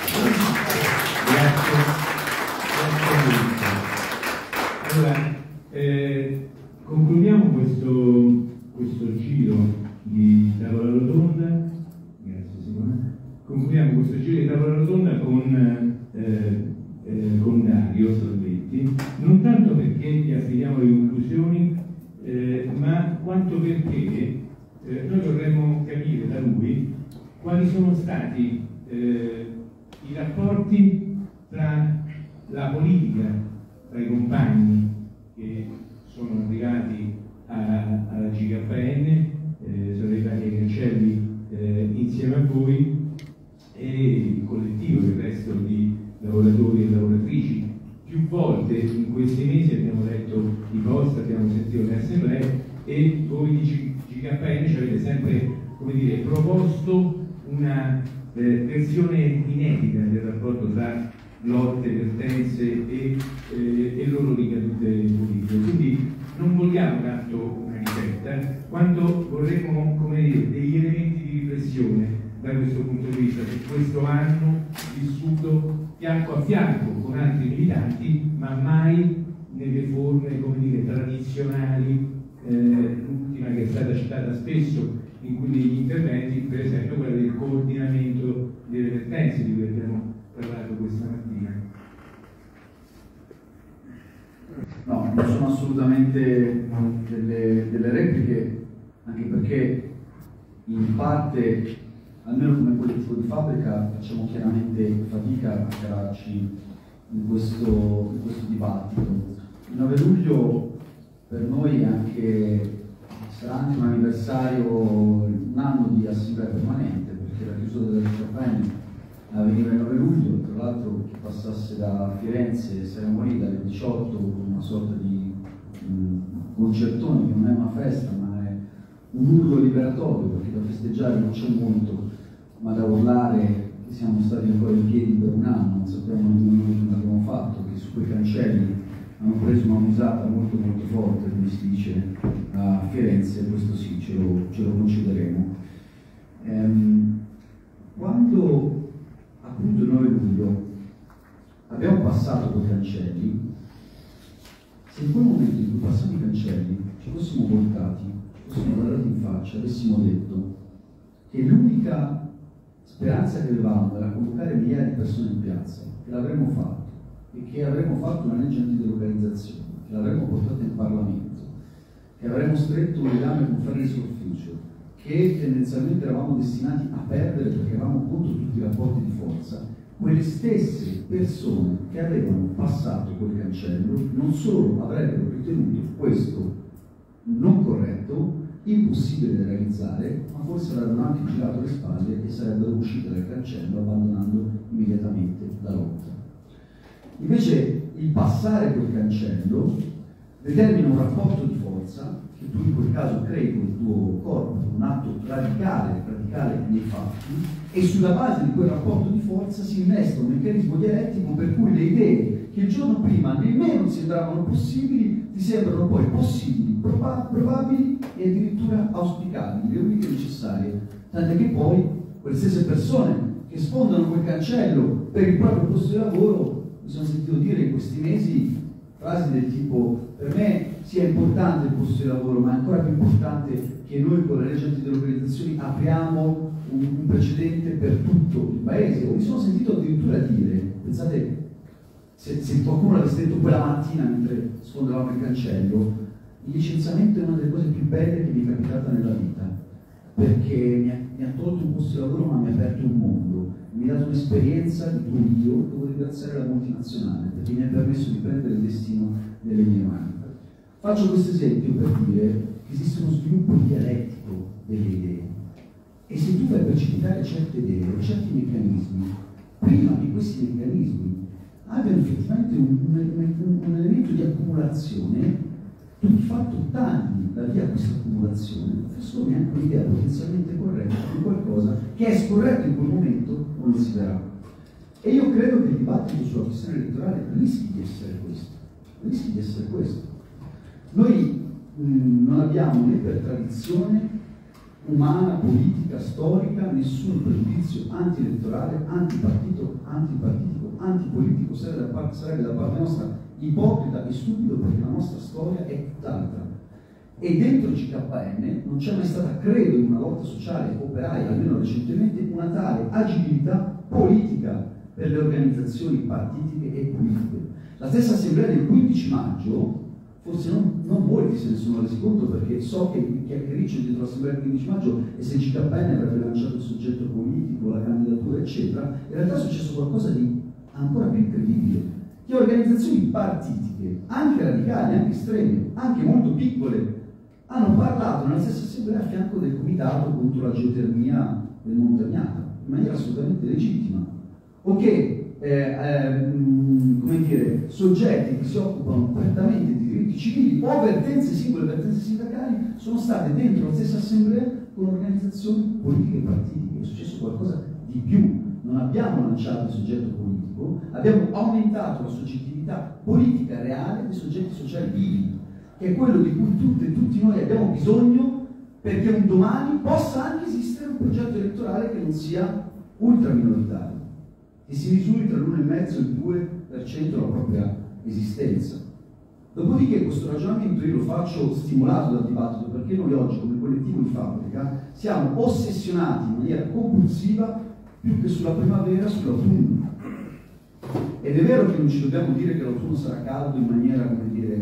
Grazie. Grazie allora, eh, concludiamo questo, questo giro di tavola rotonda. Grazie Simone. Concludiamo questo giro di tavola rotonda con eh, eh, eh, con Dario Salvetti, non tanto perché gli affidiamo le conclusioni, eh, ma quanto perché eh, noi vorremmo capire da lui quali sono stati eh, i rapporti tra la politica, tra i compagni che sono arrivati a- alla GKN, eh, sono arrivati ai cancelli eh, insieme a voi e il collettivo, il resto di lavoratori e lavoratrici. Più volte in questi mesi abbiamo letto i post, abbiamo sentito le assemblee e voi di GKN ci avete sempre dire, proposto una eh, versione inedita del rapporto tra lotte, vertenze e, eh, e loro ricadute politiche. Quindi non vogliamo tanto una ricetta, quanto vorremmo come dire, degli elementi di riflessione da questo punto di vista, su questo anno vissuto fianco a fianco con altri militanti, ma mai nelle forme come dire, tradizionali, eh, l'ultima che è stata citata spesso in cui negli interventi, per esempio quella del coordinamento delle vertenze di cui abbiamo parlato questa mattina. No, non sono assolutamente delle, delle repliche, anche perché in parte, almeno come collettivo di fabbrica, facciamo chiaramente fatica a calarci in questo, in questo dibattito. Il 9 luglio per noi è anche, sarà anche un anniversario, un anno di assemblea permanente, perché la chiusura della campagna avveniva il 9 luglio, tra l'altro chi passasse da Firenze saremmo lì dalle 18 con una sorta di mh, concertone che non è una festa ma è un urlo liberatorio perché da festeggiare non c'è molto ma da urlare che siamo stati ancora in piedi per un anno, non sappiamo nemmeno come l'abbiamo fatto, che su quei cancelli hanno preso una musata molto molto forte come si dice a Firenze, questo sì ce lo, ce lo concederemo. Ehm, quando appunto il 9 luglio abbiamo passato quei cancelli, se in quel momento in cui passavamo i cancelli ci fossimo voltati, ci fossimo guardati in faccia, avessimo detto che l'unica speranza che avevamo era convocare migliaia di persone in piazza, che l'avremmo fatto e che avremmo fatto una legge antidelocalizzazione, che l'avremmo portata in Parlamento, che avremmo stretto un legame con Federico Ufficio, che tendenzialmente eravamo destinati a perdere perché eravamo contro tutti i rapporti di forza, quelle stesse persone che avevano passato quel cancello non solo avrebbero ritenuto questo non corretto, impossibile da realizzare, ma forse avrebbero anche girato le spalle e sarebbero uscite dal cancello abbandonando immediatamente la lotta. Invece il passare quel cancello determina un rapporto di forza che tu in quel caso crei con il tuo corpo, un atto radicale, radicale nei fatti, e sulla base di quel rapporto di forza si innesta un meccanismo dialettico per cui le idee che il giorno prima nemmeno sembravano possibili, ti sembrano poi possibili, probabili e addirittura auspicabili, le uniche necessarie. Tant'è che poi quelle stesse persone che sfondano quel cancello per il proprio posto di lavoro, mi sono sentito dire in questi mesi frasi del tipo per me sia importante il posto di lavoro, ma è ancora più importante che noi con la legge antidelocalizzazioni apriamo un, un precedente per tutto il paese. O mi sono sentito addirittura dire, pensate, se, se qualcuno l'avesse detto quella mattina mentre sfondavamo il cancello, il licenziamento è una delle cose più belle che mi è capitata nella vita, perché mi ha, mi ha tolto un posto di lavoro ma mi ha aperto un mondo, mi ha dato un'esperienza di cui io devo ringraziare la multinazionale, perché mi ha permesso di prendere il destino nelle mie mani. Faccio questo esempio per dire che esiste uno sviluppo dialettico delle idee e se tu vai a precipitare certe idee certi meccanismi, prima che questi meccanismi abbiano effettivamente un, un- un elemento di accumulazione, tu di fatto tagli da via questa accumulazione, trasformi anche un'idea potenzialmente corretta in qualcosa che è scorretto in quel momento non lo si verrà. E io credo che il dibattito sulla questione elettorale rischi di essere questo, rischi di essere questo. Noi mh, non abbiamo né per tradizione umana, politica, storica, nessun pregiudizio anti-elettorale, antipartito, antipartitico, antipolitico sarebbe da parte nostra ipocrita e stupido perché la nostra storia è tutt'altra. E dentro CKN non c'è mai stata, credo, in una lotta sociale operaia, almeno recentemente, una tale agibilità politica per le organizzazioni partitiche e politiche. La stessa assemblea del 15 maggio, forse non, non molti se ne sono resi conto perché so che il chiacchiericcio dietro l'assemblea del 15 maggio è se CKN avrebbe lanciato il soggetto politico, la candidatura, eccetera, in realtà è successo qualcosa di ancora più incredibile, che organizzazioni partitiche, anche radicali, anche estreme, anche molto piccole, hanno parlato nella stessa assemblea a fianco del comitato contro la geotermia del Montagnata, in maniera assolutamente legittima, o che eh, eh, come dire, soggetti che si occupano prettamente di diritti civili o vertenze singole, vertenze sindacali, sono state dentro la stessa assemblea con organizzazioni politiche e partitiche. È successo qualcosa di più. Non abbiamo lanciato il soggetto politico, abbiamo aumentato la soggettività politica reale dei soggetti sociali vivi, che è quello di cui tutte e tutti noi abbiamo bisogno perché un domani possa anche esistere un progetto elettorale che non sia ultraminoritario e si misuri tra l'1,5 e il 2% della propria esistenza. Dopodiché questo ragionamento io lo faccio stimolato dal dibattito perché noi oggi come collettivo di fabbrica siamo ossessionati in maniera compulsiva più che sulla primavera, sull'autunno. Ed è vero che non ci dobbiamo dire che l'autunno sarà caldo in maniera, come dire,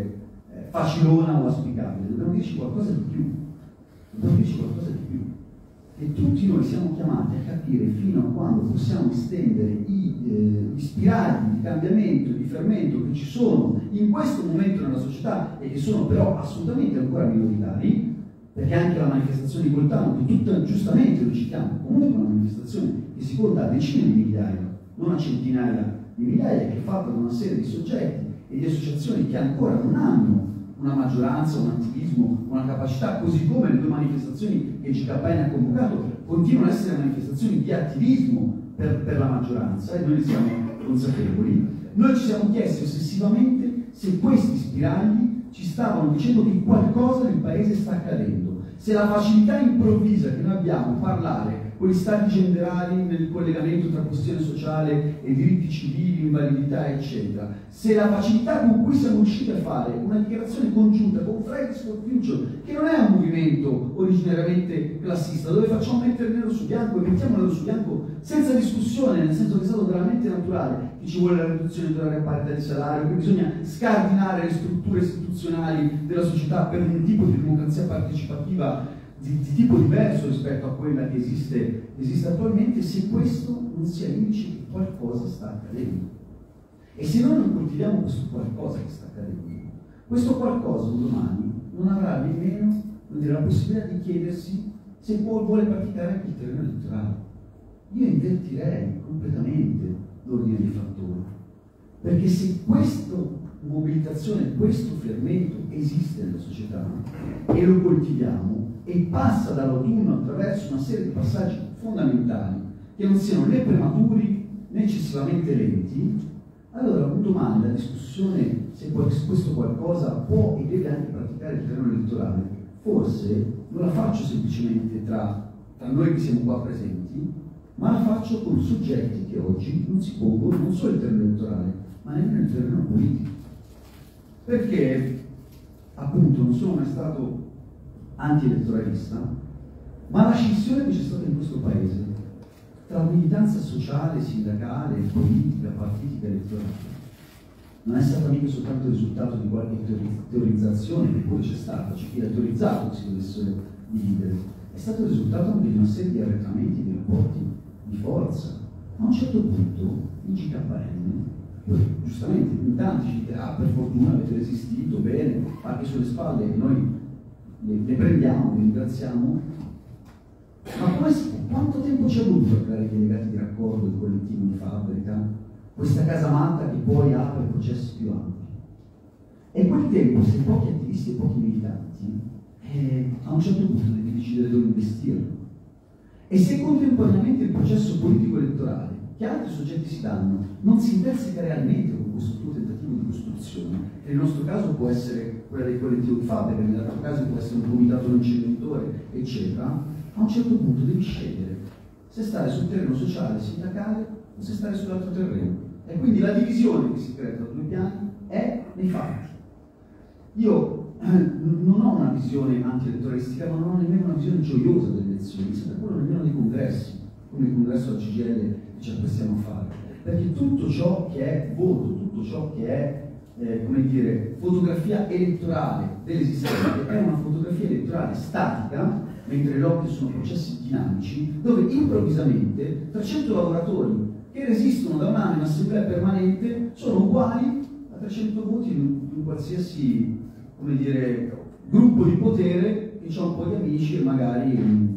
eh, facilona o auspicabile, dobbiamo dirci qualcosa di più. Dobbiamo dirci qualcosa di più. E tutti noi siamo chiamati a capire fino a quando possiamo estendere i, eh, gli spiragli di cambiamento di fermento che ci sono in questo momento nella società e che sono però assolutamente ancora minoritari, perché anche la manifestazione di Voltano, che tutta giustamente lo citiamo, comunque una manifestazione che si conta a decine di migliaia, non a centinaia di migliaia, che è fatta da una serie di soggetti e di associazioni che ancora non hanno una maggioranza, un attivismo, una capacità, così come le due manifestazioni che GKN ha convocato continuano ad essere manifestazioni di attivismo per, per la maggioranza e noi ne siamo consapevoli. Noi ci siamo chiesti ossessivamente se questi spiragli ci stavano dicendo che qualcosa nel paese sta accadendo, se la facilità improvvisa che noi abbiamo a parlare con gli stati generali nel collegamento tra questione sociale e diritti civili, invalidità, eccetera. Se la facilità con cui siamo riusciti a fare una dichiarazione congiunta con Fridays for Future, che non è un movimento originariamente classista, dove facciamo mettere nero su bianco e mettiamo nero su bianco senza discussione, nel senso che è stato veramente naturale, ci vuole la riduzione dell'area parità di salario, che bisogna scardinare le strutture istituzionali della società per un tipo di democrazia partecipativa di, di, tipo diverso rispetto a quella che esiste, esiste attualmente, se questo non sia indice che qualcosa sta accadendo. E se noi non coltiviamo questo qualcosa che sta accadendo, questo qualcosa domani non avrà nemmeno la possibilità di chiedersi se vuole praticare il terreno elettorale. Io invertirei completamente l'ordine dei fattori, perché se questa mobilitazione, questo fermento esiste nella società e lo coltiviamo, e passa dall'autunno attraverso una serie di passaggi fondamentali che non siano né prematuri né eccessivamente lenti, allora domani la discussione se questo qualcosa può e deve anche praticare il terreno elettorale, forse non la faccio semplicemente tra, tra noi che siamo qua presenti, ma la faccio con soggetti che oggi non si pongono non solo il terreno elettorale, ma nemmeno il terreno politico. Perché appunto non sono mai stato antielettoralista, ma la scissione che c'è stata in questo paese tra militanza sociale, sindacale, politica, partitica e elettorale non è stata mica soltanto il risultato di qualche teorizzazione che pure c'è stata, c'è chi ha teorizzato che si dovessero dividere, è stato il risultato anche di una serie di arretramenti, di rapporti di forza. A un certo punto in GKN, poi giustamente in tanti ci ah, per fortuna avete resistito bene, anche sulle spalle noi le, le prendiamo, le ringraziamo, ma come, quanto tempo ci è voluto per creare i delegati di raccordo, il collettivo di fabbrica, questa casa matta che poi apre processi più ampi? E quel tempo, se pochi attivisti e pochi militanti, eh, a un certo punto devi decidere dove investirlo. E se contemporaneamente il processo politico elettorale, che altri soggetti si danno, non si interseca realmente con questo tuo tentativo di costruzione, che nel nostro caso può essere quella del collettivo di fabbrica, nell'altro caso può essere un comitato non cementore, eccetera, a un certo punto devi scegliere se stare sul terreno sociale, sindacale o se stare sull'altro terreno. E quindi la divisione che si crea tra due piani è Infatti, io eh, [clears throat] non ho una visione antielettoristica, ma non ho nemmeno una visione gioiosa delle sempre quello nemmeno dei congressi, come il congresso della CGL ci apprestiamo a fare. Perché tutto ciò che è voto, tutto ciò che è eh, come dire, fotografia elettorale dell'esistente è una fotografia elettorale statica, mentre lotte sono processi dinamici, dove improvvisamente 300 lavoratori che resistono da un anno in assemblea permanente sono uguali a 300 voti in un qualsiasi dire, gruppo di potere che ha un po' di amici e magari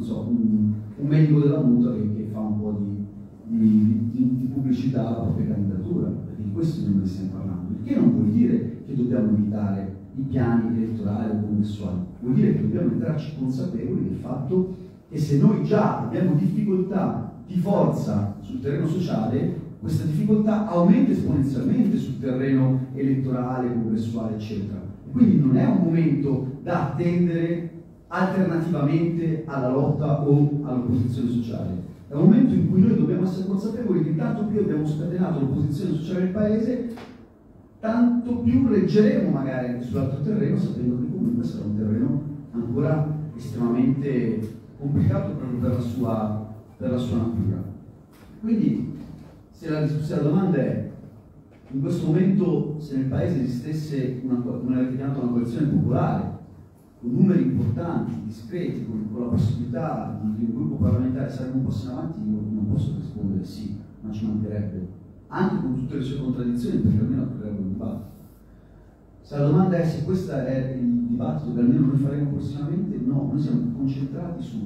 so, un, un medico della mutua che, che, fa un po' di, di, di, di pubblicità alla propria candidatura, perché di questo noi stiamo parlando. Il che non vuol dire che dobbiamo evitare i piani elettorali o congressuali, vuol dire che dobbiamo entrarci consapevoli del fatto che se noi già abbiamo difficoltà di forza sul terreno sociale, questa difficoltà aumenta esponenzialmente sul terreno elettorale, congressuale, eccetera. Quindi non è un momento da attendere alternativamente alla lotta o all'opposizione sociale. È un momento in cui noi dobbiamo essere consapevoli che tanto più abbiamo scatenato l'opposizione sociale del Paese, tanto più reggeremo magari sull'altro terreno, sapendo che comunque sarà un terreno ancora estremamente complicato proprio per la sua, per la sua natura. Quindi, se la, se la domanda è in questo momento se nel paese esistesse una, come l'avete chiamato, una coalizione popolare, con numeri importanti, discreti, con, con la possibilità di, un gruppo parlamentare saremmo un passo in avanti, io non posso rispondere sì, ma ci mancherebbe, anche con tutte le sue contraddizioni, perché almeno aprirebbe un dibattito. Se la domanda è se questo è il dibattito che almeno noi faremo prossimamente, no, noi siamo concentrati su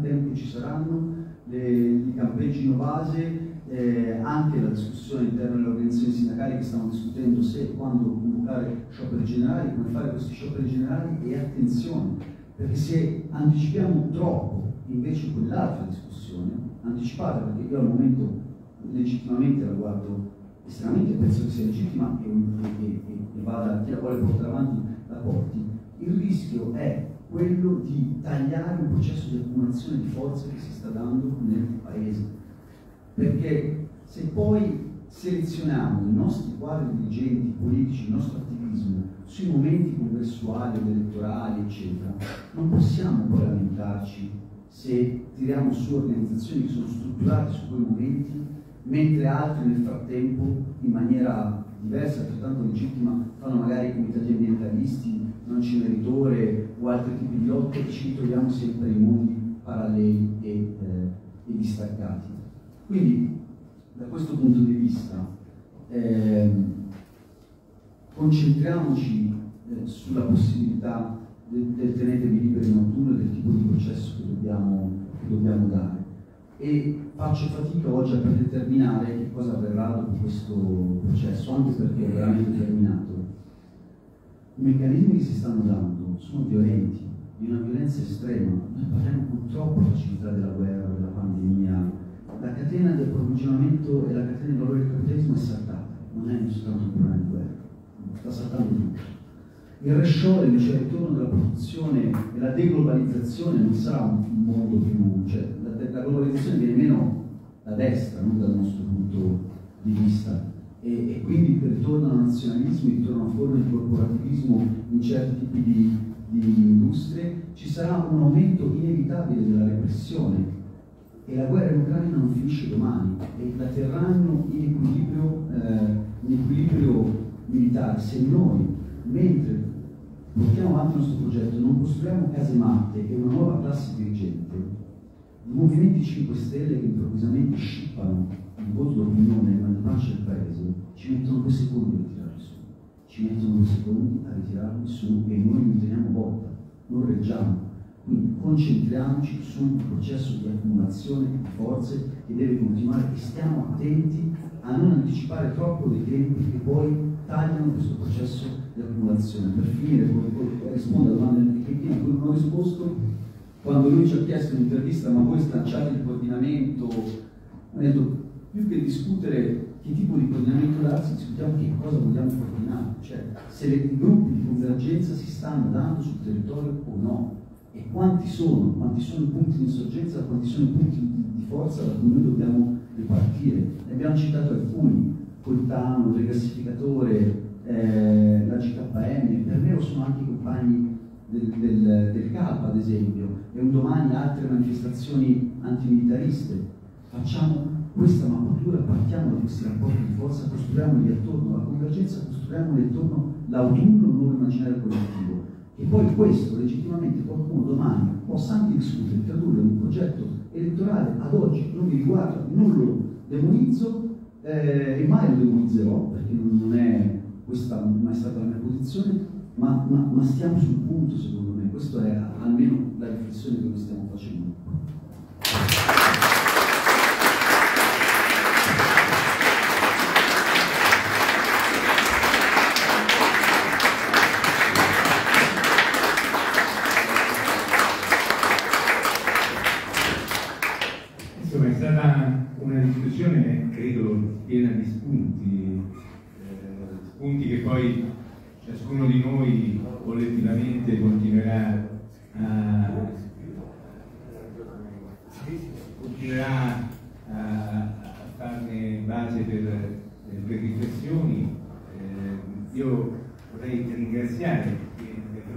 tempo che ci saranno, le, i campeggi no base, eh, anche la discussione interna delle organizzazioni sindacali che stanno discutendo se e quando convocare scioperi generali, come fare questi scioperi generali e attenzione, perché se anticipiamo troppo invece quell'altra discussione, anticipata perché io al momento legittimamente la guardo estremamente, penso che sia legittima e, e, e, e vada chi la vuole portare avanti la porti, il rischio è quello di tagliare un processo di accumulazione di forze che si sta dando nel paese perché se poi selezioniamo i nostri quadri dirigenti politici, il nostro attivismo sui momenti congressuali elettorali, eccetera, non possiamo poi lamentarci se tiriamo su organizzazioni che sono strutturate su quei momenti, mentre altri nel frattempo, in maniera diversa, altrettanto legittima, fanno magari comitati ambientalisti, non ceneritore o altri tipi di lotte e ci ritroviamo sempre in mondi paralleli e, eh, e distaccati. Quindi, da questo punto di vista, eh, concentriamoci eh, sulla possibilità del, del tenetevi liberi in autunno e del tipo di processo che dobbiamo, che dobbiamo dare. E faccio fatica oggi a determinare che cosa avverrà dopo questo processo, anche perché è veramente terminato. I meccanismi che si stanno dando sono violenti, di una violenza estrema. Noi parliamo purtroppo della civiltà della guerra, della pandemia, la catena di approvvigionamento e la catena di valore del capitalismo è saltata, non è soltanto un problema di guerra, sta saltando tutto. Il reshoring, invece il ritorno della produzione e la deglobalizzazione non sarà un mondo più, cioè la, la globalizzazione viene meno da destra, non dal nostro punto di vista. E, e quindi ritornano nazionalismi, ritornano forme di corporativismo in certi tipi di, di industrie, ci sarà un aumento inevitabile della repressione e la guerra in Ucraina non finisce domani. E la terranno in equilibrio, eh, in equilibrio militare. Se noi, mentre portiamo avanti il nostro progetto, non costruiamo case matte e una nuova classe dirigente, i movimenti 5 Stelle che improvvisamente scippano il voto d'opinione nella pancia del paese, ci mettono due secondi a ritirarli su, ci mettono due secondi a ritirarli su e noi non teniamo botta, non reggiamo quindi concentriamoci sul processo di accumulazione di forze che deve continuare e stiamo attenti a non anticipare troppo dei tempi che poi tagliano questo processo di accumulazione. Per finire, rispondo alla domanda di Cretini a cui non ho risposto, quando lui ci ha chiesto in un'intervista ma voi slanciate il coordinamento, ho detto più che discutere che tipo di coordinamento darsi, discutiamo che cosa vogliamo coordinare, cioè se i gruppi di convergenza si stanno dando sul territorio o no e quanti sono, quanti sono i punti di insorgenza, quanti sono i punti di, forza da cui noi dobbiamo ripartire. Ne abbiamo citato alcuni, Coltano, il rigassificatore, eh, della CKM, per me lo sono anche i compagni del, del, del CAP ad esempio, e un domani altre manifestazioni antimilitariste. Facciamo questa mappatura, partiamo da questi rapporti di forza, costruiamoli attorno alla convergenza, costruiamoli attorno l'autunno, un nuovo immaginario collettivo. E poi questo legittimamente qualcuno domani possa anche discutere, tradurre un progetto elettorale ad oggi non mi riguarda, non lo demonizzo eh, e mai lo demonizzerò perché non è questa mai stata la mia posizione, ma, ma, ma stiamo sul punto secondo me, questa è almeno la riflessione che noi stiamo facendo. Insomma, è stata una discussione, credo, piena di spunti, spunti che poi ciascuno di noi collettivamente continuerà a, continuerà a, farne base per, per riflessioni. Eh, io vorrei ringraziare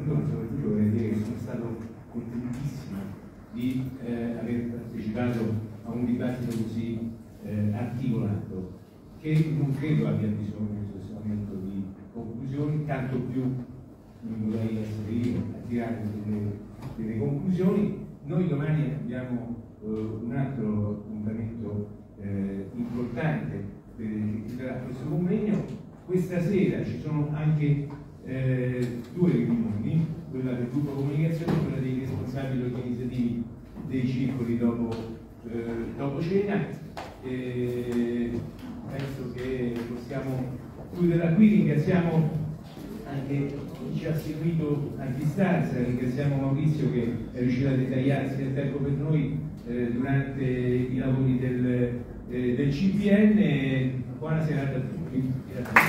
ma soprattutto vorrei dire che sono stato contentissimo di eh, aver partecipato a un dibattito così eh, articolato, che non credo abbia bisogno in questo momento di conclusioni, tanto più non vorrei essere io a tirare delle, delle conclusioni. Noi domani abbiamo eh, un altro appuntamento eh, importante per chi sarà questo convegno. Questa sera ci sono anche eh, due riunioni, quella del gruppo comunicazione e quella dei responsabili organizzativi dei circoli dopo, eh, dopo cena. Penso che possiamo chiudere qui, ringraziamo anche chi ci ha seguito a distanza, ringraziamo Maurizio che è riuscito a dettagliarsi nel tempo per noi eh, durante i lavori del, eh, del CPN. Buona serata a tutti. Grazie.